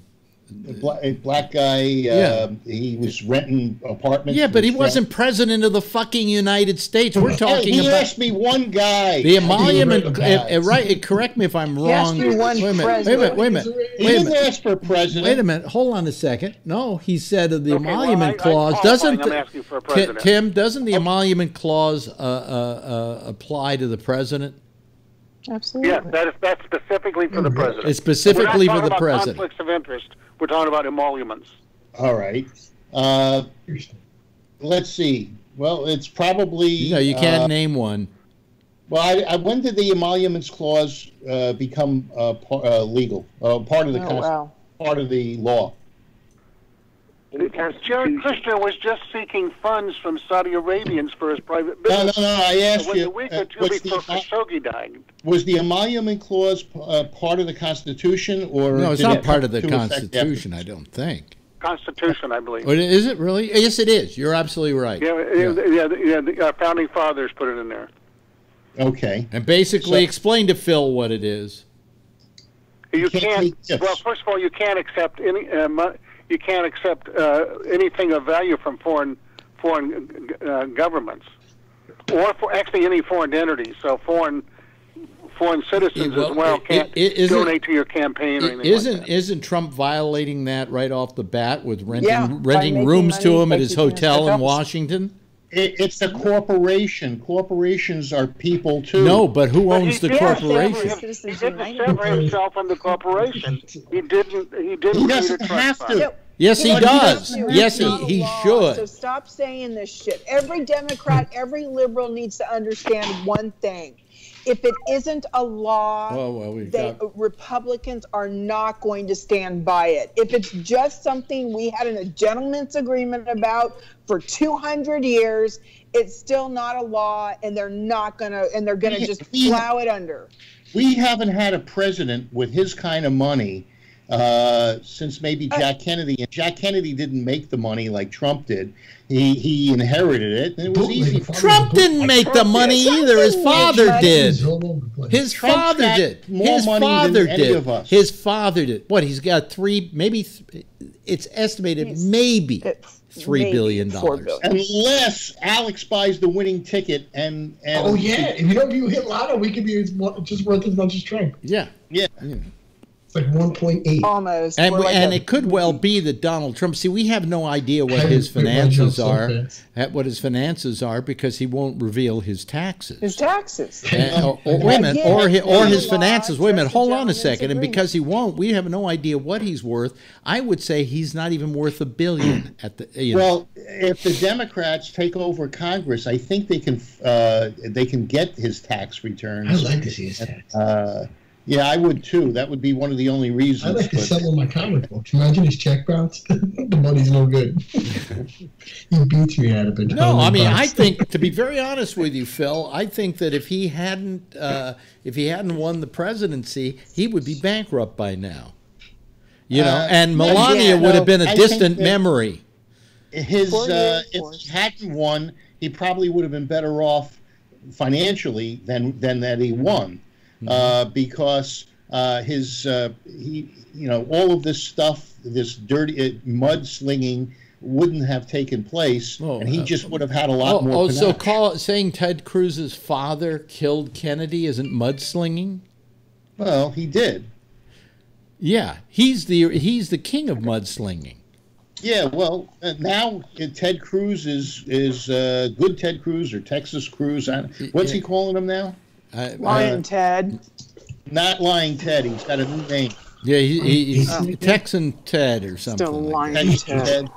A black, a black guy. Uh, He was renting apartments. yeah, but he with wasn't president of the fucking United States. We're friends. Hey, he about asked me one guy. the emolument. remember uh, guys. right? Correct me if I'm He asked wrong. you one wait a minute. Wait a minute. Wait a minute. He Wait a didn't minute. ask for president. Wait a minute. Hold on a second. No, he said the Okay, well, emolument I- clause I'm doesn't. qualifying. I'm asking for a president. Tim, doesn't the emolument clause uh, uh, uh, apply to the president? Absolutely. Yeah, that is that's specifically for the president. It's specifically We're not for the talking about president. Conflicts of interest. We're talking about emoluments. All right. Uh, let's see. Well, it's probably. You know, you can't uh, name one. Well, I, I, when did the emoluments clause uh, become uh, par, uh, legal? Uh, part of the Oh, const- wow. part of the law. Jared Kushner was just seeking funds from Saudi Arabians for his private business. No, no, business. no. I It asked was you. a week or two what's before the, Khashoggi died. was the emolument clause uh, part of the Constitution, or No, it's not it part of the Constitution. I don't think. Constitution, I believe. Or Is it really? Yes, it is. You're absolutely right. Yeah, yeah, yeah. the- yeah the uh, founding fathers put it in there. Okay. And basically, So- explain to Phil what it is. You can't can't. Well, first of all, you can't accept any. Uh, mo- you can't accept uh, anything of value from foreign foreign uh, governments, or for actually any foreign entities. So foreign foreign citizens well, as well can't it- isn't- donate to your campaign or anything Isn't like that. isn't Trump violating that right off the bat with renting Yeah, renting rooms to him at his hotel in hotels. Washington? It, it's a corporation. Corporations are people too. No, but who But owns he the did corporation? sever- He didn't sever himself from the corporation. He didn't. He didn't. He doesn't have fund. to. Yes, he But does. doesn't Yes, he, he law, should. So stop saying this shit. Every Democrat, every liberal needs to understand one thing. If it isn't a law, Oh, well, we've they, got- Republicans are not going to stand by it. If it's just something we had in a gentleman's agreement about for 200 years, it's still not a law, and they're not gonna, and they're gonna just plow it under. We haven't had a president with his kind of money uh, since maybe Jack Kennedy. And Jack Kennedy didn't make the money like Trump did. He he inherited it, and it was easy. For Trump didn't make the money either. His father did. His Trump's father did. more His money than father any did. of us. His father did. What? He's got three, maybe. Th- it's estimated maybe three maybe billion four dollars. Unless Alex buys the winning ticket and and Oh yeah, if you don't you hit lotto, we could be just worth as much as Trump. Yeah. Yeah. It's like one point eight. Almost. And, like and a- it could well be that Donald Trump. See, we have no idea what his wait, why jump finances are. at What his finances are because he won't reveal his taxes. his taxes. And- or, or- wait a minute, Again, or hi- or his finances. Wait a minute, hold on a second. And because he won't, we have no idea what he's worth. I would say he's not even worth a billion [CLEARS THROAT] at the. You know. Well, if the Democrats take over Congress, I think they can uh, they can get his tax returns. I'd like to see his tax. Uh, yeah, I would too. That would be one of the only reasons. I'd reasons. like to but- sell all my comic books. Imagine his check bounce. [LAUGHS] the money's no good. [LAUGHS] he beats me out of it. No, I mean, I think to be very honest with you, Phil, I think that if he hadn't, uh, if he hadn't won the presidency, he would be bankrupt by now. You know, Uh, and Melania yeah, would no, have been a I distant memory. his uh, if he hadn't won, he probably would have been better off financially than than that he won, Mm-hmm. uh, because uh, his uh, he you know all of this stuff, this dirty uh, mudslinging wouldn't have taken place, Oh, and he just would have had a lot Oh, more. oh so call saying Ted Cruz's father killed Kennedy isn't mudslinging? well, he did. Yeah, he's the he's the king of mudslinging. Yeah, well, uh, now uh, Ted Cruz is is uh, good Ted Cruz or Texas Cruz. What's he calling him now? I, Lion Uh, Ted. Not lying Ted. He's got a new name. yeah, he, he, he's Oh. Texan Ted or something. Still like Lion Ted. Ted.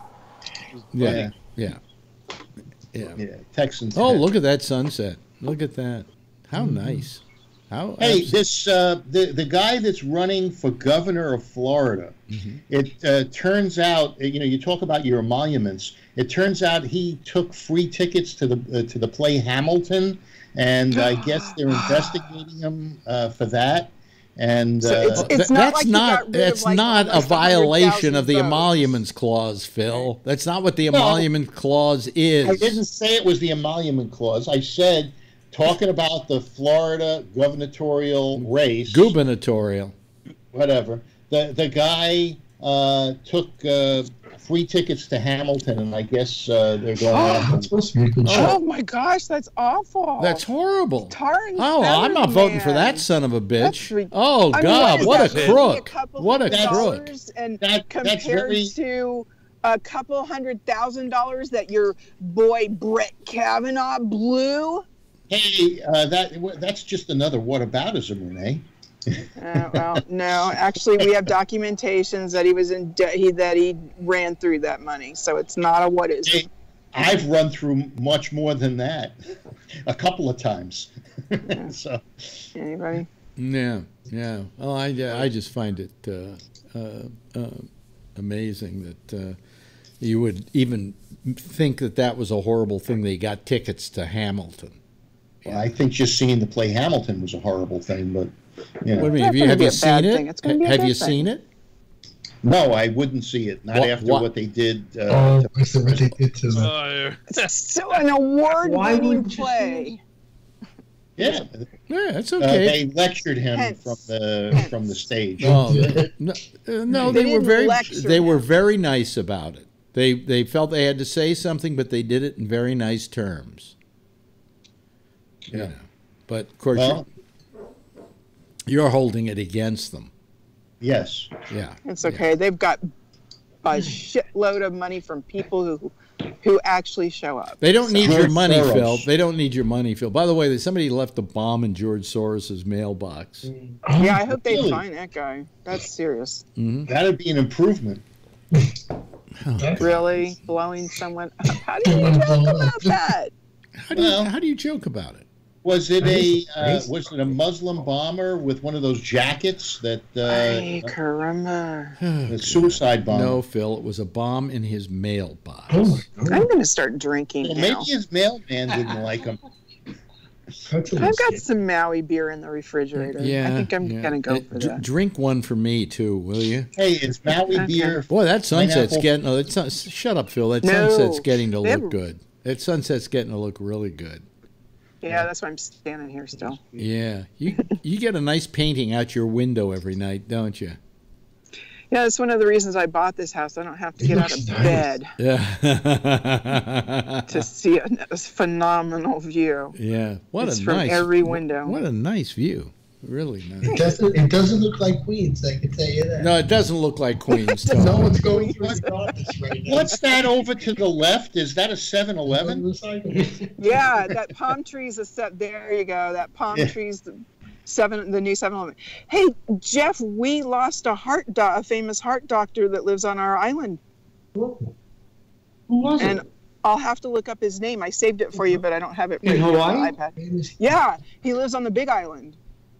Yeah, yeah, yeah. Yeah, Texan. Oh, Ted. look at that sunset! Look at that! How nice! How Hey, abs- this uh, the the guy that's running for governor of Florida. Mm-hmm. It uh, turns out, you know, you talk about your emoluments. It turns out he took free tickets to the uh, to the play Hamilton, and I guess they're investigating him uh, for that. And So uh, it's- Th- not that's like not rid of, that's like, not a violation of the votes. emoluments clause, Phil. That's not what the No. emolument clause is. I didn't say it was the emolument clause. I said talking about the Florida gubernatorial race. Gubernatorial. whatever. The the guy uh, took uh, free tickets to Hamilton, and I guess uh, they're going after him. That's supposed to be a good Oh my gosh, that's awful. That's horrible. Tar and Oh, I'm not feather voting for that son of a bitch. ri- Oh I God, is what that a crook! couple What a hundred crook! And That- that's compared very- to a couple hundred thousand dollars that your boy Brett Kavanaugh blew. Hey, uh, that that's just another whataboutism, Renee. Uh, well, no, actually, we have documentations that he was in debt. He that he ran through that money, so it's not a what is. Hey, I've run through much more than that, a couple of times. [LAUGHS] so Anybody? Yeah, yeah. Well, I I just find it uh, uh, uh, amazing that uh, you would even think that that was a horrible thing. They got tickets to Hamilton. I think just seeing the play Hamilton was a horrible thing, but you know. What do you mean? Have you have you seen it? It's gonna be a Have you thing. seen it? No, I wouldn't see it. Not What- after what- what, they did. Uh, Oh, to- I see what they did to them. Uh, It's still an award-winning wouldn't you see play. yeah, Yeah, it's uh, okay. they lectured him Hence. from the Hence. from the stage. Oh, no, uh, no, They they, were very lecture they were very nice about it. They they felt they had to say something, but they did it in very nice terms. You Yeah. know. But of course, Well, You're holding it against them. Yes. Yeah. It's okay. They've got a shitload of money from people who who actually show up. They don't need your money, Soros. Phil. They don't need your money, Phil. By the way, somebody left a bomb in George Soros's mailbox. Yeah, I oh, hope they Really? find that guy. That's serious. Mm-hmm. That'd be an improvement. Really blowing someone up. How do you joke about that? How do you Well- how do you joke about it? Was it a uh, was it a Muslim bomber with one of those jackets that Ay, uh, caramba. the suicide bomber? No, Phil. It was a bomb in his mailbox. Oh my. I'm going to start drinking Well, now. maybe his mailman didn't like him. That's a I've got some Maui beer in the refrigerator. Yeah, I think I'm yeah. going to go for dr- that. Drink one for me too, will you? Hey, it's Maui Okay. beer. Boy, that sunset's Pineapple. getting. Oh, it's not, shut up, Phil. That No. sunset's getting to They look have- good. That sunset's getting to look really good. Yeah, that's why I'm standing here still. Yeah, you you get a nice painting out your window every night, don't you? Yeah, that's one of the reasons I bought this house. I don't have to It get out of nice. bed Yeah. to see a, a phenomenal view. yeah. What It's a from nice every window. What a nice view. Really It doesn't. It doesn't look like Queens. I can tell you that. No, it doesn't look like Queens. [LAUGHS] No one's going through the office right now. What's that over to the left? Is that a 7-Eleven? Yeah, that palm tree's a set. There you go. That palm Yeah. tree's the seven. The new Seven Eleven. Hey, Jeff, we lost a heart, do- a famous heart doctor that lives on our island, Who was and it? I'll have to look up his name. I saved it for you, but I don't have it In right here on Hawaii? iPad. Yeah, he lives on the Big Island,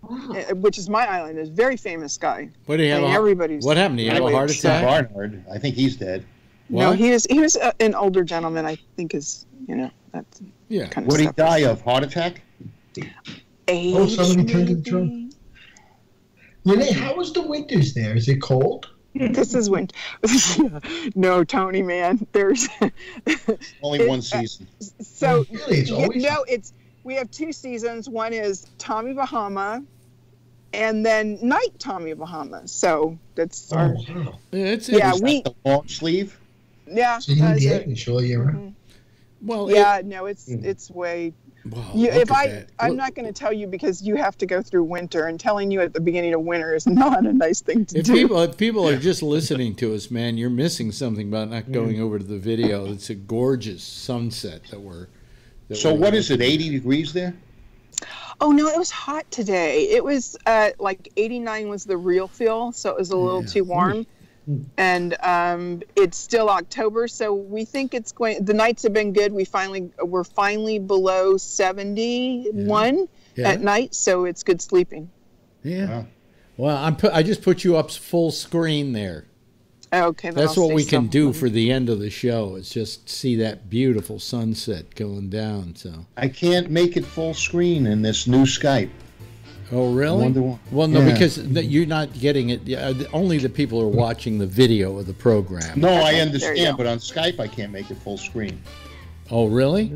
uh, which is my island. Is a very famous guy. What do you have? And a, everybody's. what happened? Do you have a heart attack? Barnard. I think he's dead. No, he was he was uh, an older gentleman. I think is you know that's Yeah. kind of What did he stuff. die of? Heart attack? Age, Oh, somebody turned to the maybe? drum. Renee, how was the winters there? Is it cold? [LAUGHS] This is winter. [LAUGHS] no, Tony, man. There's Only [LAUGHS] one season. so Really, it's yeah, always no. It's we have two seasons. One is Tommy Bahama, and then Night Tommy Bahama. So that's Oh, our wow. It's, Yeah, Is we- the long sleeve? yeah. So you need that's the it. air control year round. well, it- Yeah, no, it's it's way. wow, You, if I, that. I'm Look- not going to tell you because you have to go through winter, and telling you at the beginning of winter is [LAUGHS] not a nice thing to If do. people if people are just listening to us, man, you're missing something about not going over to the video. It's a gorgeous sunset that we're. That So what is it, 80 degrees there? Oh no, it was hot today. It was uh, like 89 was the real feel, so it was a little Yeah. too warm. And um, it's still October, so we think it's going. The nights have been good. We finally we're finally below 71 Yeah. at night, so it's good sleeping. Yeah. Wow. Well, I'm put, I just put you up full screen there. Okay, then That's I'll what we can do for the end of the show. Is just see that beautiful sunset going down. So. I can't make it full screen in this new Skype. Oh really? wonder. Well, no, Yeah. because you're not getting it. Only the people are watching the video of the program. No, I understand, but on Skype I can't make it full screen. Oh really?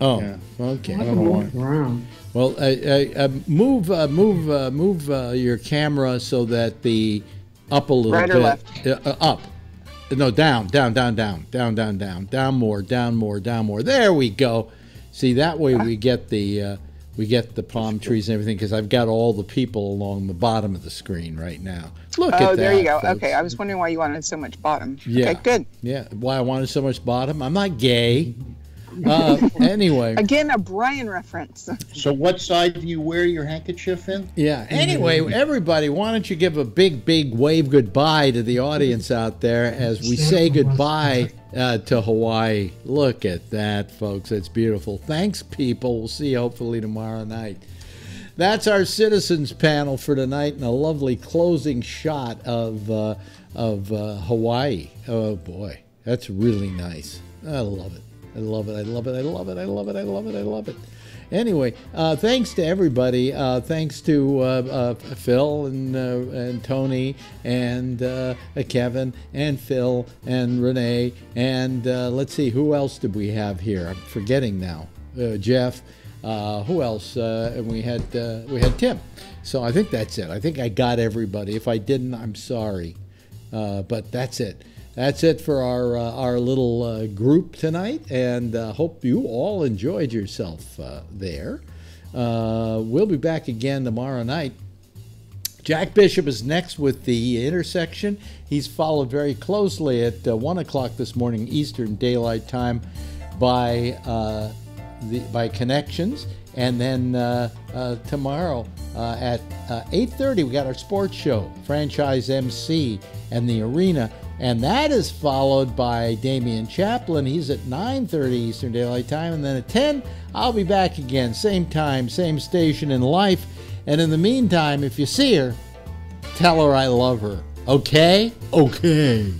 Oh, Yeah. okay. I don't know why. Well, uh, uh, uh, move, uh, move, uh, move uh, your camera so that the up a little Right or left? Uh, uh, up. No, down, down, down, down, down, down, down, down more, down more, down more. There we go. See that way we get the uh, we get the palm trees and everything because I've got all the people along the bottom of the screen right now. Look at that. Oh, there you go. folks. Okay, I was wondering why you wanted so much bottom. Yeah. Okay, good. Yeah, why I wanted so much bottom? I'm not gay. Uh, anyway. Again, a Brian reference. So what side do you wear your handkerchief in? Yeah. Anyway, everybody, why don't you give a big, big wave goodbye to the audience out there as we say goodbye uh, to Hawaii. Look at that, folks. It's beautiful. Thanks, people. We'll see you hopefully tomorrow night. That's our citizens panel for tonight, and a lovely closing shot of uh, of uh, Hawaii. Oh boy, that's really nice. I love it. I love it. I love it. I love it. I love it. I love it. I love it. Anyway, uh, thanks to everybody. Uh, thanks to uh, uh, Phil and uh, and Tony and uh, Kevin and Phil and Renee and let's see who else did we have here? I'm forgetting now. Jeff. Who else? And we had we had Tim. So I think that's it. I think I got everybody. If I didn't, I'm sorry. But that's it. That's it for our uh, our little uh, group tonight, and uh, hope you all enjoyed yourself uh, there. Uh, we'll be back again tomorrow night. Jack Bishop is next with the intersection. He's followed very closely at uh, one o'clock this morning Eastern Daylight Time by the by connections, and then tomorrow at uh, 8:30 we got our sports show, franchise MC, and the arena. And that is followed by Damian Chaplin. He's at 9:30 Eastern Daylight Time, and then at 10 I'll be back again, same time, same station in life. And in the meantime, if you see her, tell her I love her. Okay? Okay.